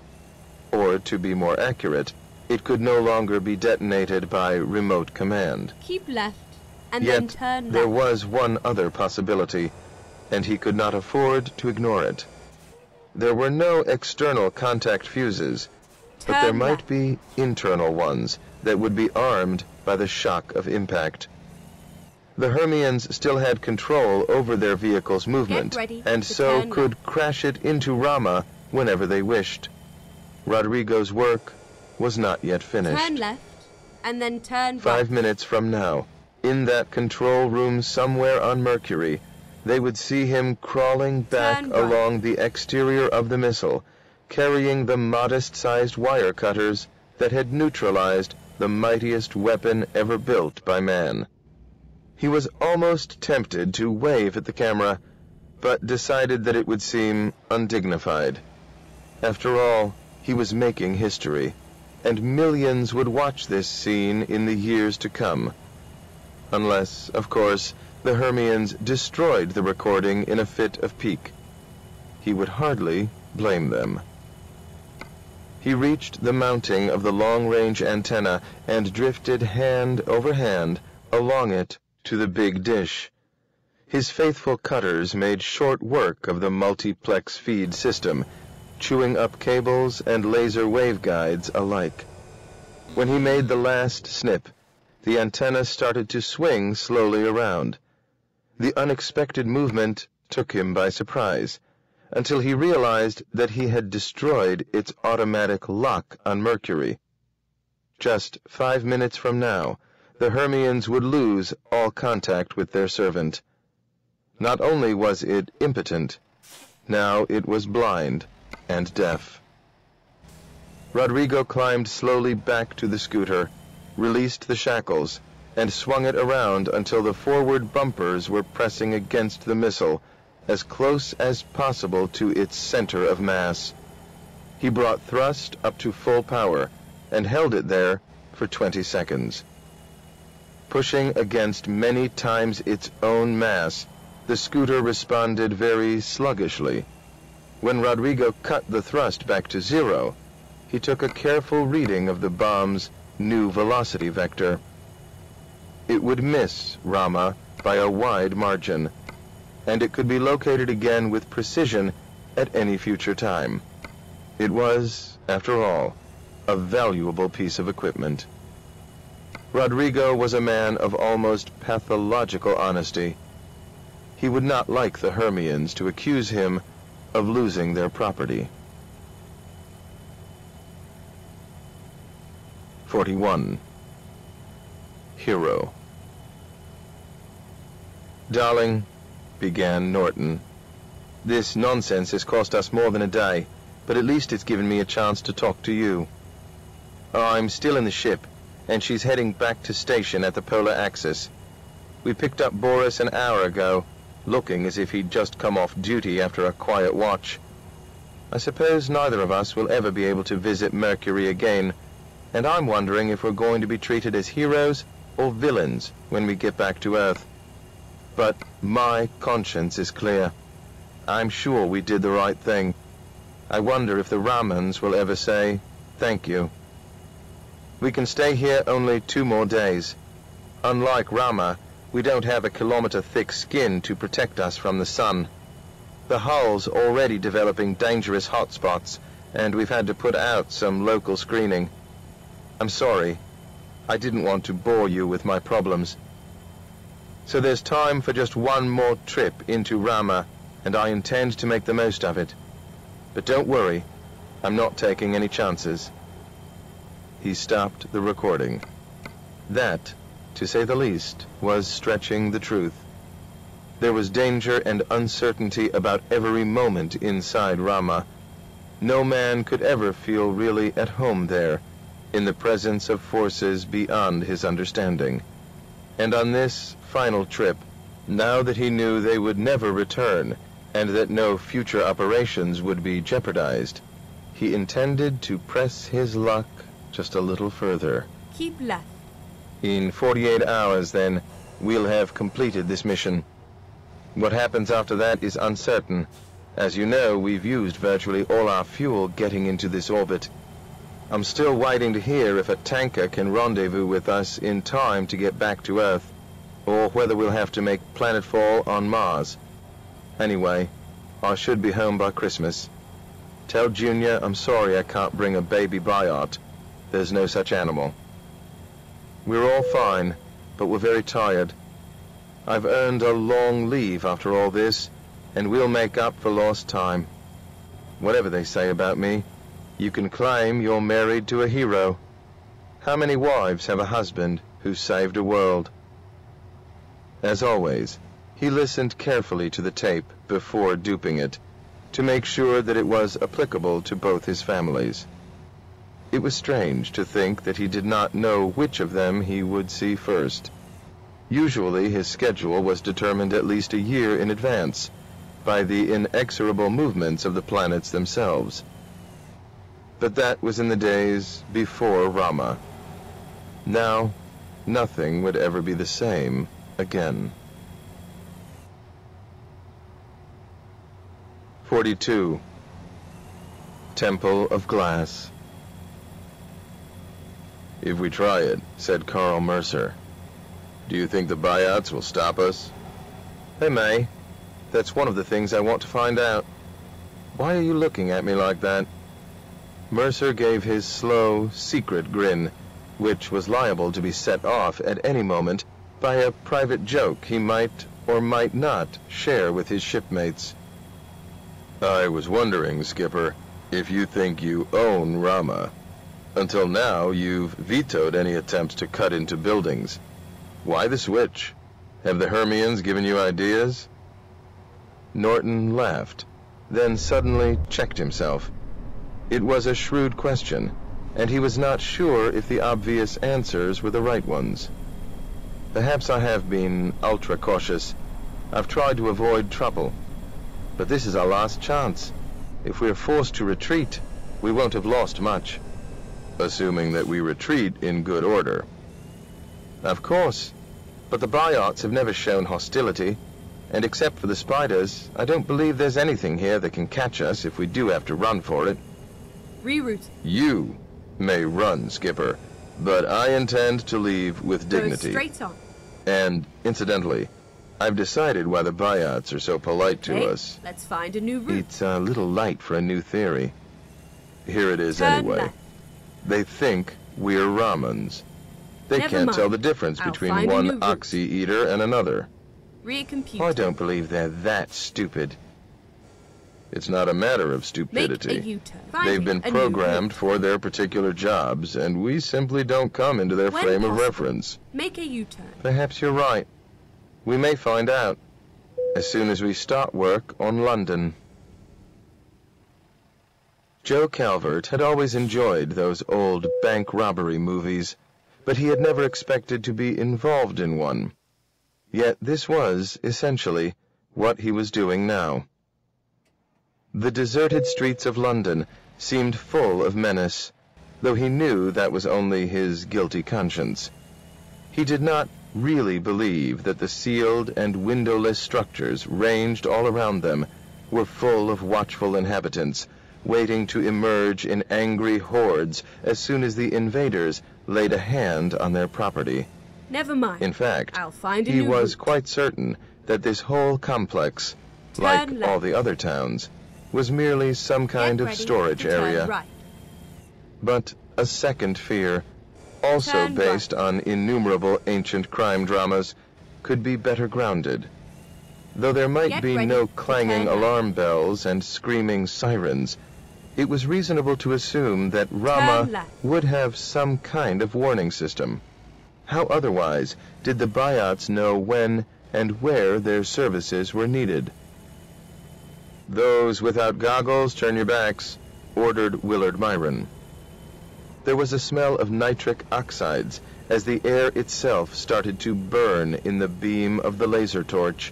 Or, to be more accurate, it could no longer be detonated by remote command. Keep left. And then turn left. there was one other possibility, and he could not afford to ignore it. There were no external contact fuses, but there might be internal ones that would be armed by the shock of impact. The Hermians still had control over their vehicle's movement, and so could crash it into Rama whenever they wished. Rodrigo's work was not yet finished. Turn left. And then turn Five right. minutes from now, in that control room somewhere on Mercury, they would see him crawling back right. along the exterior of the missile, carrying the modest-sized wire cutters that had neutralized the mightiest weapon ever built by man. He was almost tempted to wave at the camera, but decided that it would seem undignified. After all, he was making history, and millions would watch this scene in the years to come. Unless, of course, the Hermians destroyed the recording in a fit of pique. He would hardly blame them. He reached the mounting of the long-range antenna and drifted hand over hand along it to the big dish. His faithful cutters made short work of the multiplex feed system, chewing up cables and laser waveguides alike. When he made the last snip, the antenna started to swing slowly around. The unexpected movement took him by surprise, until he realized that he had destroyed its automatic lock on Mercury. Just five minutes from now, the Hermians would lose all contact with their servant. Not only was it impotent, now it was blind and deaf. Rodrigo climbed slowly back to the scooter, released the shackles, and swung it around until the forward bumpers were pressing against the missile, as close as possible to its center of mass. He brought thrust up to full power and held it there for 20 seconds. Pushing against many times its own mass, the scooter responded very sluggishly. When Rodrigo cut the thrust back to zero, he took a careful reading of the bomb's new velocity vector. It would miss Rama by a wide margin, and it could be located again with precision at any future time. It was, after all, a valuable piece of equipment. Rodrigo was a man of almost pathological honesty. He would not like the Hermians to accuse him of losing their property. 41. Hero Darling, began Norton, this nonsense has cost us more than a day, but at least it's given me a chance to talk to you. I'm still in the ship, and she's heading back to station at the polar axis. We picked up Boris an hour ago, looking as if he'd just come off duty after a quiet watch. I suppose neither of us will ever be able to visit Mercury again, and I'm wondering if we're going to be treated as heroes or villains when we get back to Earth. But my conscience is clear. I'm sure we did the right thing. I wonder if the Ramans will ever say, thank you. We can stay here only two more days. Unlike Rama, we don't have a kilometer-thick skin to protect us from the sun. The hull's already developing dangerous hotspots, and we've had to put out some local screening. I'm sorry. I didn't want to bore you with my problems. So there's time for just one more trip into Rama, and I intend to make the most of it. But don't worry, I'm not taking any chances. He stopped the recording. That, to say the least, was stretching the truth. There was danger and uncertainty about every moment inside Rama. No man could ever feel really at home there, in the presence of forces beyond his understanding. And on this final trip, now that he knew they would never return and that no future operations would be jeopardized, he intended to press his luck just a little further. Keep left. In 48 hours, then, we'll have completed this mission. What happens after that is uncertain. As you know, we've used virtually all our fuel getting into this orbit. I'm still waiting to hear if a tanker can rendezvous with us in time to get back to Earth or whether we'll have to make planetfall on Mars. Anyway, I should be home by Christmas. Tell Junior I'm sorry I can't bring a baby Biot. There's no such animal. We're all fine, but we're very tired. I've earned a long leave after all this, and we'll make up for lost time. Whatever they say about me, you can claim you're married to a hero. How many wives have a husband who saved a world? As always, he listened carefully to the tape before duping it, to make sure that it was applicable to both his families. It was strange to think that he did not know which of them he would see first. Usually his schedule was determined at least a year in advance by the inexorable movements of the planets themselves. But that was in the days before Rama. Now, nothing would ever be the same again. 42. Temple of Glass If we try it, said Karl Mercer, do you think the Biots will stop us? They may. That's one of the things I want to find out. Why are you looking at me like that? Mercer gave his slow, secret grin, which was liable to be set off at any moment by a private joke he might or might not share with his shipmates. I was wondering, Skipper, if you think you own Rama. Until now, you've vetoed any attempts to cut into buildings. Why the switch? Have the Hermians given you ideas? Norton laughed, then suddenly checked himself. It was a shrewd question, and he was not sure if the obvious answers were the right ones. Perhaps I have been ultra cautious. I've tried to avoid trouble. But this is our last chance. If we're forced to retreat, we won't have lost much. Assuming that we retreat in good order. Of course. But the Biots have never shown hostility, and except for the spiders, I don't believe there's anything here that can catch us if we do have to run for it. Reroute. You may run, Skipper, but I intend to leave with dignity. Go straight on. And, incidentally, I've decided why the Biots are so polite to Okay, us. Let's find a new route. It's a little light for a new theory. Here it is Turn anyway. left. They think we're Ramans. They Never can't tell the difference I'll between one new route. oxy-eater and another. Recompute. I don't believe they're that stupid. It's not a matter of stupidity. They've been programmed for their particular jobs, and we simply don't come into their When frame of reference. Make a U-turn. Perhaps you're right. We may find out as soon as we start work on London. Joe Calvert had always enjoyed those old bank robbery movies, but he had never expected to be involved in one. Yet this was, essentially, what he was doing now. The deserted streets of London seemed full of menace, though he knew that was only his guilty conscience. He did not really believe that the sealed and windowless structures ranged all around them were full of watchful inhabitants, waiting to emerge in angry hordes as soon as the invaders laid a hand on their property. Never mind. In fact, I'll find a he was route. quite certain that this whole complex, Turn like left. all the other towns, was merely some kind Get of storage area. Right. But a second fear, also Turn based on innumerable ancient crime dramas, could be better grounded. Though there might Get be ready no clanging alarm bells and screaming sirens, it was reasonable to assume that Rama would have some kind of warning system. How otherwise did the Biots know when and where their services were needed? Those without goggles, turn your backs, ordered Willard Myron. There was a smell of nitric oxides as the air itself started to burn in the beam of the laser torch,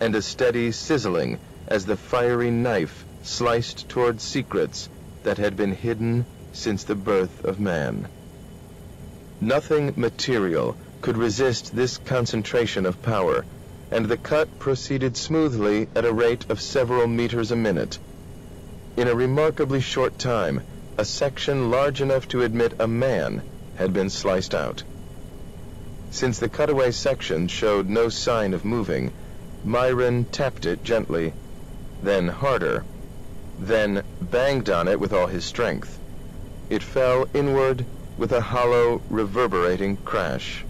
and a steady sizzling as the fiery knife sliced toward secrets that had been hidden since the birth of man. Nothing material could resist this concentration of power, and the cut proceeded smoothly at a rate of several meters a minute. In a remarkably short time, a section large enough to admit a man had been sliced out. Since the cutaway section showed no sign of moving, Myron tapped it gently, then harder, then banged on it with all his strength. It fell inward with a hollow, reverberating crash.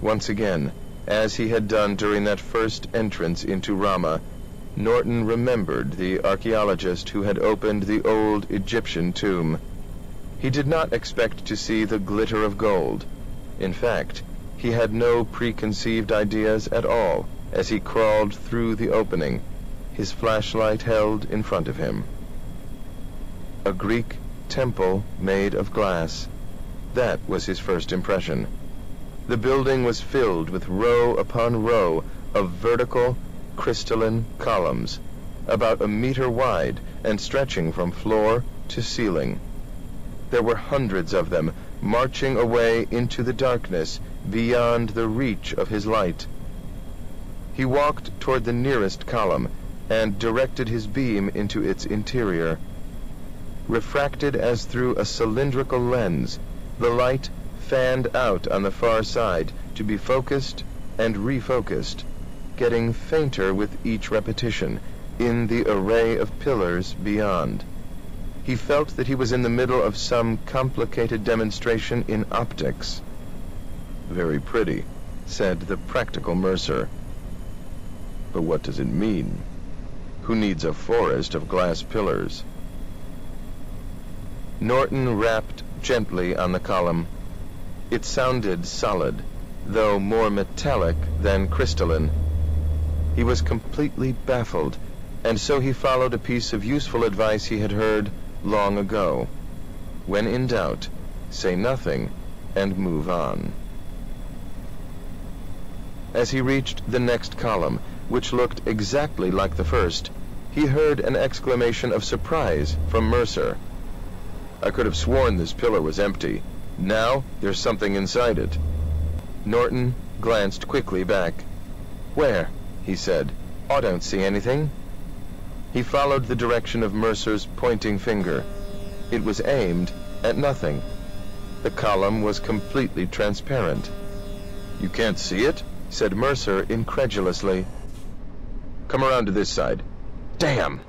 Once again, as he had done during that first entrance into Rama, Norton remembered the archaeologist who had opened the old Egyptian tomb. He did not expect to see the glitter of gold. In fact, he had no preconceived ideas at all as he crawled through the opening, his flashlight held in front of him. A Greek temple made of glass. That was his first impression. The building was filled with row upon row of vertical, crystalline columns, about a meter wide and stretching from floor to ceiling. There were hundreds of them marching away into the darkness beyond the reach of his light. He walked toward the nearest column and directed his beam into its interior. Refracted as through a cylindrical lens, the light fanned out on the far side to be focused and refocused, getting fainter with each repetition, in the array of pillars beyond. He felt that he was in the middle of some complicated demonstration in optics. Very pretty, said the practical Mercer. But what does it mean? Who needs a forest of glass pillars? Norton rapped gently on the column. It sounded solid, though more metallic than crystalline. He was completely baffled, and so he followed a piece of useful advice he had heard long ago. When in doubt, say nothing and move on. As he reached the next column, which looked exactly like the first, he heard an exclamation of surprise from Mercer. I could have sworn this pillar was empty. Now there's something inside it. Norton glanced quickly back. Where? he said. I don't see anything. He followed the direction of Mercer's pointing finger. It was aimed at nothing. The column was completely transparent. You can't see it? said Mercer incredulously. Come around to this side. Damn!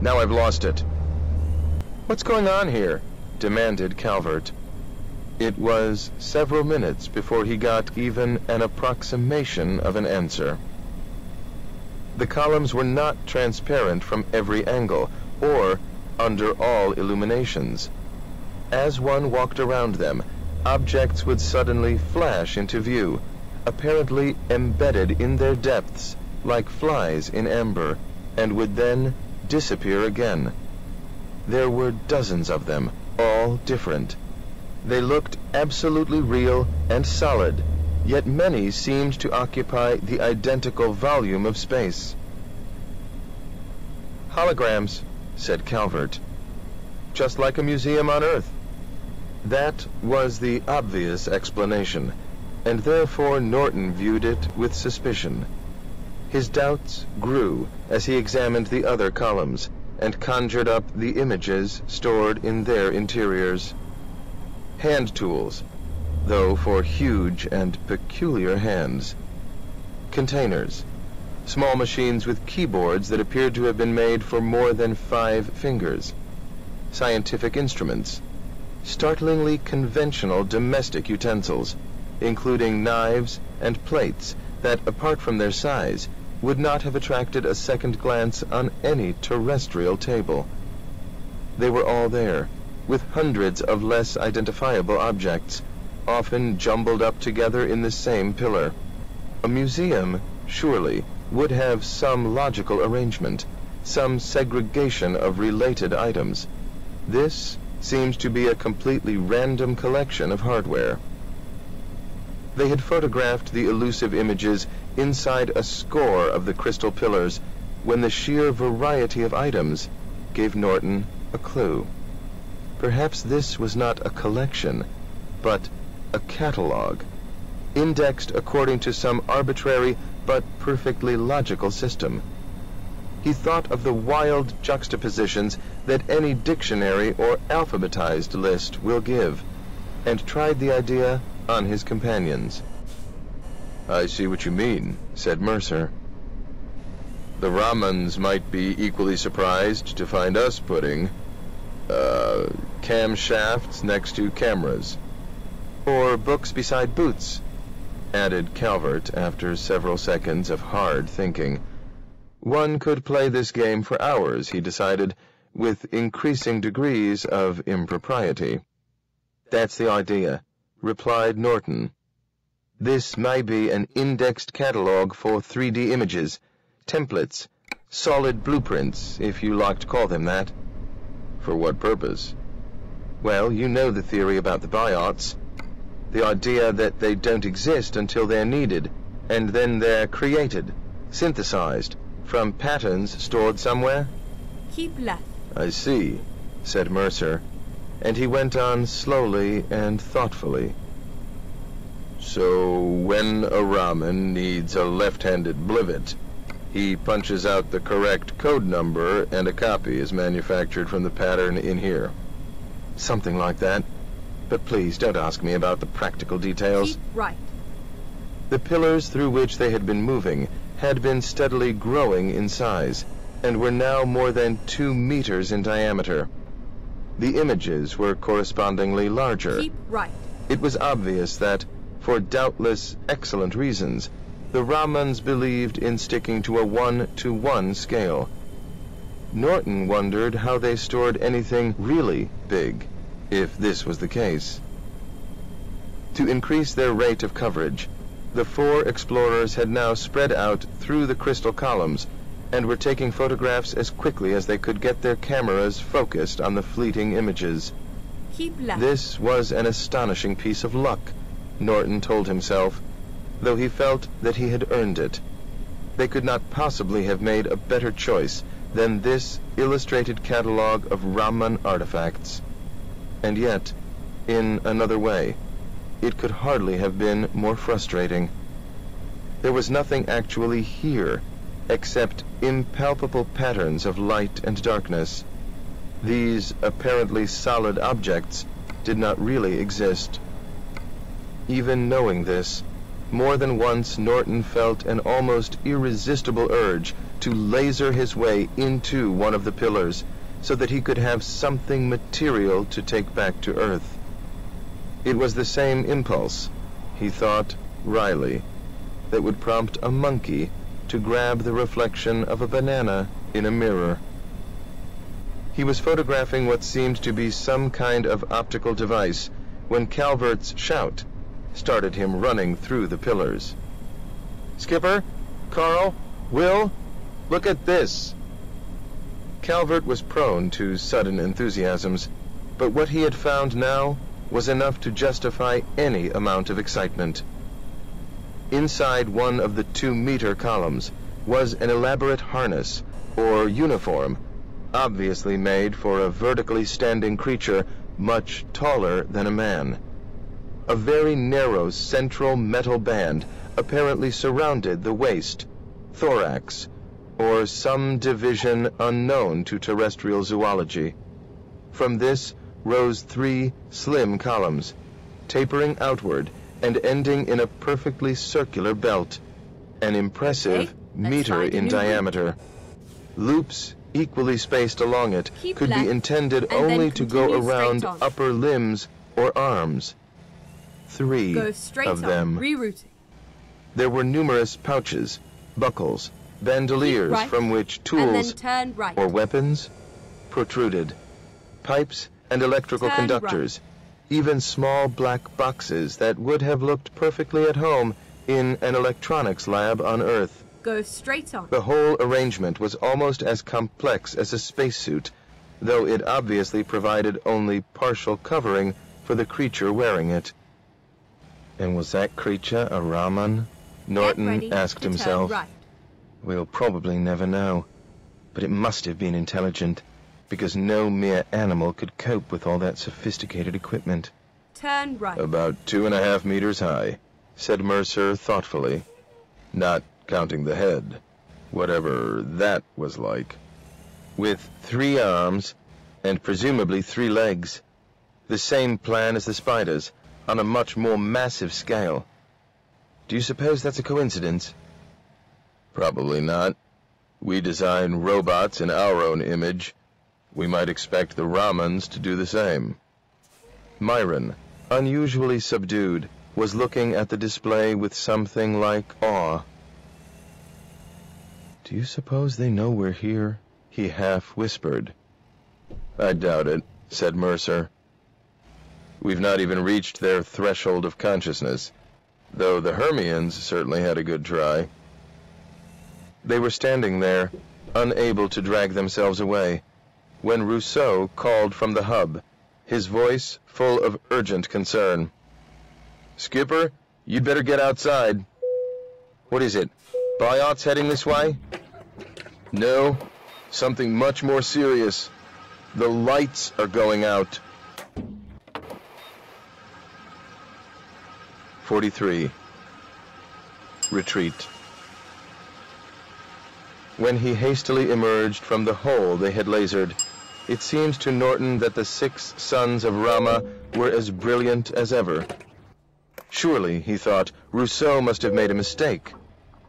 Now I've lost it. What's going on here? demanded Calvert. It was several minutes before he got even an approximation of an answer. The columns were not transparent from every angle, or under all illuminations. As one walked around them, objects would suddenly flash into view, apparently embedded in their depths like flies in amber, and would then disappear again. There were dozens of them, all different. They looked absolutely real and solid, yet many seemed to occupy the identical volume of space. Holograms, said Calvert. Just like a museum on Earth. That was the obvious explanation, and therefore Norton viewed it with suspicion. His doubts grew as he examined the other columns and conjured up the images stored in their interiors. Hand tools, though for huge and peculiar hands. Containers, small machines with keyboards that appeared to have been made for more than five fingers. Scientific instruments, startlingly conventional domestic utensils, including knives and plates that, apart from their size, would not have attracted a second glance on any terrestrial table. They were all there, with hundreds of less identifiable objects, often jumbled up together in the same pillar. A museum, surely, would have some logical arrangement, some segregation of related items. This seems to be a completely random collection of hardware. They had photographed the elusive images inside a score of the crystal pillars when the sheer variety of items gave Norton a clue. Perhaps this was not a collection, but a catalog, indexed according to some arbitrary but perfectly logical system. He thought of the wild juxtapositions that any dictionary or alphabetized list will give, and tried the idea on his companions. I see what you mean, said Mercer. The Ramans might be equally surprised to find us putting, uh, camshafts next to cameras. Or books beside boots, added Calvert after several seconds of hard thinking. One could play this game for hours, he decided, with increasing degrees of impropriety. That's the idea, replied Norton. This may be an indexed catalog for 3D images, templates, solid blueprints, if you like to call them that. For what purpose? Well, you know the theory about the biots the idea that they don't exist until they're needed, and then they're created, synthesized, from patterns stored somewhere? Keep left. I see, said Mercer, and he went on slowly and thoughtfully. So when a Raman needs a left-handed blivet, he punches out the correct code number and a copy is manufactured from the pattern in here. Something like that. But please don't ask me about the practical details. Keep right. The pillars through which they had been moving had been steadily growing in size, and were now more than two meters in diameter. The images were correspondingly larger. Keep right. It was obvious that, for doubtless excellent reasons, the Ramans believed in sticking to a one-to-one scale. Norton wondered how they stored anything really big, if this was the case. To increase their rate of coverage, the four explorers had now spread out through the crystal columns and were taking photographs as quickly as they could get their cameras focused on the fleeting images. This was an astonishing piece of luck, Norton told himself, though he felt that he had earned it. They could not possibly have made a better choice than this illustrated catalog of Raman artifacts. And yet, in another way, it could hardly have been more frustrating. There was nothing actually here except impalpable patterns of light and darkness. These apparently solid objects did not really exist. Even knowing this, more than once Norton felt an almost irresistible urge to laser his way into one of the pillars so that he could have something material to take back to Earth. It was the same impulse, he thought wryly, that would prompt a monkey to grab the reflection of a banana in a mirror. He was photographing what seemed to be some kind of optical device when Calvert's shout started him running through the pillars. Skipper, Karl, Will, look at this. Calvert was prone to sudden enthusiasms, but what he had found now was enough to justify any amount of excitement. Inside one of the two-meter columns was an elaborate harness, or uniform, obviously made for a vertically standing creature much taller than a man. A very narrow central metal band apparently surrounded the waist, thorax, or some division unknown to terrestrial zoology. From this rose three slim columns, tapering outward and ending in a perfectly circular belt, an impressive Okay, meter in diameter. Loops equally spaced along it Keep could left, be intended only to go around upper limbs or arms. Three Go straight of on. them. Rerouting. There were numerous pouches, buckles, bandoliers right, from which tools right. or weapons protruded. Pipes and electrical Turn conductors, even small black boxes that would have looked perfectly at home in an electronics lab on Earth. Go straight on. The whole arrangement was almost as complex as a spacesuit, though it obviously provided only partial covering for the creature wearing it. And was that creature a Raman? Norton asked himself. Right. We'll probably never know. But it must have been intelligent, because no mere animal could cope with all that sophisticated equipment. Turn right. About two and a half meters high, said Mercer thoughtfully, not counting the head, whatever that was like. With three arms, and presumably three legs. The same plan as the spiders, on a much more massive scale. Do you suppose that's a coincidence? Probably not. We design robots in our own image. We might expect the Ramans to do the same. Myron, unusually subdued, was looking at the display with something like awe. Do you suppose they know we're here? He half whispered. I doubt it, said Mercer. We've not even reached their threshold of consciousness, though the Hermians certainly had a good try. They were standing there, unable to drag themselves away, when Rousseau called from the hub, his voice full of urgent concern. Skipper, you'd better get outside. What is it? Biot's heading this way? No, something much more serious. The lights are going out. 43. Retreat. When he hastily emerged from the hole they had lasered, it seemed to Norton that the six suns of Rama were as brilliant as ever. Surely, he thought, Rousseau must have made a mistake,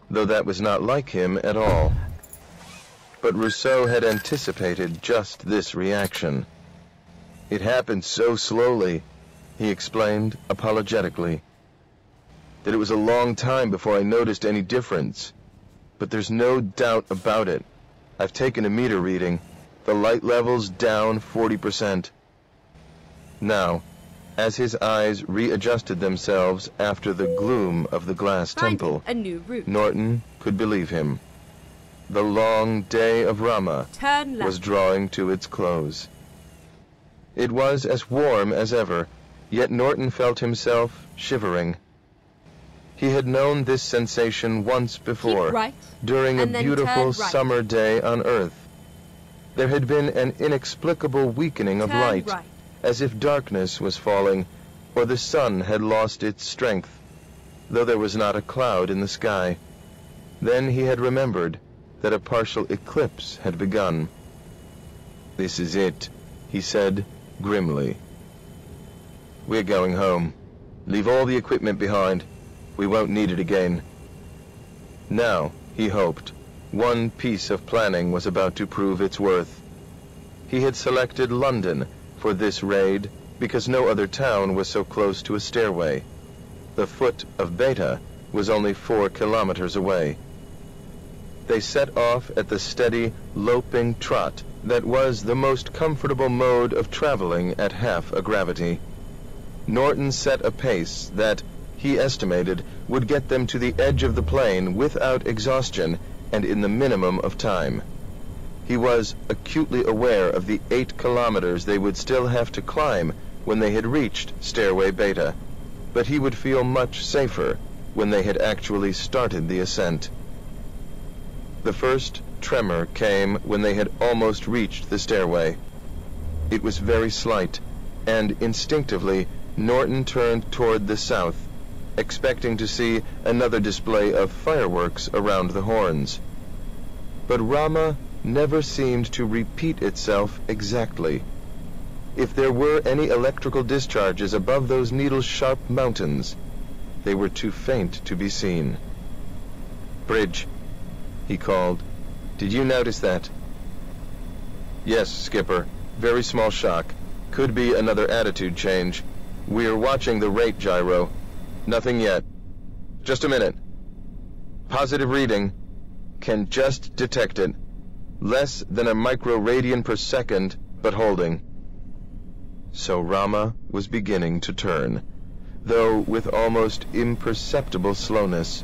though that was not like him at all. But Rousseau had anticipated just this reaction. It happened so slowly, he explained apologetically, that it was a long time before I noticed any difference. But there's no doubt about it. I've taken a meter reading. The light level's down 40%. Now, as his eyes readjusted themselves after the gloom of the glass temple, a new route. Norton could believe him. The long day of Rama was drawing to its close. It was as warm as ever, yet Norton felt himself shivering. He had known this sensation once before, right. during a beautiful right. summer day on Earth. There had been an inexplicable weakening of light, right. as if darkness was falling, or the sun had lost its strength, though there was not a cloud in the sky. Then he had remembered that a partial eclipse had begun. This is it, he said grimly. We're going home. Leave all the equipment behind. We won't need it again. Now, he hoped, one piece of planning was about to prove its worth. He had selected London for this raid because no other town was so close to a stairway. The foot of Beta was only four kilometers away. They set off at the steady, loping trot that was the most comfortable mode of traveling at half a gravity. Norton set a pace that, he estimated, would get them to the edge of the plain without exhaustion and in the minimum of time. He was acutely aware of the eight kilometers they would still have to climb when they had reached Stairway Beta, but he would feel much safer when they had actually started the ascent. The first tremor came when they had almost reached the stairway. It was very slight, and instinctively Norton turned toward the south, expecting to see another display of fireworks around the horns. But Rama never seemed to repeat itself exactly. If there were any electrical discharges above those needle-sharp mountains, they were too faint to be seen. Bridge, he called. Did you notice that? Yes, Skipper. Very small shock. Could be another attitude change. We're watching the rate gyro. Nothing yet. Just a minute. Positive reading. Can just detect it. Less than a microradian per second, but holding. So Rama was beginning to turn, though with almost imperceptible slowness.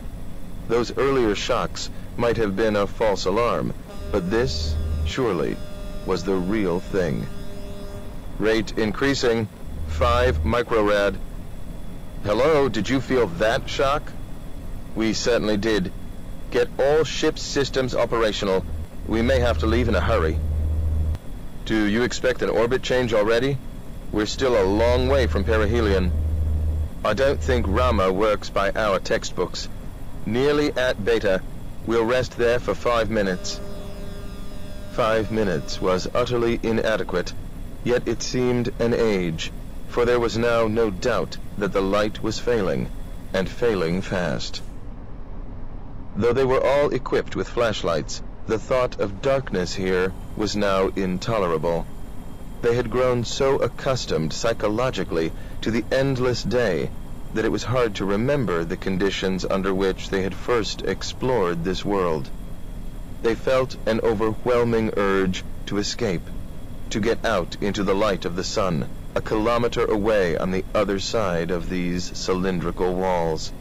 Those earlier shocks might have been a false alarm, but this, surely, was the real thing. Rate increasing. Five microrad. Hello, did you feel that shock? We certainly did. Get all ship's systems operational. We may have to leave in a hurry. Do you expect an orbit change already? We're still a long way from perihelion. I don't think Rama works by our textbooks. Nearly at Beta. We'll rest there for five minutes. Five minutes was utterly inadequate, yet it seemed an age, for there was now no doubt that the light was failing, and failing fast. Though they were all equipped with flashlights, the thought of darkness here was now intolerable. They had grown so accustomed psychologically to the endless day that it was hard to remember the conditions under which they had first explored this world. They felt an overwhelming urge to escape, to get out into the light of the sun, a kilometer away on the other side of these cylindrical walls.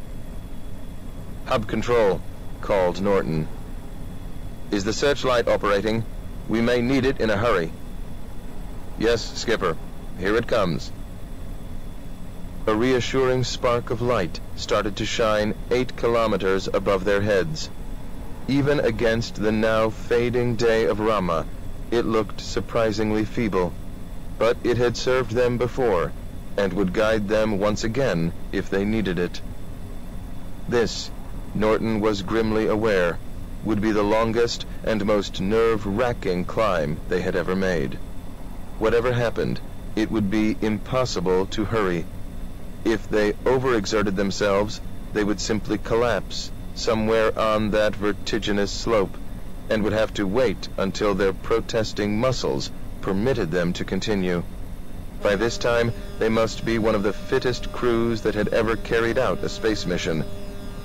Hub control, called Norton. Is the searchlight operating? We may need it in a hurry. Yes, Skipper. Here it comes. A reassuring spark of light started to shine eight kilometers above their heads. Even against the now fading day of Rama, it looked surprisingly feeble. But it had served them before, and would guide them once again if they needed it. This, Norton was grimly aware, would be the longest and most nerve-wracking climb they had ever made. Whatever happened, it would be impossible to hurry. If they overexerted themselves, they would simply collapse somewhere on that vertiginous slope, and would have to wait until their protesting muscles permitted them to continue. By this time, they must be one of the fittest crews that had ever carried out a space mission,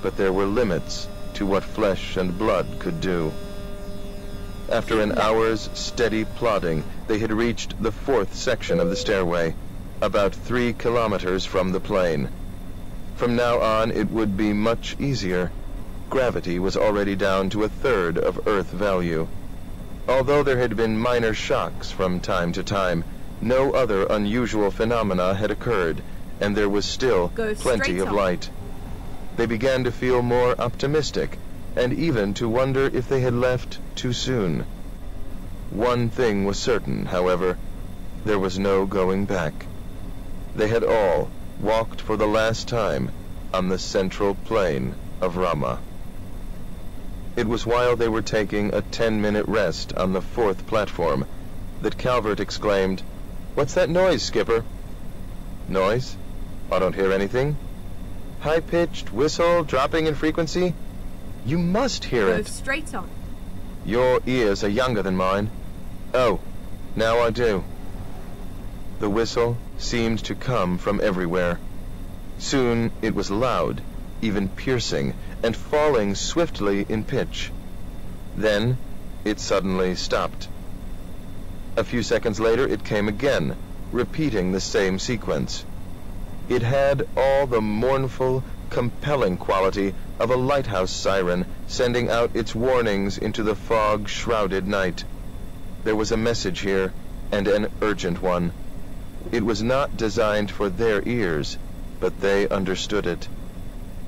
but there were limits to what flesh and blood could do. After an hour's steady plodding, they had reached the fourth section of the stairway, about three kilometers from the plain. From now on, it would be much easier. Gravity was already down to a third of Earth value. Although there had been minor shocks from time to time, no other unusual phenomena had occurred, and there was still Go plenty of on. light. They began to feel more optimistic, and even to wonder if they had left too soon. One thing was certain, however, there was no going back. They had all walked for the last time on the central plain of Rama. It was while they were taking a ten-minute rest on the fourth platform that Calvert exclaimed, What's that noise, Skipper? Noise? I don't hear anything. High-pitched whistle dropping in frequency? You must hear it. Go it. straight on. Your ears are younger than mine. Oh, now I do. The whistle seemed to come from everywhere. Soon it was loud, even piercing, and falling swiftly in pitch. Then it suddenly stopped. A few seconds later it came again, repeating the same sequence. It had all the mournful, compelling quality of a lighthouse siren sending out its warnings into the fog-shrouded night. There was a message here, and an urgent one. It was not designed for their ears, but they understood it.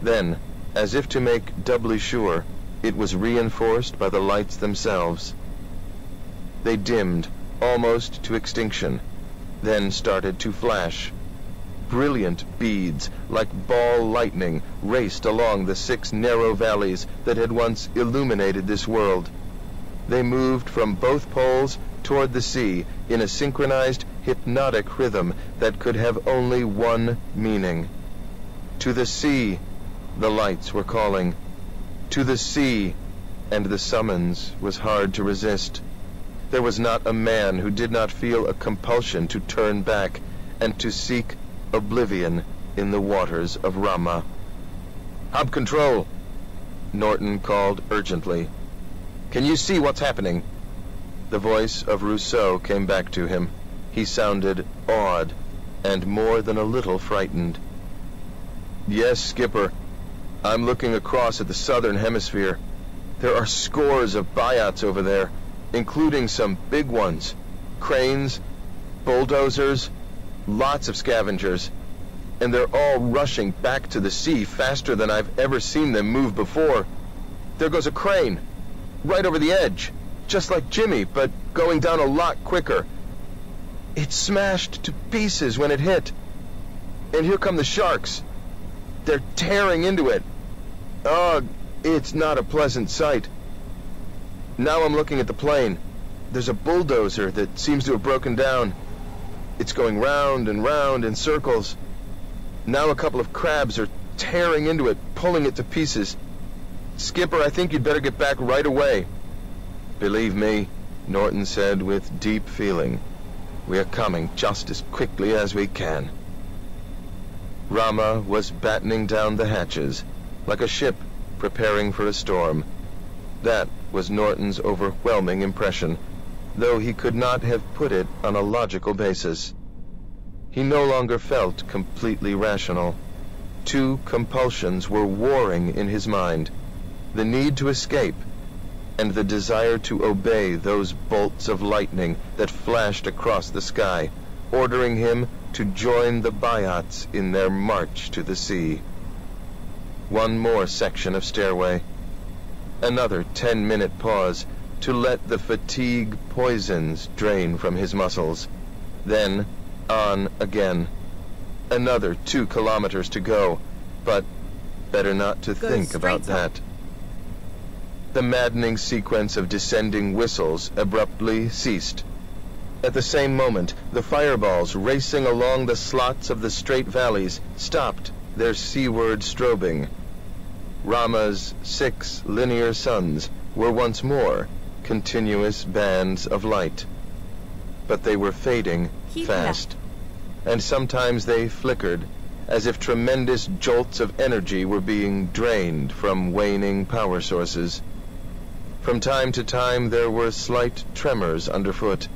Then, as if to make doubly sure, it was reinforced by the lights themselves. They dimmed, almost to extinction, then started to flash. Brilliant beads, like ball lightning, raced along the six narrow valleys that had once illuminated this world. They moved from both poles toward the sea in a synchronized, hypnotic rhythm that could have only one meaning. To the sea, the lights were calling. To the sea, and the summons was hard to resist. There was not a man who did not feel a compulsion to turn back and to seek oblivion in the waters of Rama. Hub control, Norton called urgently. Can you see what's happening? The voice of Rousseau came back to him. He sounded awed and more than a little frightened. Yes, Skipper. I'm looking across at the southern hemisphere. There are scores of Biots over there, including some big ones. Cranes, bulldozers, lots of scavengers. And they're all rushing back to the sea faster than I've ever seen them move before. There goes a crane, right over the edge, just like Jimmy, but going down a lot quicker. It smashed to pieces when it hit. And here come the sharks. They're tearing into it. Ugh, it's not a pleasant sight. Now I'm looking at the plain. There's a bulldozer that seems to have broken down. It's going round and round in circles. Now a couple of crabs are tearing into it, pulling it to pieces. Skipper, I think you'd better get back right away. Believe me, Norton said with deep feeling. We are coming just as quickly as we can. Rama was battening down the hatches, like a ship preparing for a storm. That was Norton's overwhelming impression, though he could not have put it on a logical basis. He no longer felt completely rational. Two compulsions were warring in his mind. The need to escape and the desire to obey those bolts of lightning that flashed across the sky, ordering him to join the Biots in their march to the sea. One more section of stairway. Another ten-minute pause to let the fatigue poisons drain from his muscles. Then on again. Another two kilometers to go, but better not to Go think about on. that. The maddening sequence of descending whistles abruptly ceased. At the same moment, the fireballs racing along the slots of the straight valleys stopped their seaward strobing. Rama's six linear suns were once more continuous bands of light. But they were fading fast, and sometimes they flickered as if tremendous jolts of energy were being drained from waning power sources. From time to time there were slight tremors underfoot.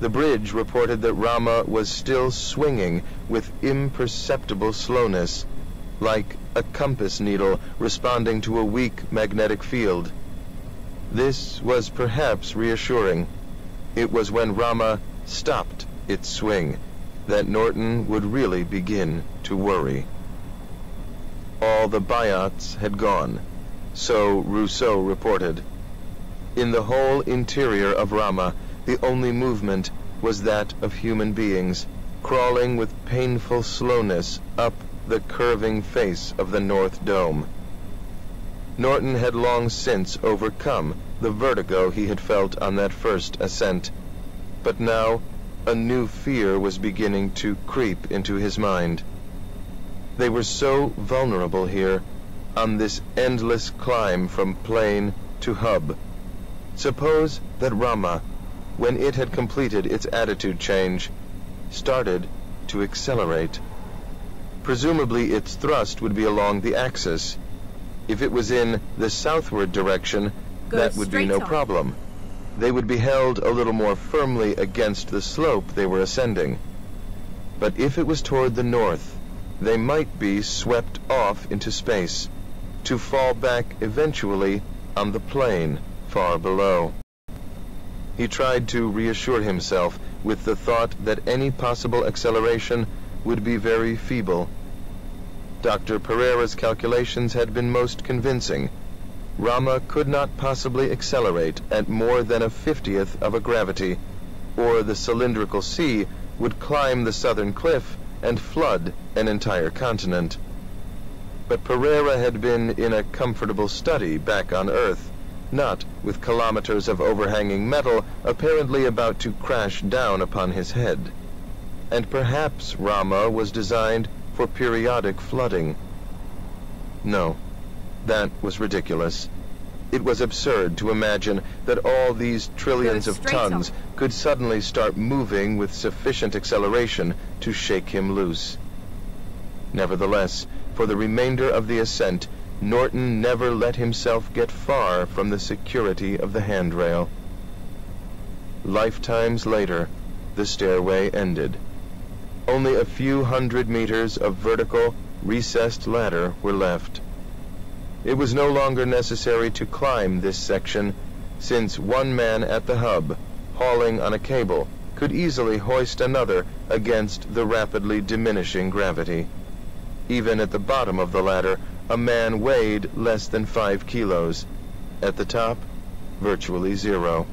The bridge reported that Rama was still swinging with imperceptible slowness, like a compass needle responding to a weak magnetic field. This was perhaps reassuring. It was when Rama stopped its swing that Norton would really begin to worry. All the Biots had gone, so Rousseau reported. In the whole interior of Rama, the only movement was that of human beings, crawling with painful slowness up the curving face of the North Dome. Norton had long since overcome the vertigo he had felt on that first ascent, but now a new fear was beginning to creep into his mind. They were so vulnerable here, on this endless climb from plane to hub. Suppose that Rama, when it had completed its attitude change, started to accelerate. Presumably its thrust would be along the axis. If it was in the southward direction, Go that would be no on. problem. They would be held a little more firmly against the slope they were ascending. But if it was toward the north, they might be swept off into space, to fall back eventually on the plain far below. He tried to reassure himself with the thought that any possible acceleration would be very feeble. Dr. Perera's calculations had been most convincing. Rama could not possibly accelerate at more than a fiftieth of a gravity, or the cylindrical sea would climb the southern cliff and flood an entire continent. But Pereira had been in a comfortable study back on Earth, not with kilometers of overhanging metal apparently about to crash down upon his head. And perhaps Rama was designed for periodic flooding. No, that was ridiculous. It was absurd to imagine that all these trillions of tons on. could suddenly start moving with sufficient acceleration to shake him loose. Nevertheless, for the remainder of the ascent, Norton never let himself get far from the security of the handrail. Lifetimes later, the stairway ended. Only a few hundred meters of vertical, recessed ladder were left. It was no longer necessary to climb this section, since one man at the hub, hauling on a cable, could easily hoist another against the rapidly diminishing gravity. Even at the bottom of the ladder, a man weighed less than five kilos. At the top, virtually zero.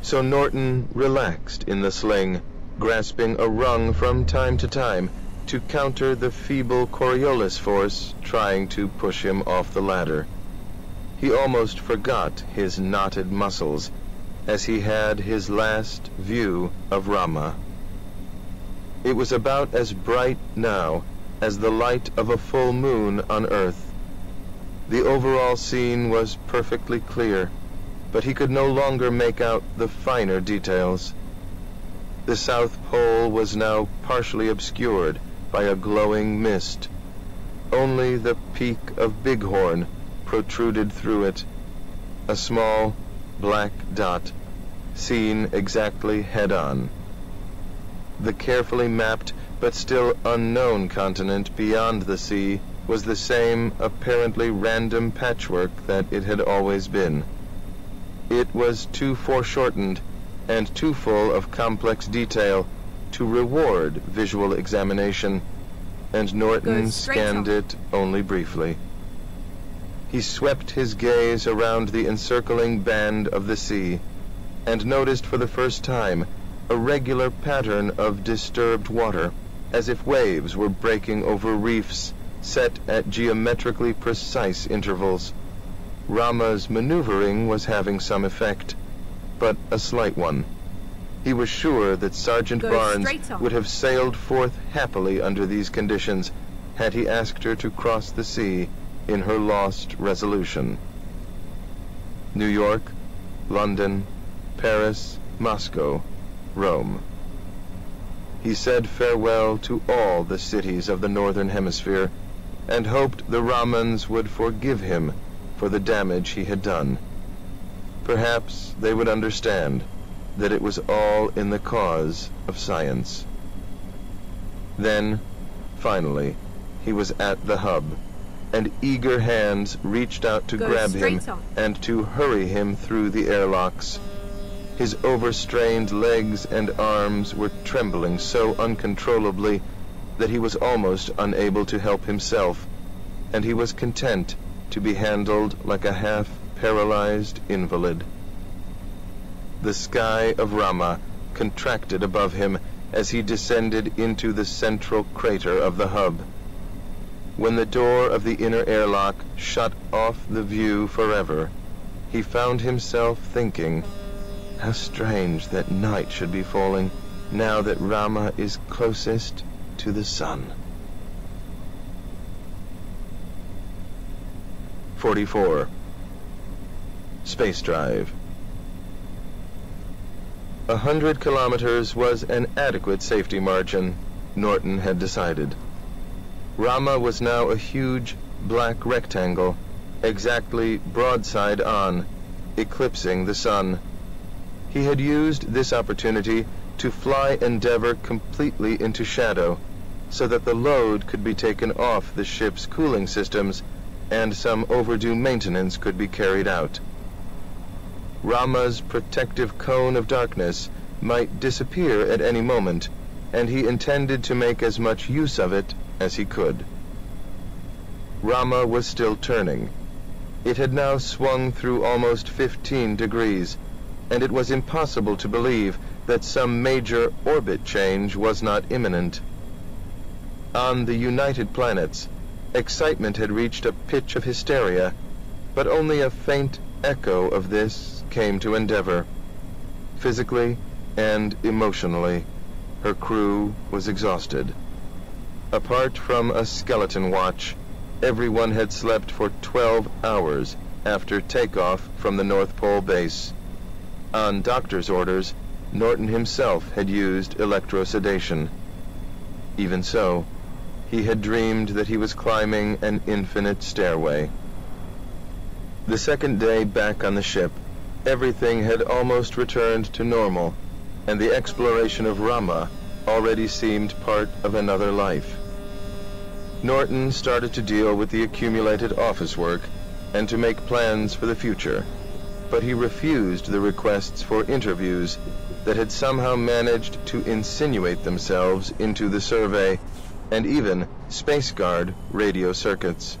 So Norton relaxed in the sling, grasping a rung from time to time to counter the feeble Coriolis force trying to push him off the ladder. He almost forgot his knotted muscles as he had his last view of Rama. It was about as bright now as the light of a full moon on Earth. The overall scene was perfectly clear, but he could no longer make out the finer details. The South Pole was now partially obscured by a glowing mist. Only the peak of Bighorn protruded through it, a small black dot, seen exactly head-on. The carefully mapped but still unknown continent beyond the sea was the same apparently random patchwork that it had always been. It was too foreshortened and too full of complex detail to reward visual examination, and Norton scanned on. it only briefly. He swept his gaze around the encircling band of the sea, and noticed for the first time a regular pattern of disturbed water, as if waves were breaking over reefs set at geometrically precise intervals. Rama's maneuvering was having some effect, but a slight one. He was sure that Sergeant Barnes would have sailed forth happily under these conditions had he asked her to cross the sea in her lost resolution. New York, London, Paris, Moscow, Rome. He said farewell to all the cities of the Northern Hemisphere and hoped the Ramans would forgive him for the damage he had done. Perhaps they would understand that it was all in the cause of science. Then, finally, he was at the hub, and eager hands reached out to Go grab him on. and to hurry him through the airlocks. His overstrained legs and arms were trembling so uncontrollably that he was almost unable to help himself, and he was content to be handled like a half-paralyzed invalid. The sky of Rama contracted above him as he descended into the central crater of the hub. When the door of the inner airlock shut off the view forever, he found himself thinking, how strange that night should be falling now that Rama is closest to the sun. 44. Space Drive A hundred kilometers was an adequate safety margin, Norton had decided. Rama was now a huge black rectangle, exactly broadside on, eclipsing the sun. He had used this opportunity to fly Endeavour completely into shadow, so that the load could be taken off the ship's cooling systems and some overdue maintenance could be carried out. Rama's protective cone of darkness might disappear at any moment, and he intended to make as much use of it as he could. Rama was still turning. It had now swung through almost 15 degrees, and it was impossible to believe that some major orbit change was not imminent. On the United Planets, excitement had reached a pitch of hysteria, but only a faint echo of this came to Endeavour. Physically and emotionally, her crew was exhausted. Apart from a skeleton watch, everyone had slept for 12 hours after takeoff from the North Pole base. On doctor's orders, Norton himself had used electrosedation. Even so, he had dreamed that he was climbing an infinite stairway. The second day back on the ship, everything had almost returned to normal, and the exploration of Rama already seemed part of another life. Norton started to deal with the accumulated office work and to make plans for the future, but he refused the requests for interviews that had somehow managed to insinuate themselves into the survey and even Space Guard radio circuits.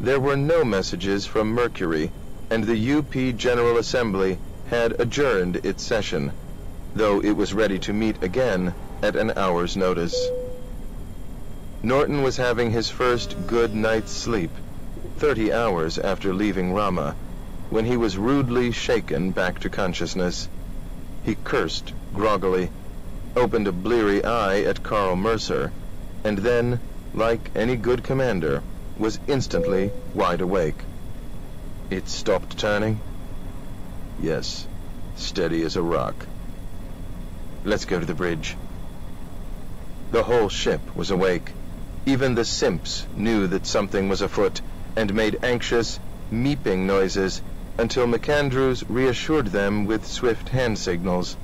There were no messages from Mercury, and the UP General Assembly had adjourned its session, though it was ready to meet again at an hour's notice. Norton was having his first good night's sleep, 30 hours after leaving Rama, when he was rudely shaken back to consciousness. He cursed groggily, opened a bleary eye at Karl Mercer, and then, like any good commander, was instantly wide awake. It stopped turning? Yes, steady as a rock. Let's go to the bridge. The whole ship was awake. Even the simps knew that something was afoot and made anxious, meeping noises until McAndrews reassured them with swift hand signals.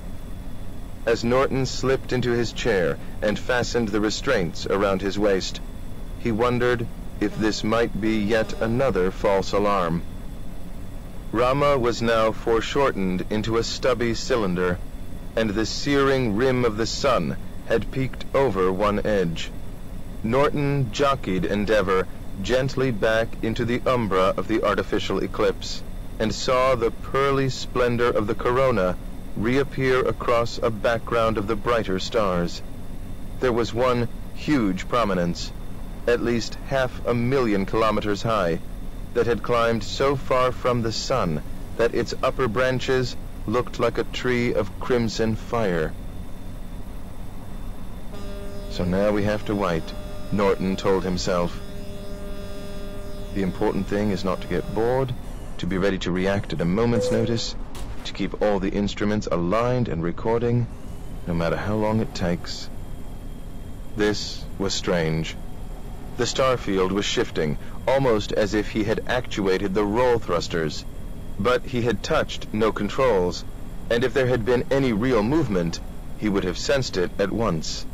As Norton slipped into his chair and fastened the restraints around his waist, he wondered if this might be yet another false alarm. Rama was now foreshortened into a stubby cylinder, and the searing rim of the sun had peeked over one edge. Norton jockeyed Endeavour gently back into the umbra of the artificial eclipse, and saw the pearly splendor of the corona reappear across a background of the brighter stars. There was one huge prominence, at least half a million kilometers high, that had climbed so far from the sun that its upper branches looked like a tree of crimson fire. So now we have to wait, Norton told himself. The important thing is not to get bored, to be ready to react at a moment's notice, to keep all the instruments aligned and recording, no matter how long it takes. This was strange. The star field was shifting, almost as if he had actuated the roll thrusters. But he had touched no controls, and if there had been any real movement, he would have sensed it at once.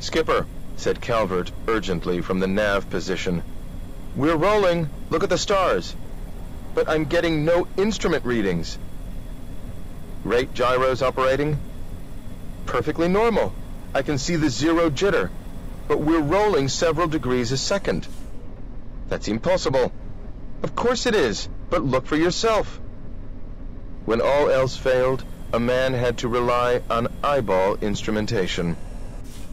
Skipper, said Calvert urgently from the nav position. We're rolling. Look at the stars. But I'm getting no instrument readings. Rate gyros operating? Perfectly normal. I can see the zero jitter. But we're rolling several degrees a second. That's impossible. Of course it is, but look for yourself. When all else failed, a man had to rely on eyeball instrumentation.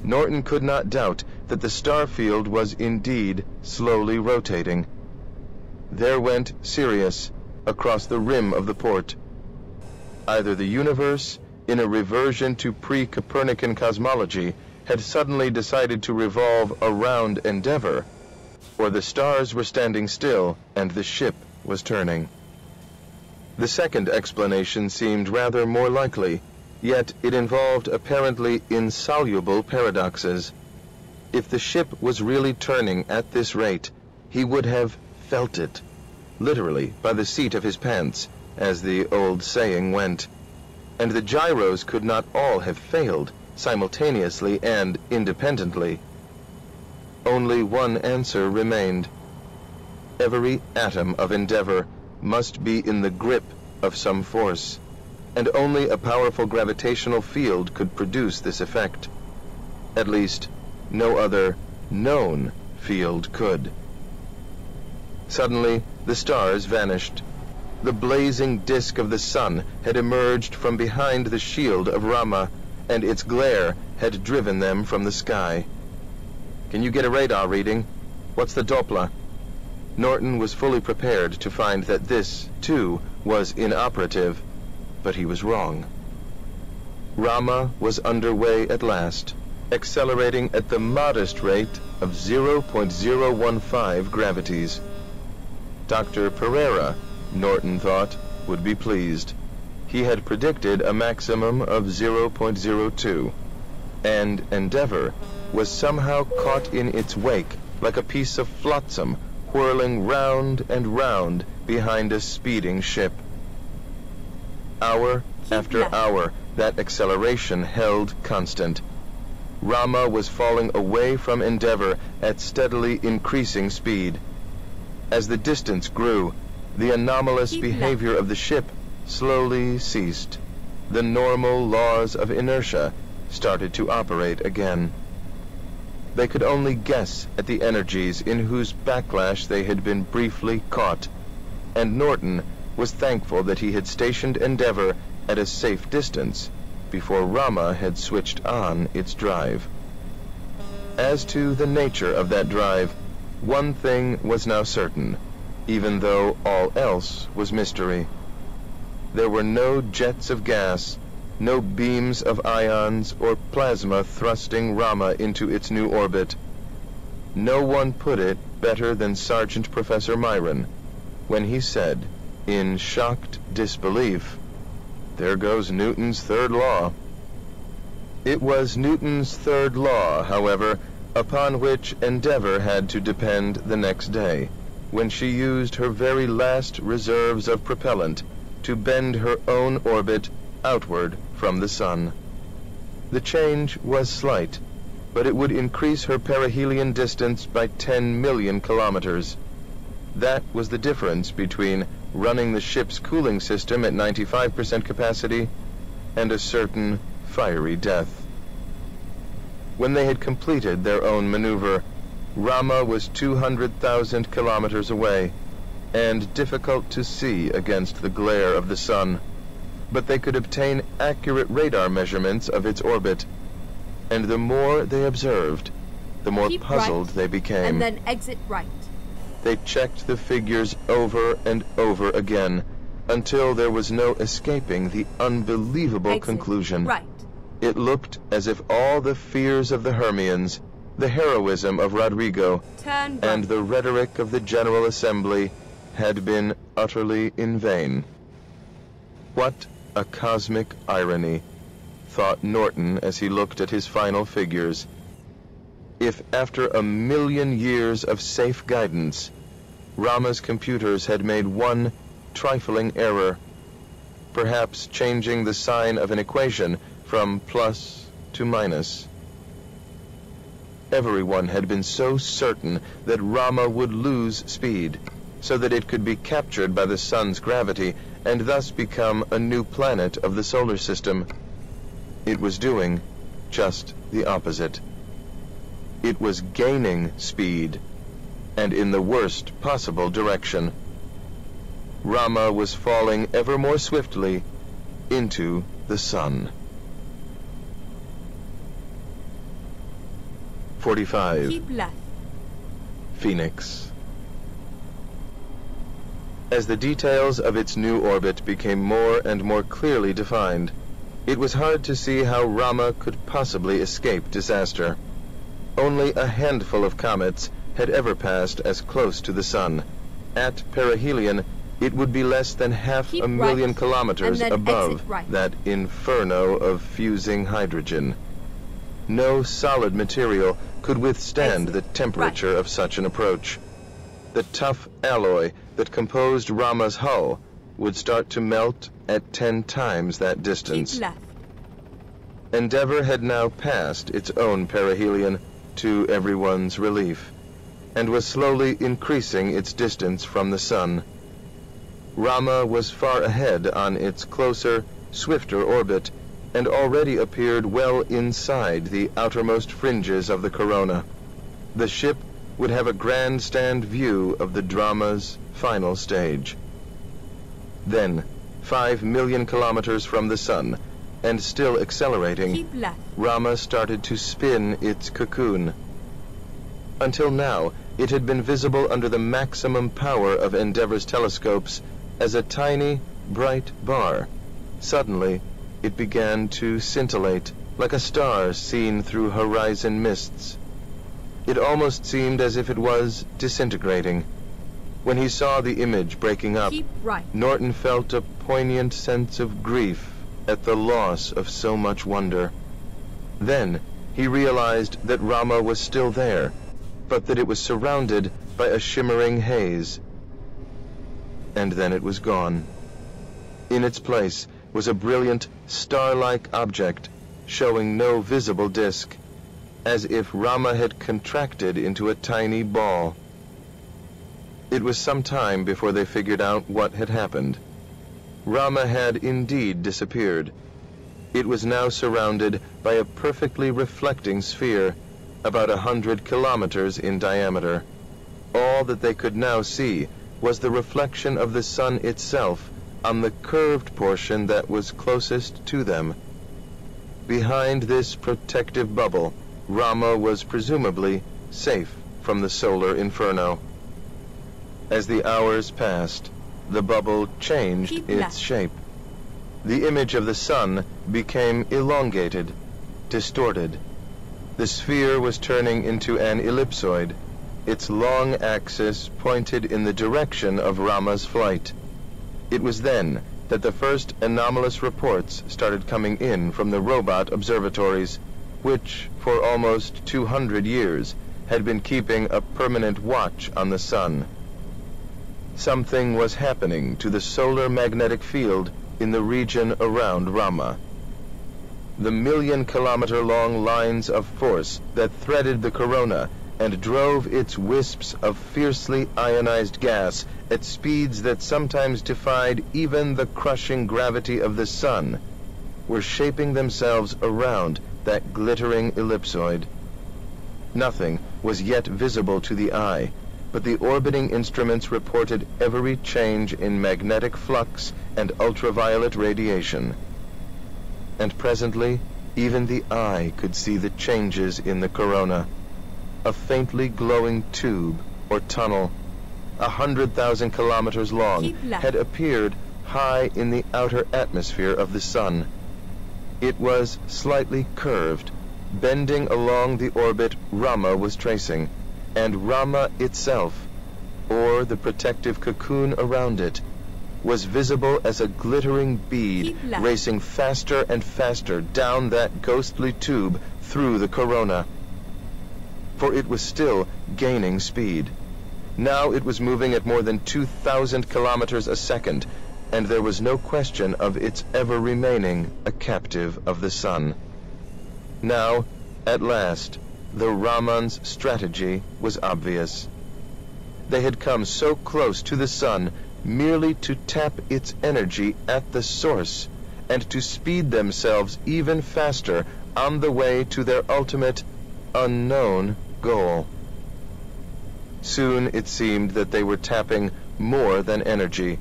Norton could not doubt that the star field was indeed slowly rotating. There went Sirius across the rim of the port. Either the universe, in a reversion to pre-Copernican cosmology, had suddenly decided to revolve around Endeavour, or the stars were standing still and the ship was turning. The second explanation seemed rather more likely, yet it involved apparently insoluble paradoxes. If the ship was really turning at this rate, he would have felt it, literally by the seat of his pants, as the old saying went. And the gyros could not all have failed, simultaneously and independently. Only one answer remained. Every atom of Endeavour must be in the grip of some force, and only a powerful gravitational field could produce this effect. At least, no other known field could. Suddenly, the stars vanished. The blazing disk of the sun had emerged from behind the shield of Rama, and its glare had driven them from the sky. Can you get a radar reading? What's the Doppler? Norton was fully prepared to find that this, too, was inoperative, but he was wrong. Rama was underway at last, accelerating at the modest rate of 0.015 gravities. Dr. Perera, Norton thought, would be pleased. He had predicted a maximum of 0.02, and Endeavour was somehow caught in its wake like a piece of flotsam whirling round and round behind a speeding ship. Hour after hour, that acceleration held constant. Rama was falling away from Endeavour at steadily increasing speed. As the distance grew, the anomalous behavior of the ship slowly ceased. The normal laws of inertia started to operate again. They could only guess at the energies in whose backlash they had been briefly caught, and Norton was thankful that he had stationed Endeavour at a safe distance before Rama had switched on its drive. As to the nature of that drive, one thing was now certain, even though all else was mystery. There were no jets of gas, no beams of ions or plasma thrusting Rama into its new orbit. No one put it better than Sergeant Professor Myron when he said, in shocked disbelief, There goes Newton's third law. It was Newton's third law, however, upon which Endeavour had to depend the next day, when she used her very last reserves of propellant to bend her own orbit outward from the sun. The change was slight, but it would increase her perihelion distance by 10 million kilometers. That was the difference between running the ship's cooling system at 95% capacity and a certain fiery death. When they had completed their own maneuver, Rama was 200,000 kilometers away and difficult to see against the glare of the sun but they could obtain accurate radar measurements of its orbit. And the more they observed, the more Keep puzzled right, they became. And then exit right. They checked the figures over and over again until there was no escaping the unbelievable Exit conclusion. Right. It looked as if all the fears of the Hermians, the heroism of Rodrigo, and the rhetoric of the General Assembly had been utterly in vain. What a cosmic irony, thought Norton as he looked at his final figures. If after a million years of safe guidance, Rama's computers had made one trifling error, perhaps changing the sign of an equation from plus to minus. Everyone had been so certain that Rama would lose speed, so that it could be captured by the sun's gravity and thus become a new planet of the solar system. It was doing just the opposite. It was gaining speed, and in the worst possible direction. Rama was falling ever more swiftly into the sun. 45. Keep left. Phoenix. As the details of its new orbit became more and more clearly defined, it was hard to see how Rama could possibly escape disaster. Only a handful of comets had ever passed as close to the Sun. At perihelion, it would be less than half Keep a million right, kilometers above right. that inferno of fusing hydrogen. No solid material could withstand the temperature of such an approach. The tough alloy that composed Rama's hull would start to melt at ten times that distance. Endeavour had now passed its own perihelion to everyone's relief, and was slowly increasing its distance from the sun. Rama was far ahead on its closer, swifter orbit, and already appeared well inside the outermost fringes of the corona. The ship would have a grandstand view of the drama's final stage. Then, five million kilometers from the sun, and still accelerating, Rama started to spin its cocoon. Until now, it had been visible under the maximum power of Endeavour's telescopes as a tiny, bright bar. Suddenly, it began to scintillate like a star seen through horizon mists. It almost seemed as if it was disintegrating. When he saw the image breaking up, right. Norton felt a poignant sense of grief at the loss of so much wonder. Then he realized that Rama was still there, but that it was surrounded by a shimmering haze. And then it was gone. In its place was a brilliant, star-like object, showing no visible disk, as if Rama had contracted into a tiny ball. It was some time before they figured out what had happened. Rama had indeed disappeared. It was now surrounded by a perfectly reflecting sphere, about a hundred kilometers in diameter. All that they could now see was the reflection of the sun itself on the curved portion that was closest to them. Behind this protective bubble, Rama was presumably safe from the solar inferno. As the hours passed, the bubble changed its shape. The image of the sun became elongated, distorted. The sphere was turning into an ellipsoid. Its long axis pointed in the direction of Rama's flight. It was then that the first anomalous reports started coming in from the robot observatories, which, for almost 200 years, had been keeping a permanent watch on the sun. Something was happening to the solar magnetic field in the region around Rama. The million kilometer long lines of force that threaded the corona and drove its wisps of fiercely ionized gas at speeds that sometimes defied even the crushing gravity of the sun were shaping themselves around that glittering ellipsoid. Nothing was yet visible to the eye, but the orbiting instruments reported every change in magnetic flux and ultraviolet radiation. And presently, even the eye could see the changes in the corona. A faintly glowing tube or tunnel, a hundred thousand kilometers long, had appeared high in the outer atmosphere of the sun. It was slightly curved, bending along the orbit Rama was tracing, and Rama itself, or the protective cocoon around it, was visible as a glittering bead racing faster and faster down that ghostly tube through the corona. For it was still gaining speed. Now it was moving at more than 2,000 kilometers a second, and there was no question of its ever remaining a captive of the sun. Now, at last, the Raman's strategy was obvious. They had come so close to the sun merely to tap its energy at the source and to speed themselves even faster on the way to their ultimate, unknown goal. Soon it seemed that they were tapping more than energy.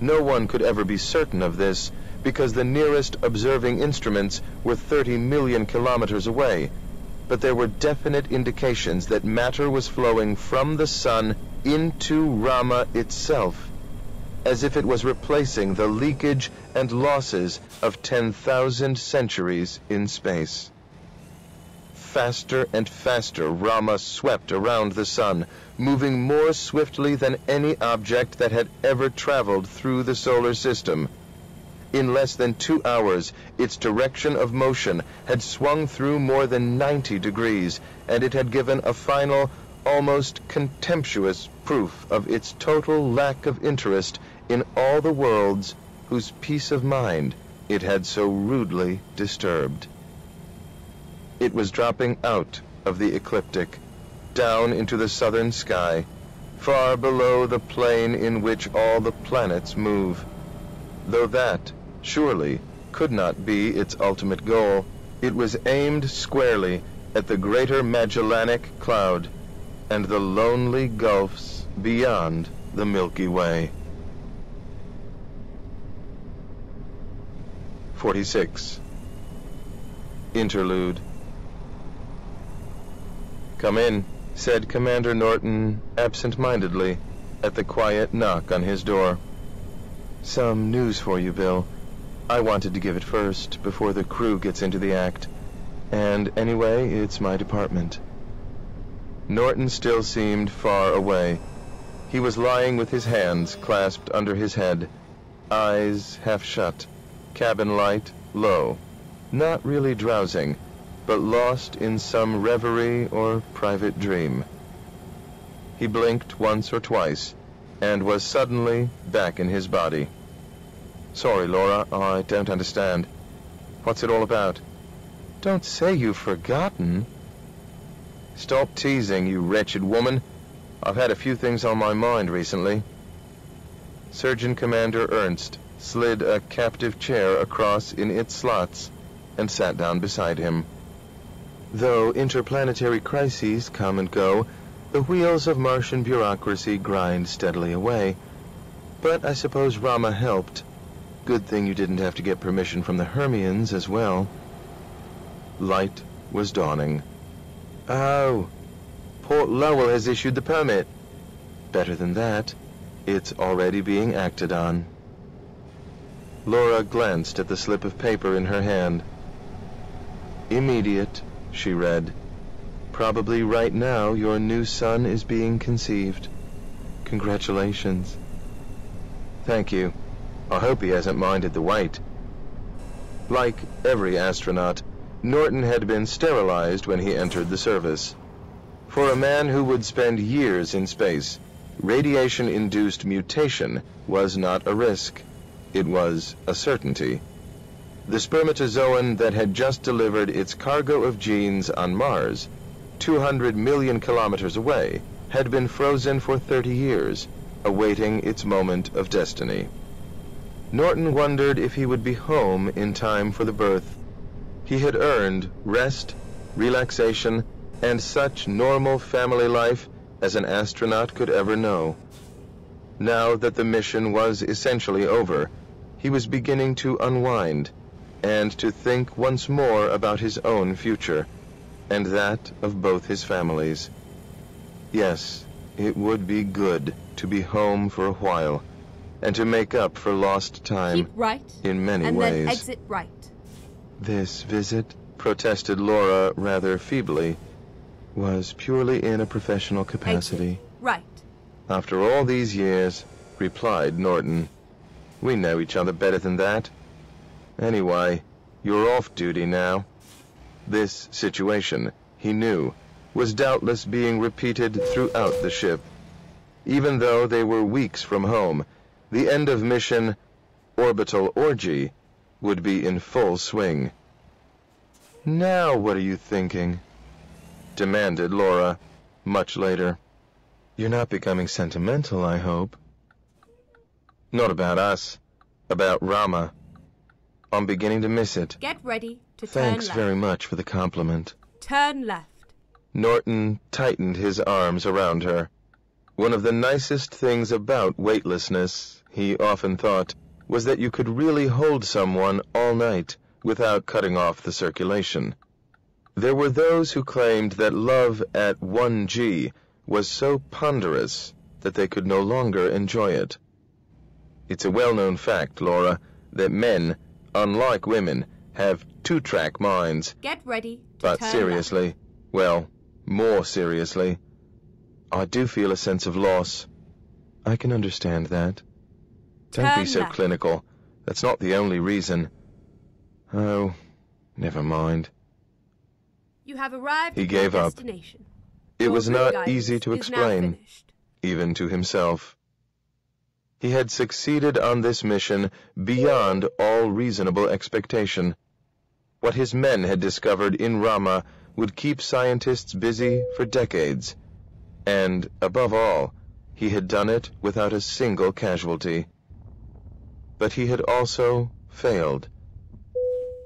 No one could ever be certain of this because the nearest observing instruments were 30 million kilometers away, but there were definite indications that matter was flowing from the sun into Rama itself, as if it was replacing the leakage and losses of 10,000 centuries in space. Faster and faster Rama swept around the sun, moving more swiftly than any object that had ever traveled through the solar system. In less than two hours, its direction of motion had swung through more than 90 degrees, and it had given a final, almost contemptuous proof of its total lack of interest in all the worlds whose peace of mind it had so rudely disturbed. It was dropping out of the ecliptic, down into the southern sky, far below the plane in which all the planets move. Though that, surely, could not be its ultimate goal, it was aimed squarely at the greater Magellanic Cloud and the lonely gulfs beyond the Milky Way. 46. Interlude. Come in, said Commander Norton absent-mindedly at the quiet knock on his door. Some news for you, Bill. I wanted to give it first, before the crew gets into the act. And anyway, it's my department. Norton still seemed far away. He was lying with his hands clasped under his head, eyes half shut, cabin light low, not really drowsing, but lost in some reverie or private dream. He blinked once or twice, and was suddenly back in his body. Sorry, Laura, I don't understand. What's it all about? Don't say you've forgotten. Stop teasing, you wretched woman. I've had a few things on my mind recently. Surgeon Commander Ernst slid a captive chair across in its slots and sat down beside him. Though interplanetary crises come and go, the wheels of Martian bureaucracy grind steadily away. But I suppose Rama helped. Good thing you didn't have to get permission from the Hermians as well. Light was dawning. Oh, Port Lowell has issued the permit. Better than that, it's already being acted on. Laura glanced at the slip of paper in her hand. Immediate, she read. Probably right now your new son is being conceived. Congratulations. Thank you. I hope he hasn't minded the wait. Like every astronaut, Norton had been sterilized when he entered the service. For a man who would spend years in space, radiation-induced mutation was not a risk. It was a certainty. The spermatozoan that had just delivered its cargo of genes on Mars, 200 million kilometers away, had been frozen for 30 years, awaiting its moment of destiny. Norton wondered if he would be home in time for the birth. He had earned rest, relaxation, and such normal family life as an astronaut could ever know. Now that the mission was essentially over, he was beginning to unwind and to think once more about his own future and that of both his families. Yes, it would be good to be home for a while and to make up for lost time Keep right. in many and ways. then exit right. This visit, protested Laura rather feebly, was purely in a professional capacity. Exit right. After all these years, replied Norton. We know each other better than that. Anyway, you're off duty now. This situation, he knew, was doubtless being repeated throughout the ship. Even though they were weeks from home, the end of mission, Orbital Orgy, would be in full swing. Now what are you thinking? demanded Laura, much later. You're not becoming sentimental, I hope. Not about us. About Rama. I'm beginning to miss it. Get ready to Thanks very much for the compliment. Turn left. Norton tightened his arms around her. One of the nicest things about weightlessness, he often thought, was that you could really hold someone all night without cutting off the circulation. There were those who claimed that love at 1G was so ponderous that they could no longer enjoy it. It's a well-known fact, Laura, that men, unlike women, have two-track minds. Get ready But seriously, well, more seriously, I do feel a sense of loss. I can understand that. Don't be so left. clinical. That's not the only reason. Oh, never mind. You have arrived He gave up. It Your was not easy to explain, even to himself. He had succeeded on this mission beyond all reasonable expectation. What his men had discovered in Rama would keep scientists busy for decades. And, above all, he had done it without a single casualty. But he had also failed.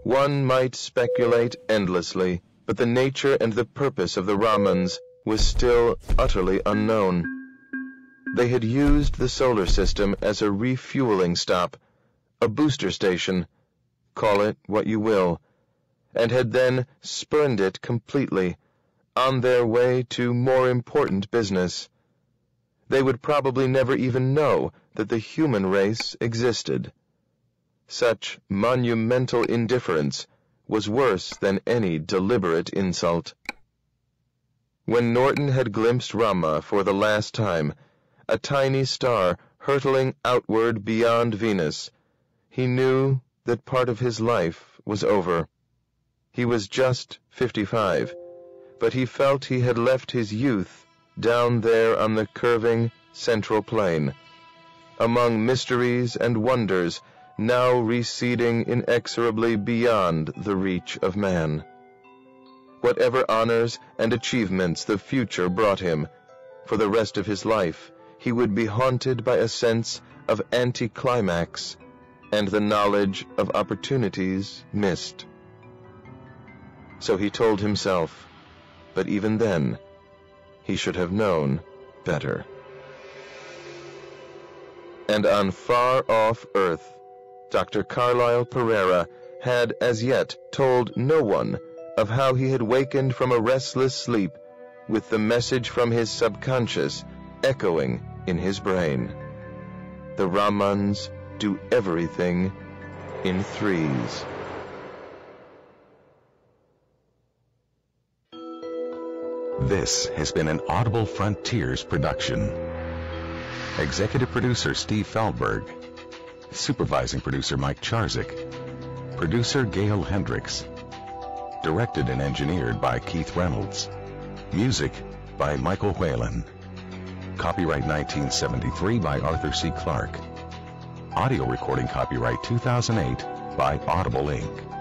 One might speculate endlessly, but the nature and the purpose of the Ramans was still utterly unknown. They had used the solar system as a refueling stop, a booster station, call it what you will, and had then spurned it completely, on their way to more important business. They would probably never even know that the human race existed. Such monumental indifference was worse than any deliberate insult. When Norton had glimpsed Rama for the last time, a tiny star hurtling outward beyond Venus, he knew that part of his life was over. He was just fifty-five, but he felt he had left his youth down there on the curving central plain, among mysteries and wonders now receding inexorably beyond the reach of man. Whatever honors and achievements the future brought him, for the rest of his life he would be haunted by a sense of anticlimax and the knowledge of opportunities missed. So he told himself, but even then, he should have known better. And on far-off Earth, Dr. Carlisle Perera had as yet told no one of how he had wakened from a restless sleep with the message from his subconscious echoing in his brain. The Ramans do everything in threes. This has been an Audible Frontiers production. Executive producer Steve Feldberg. Supervising producer Mike Charzuk. Producer Gail Hendricks. Directed and engineered by Keith Reynolds. Music by Michael Whalen. Copyright 1973 by Arthur C. Clarke. Audio recording copyright 2008 by Audible Inc.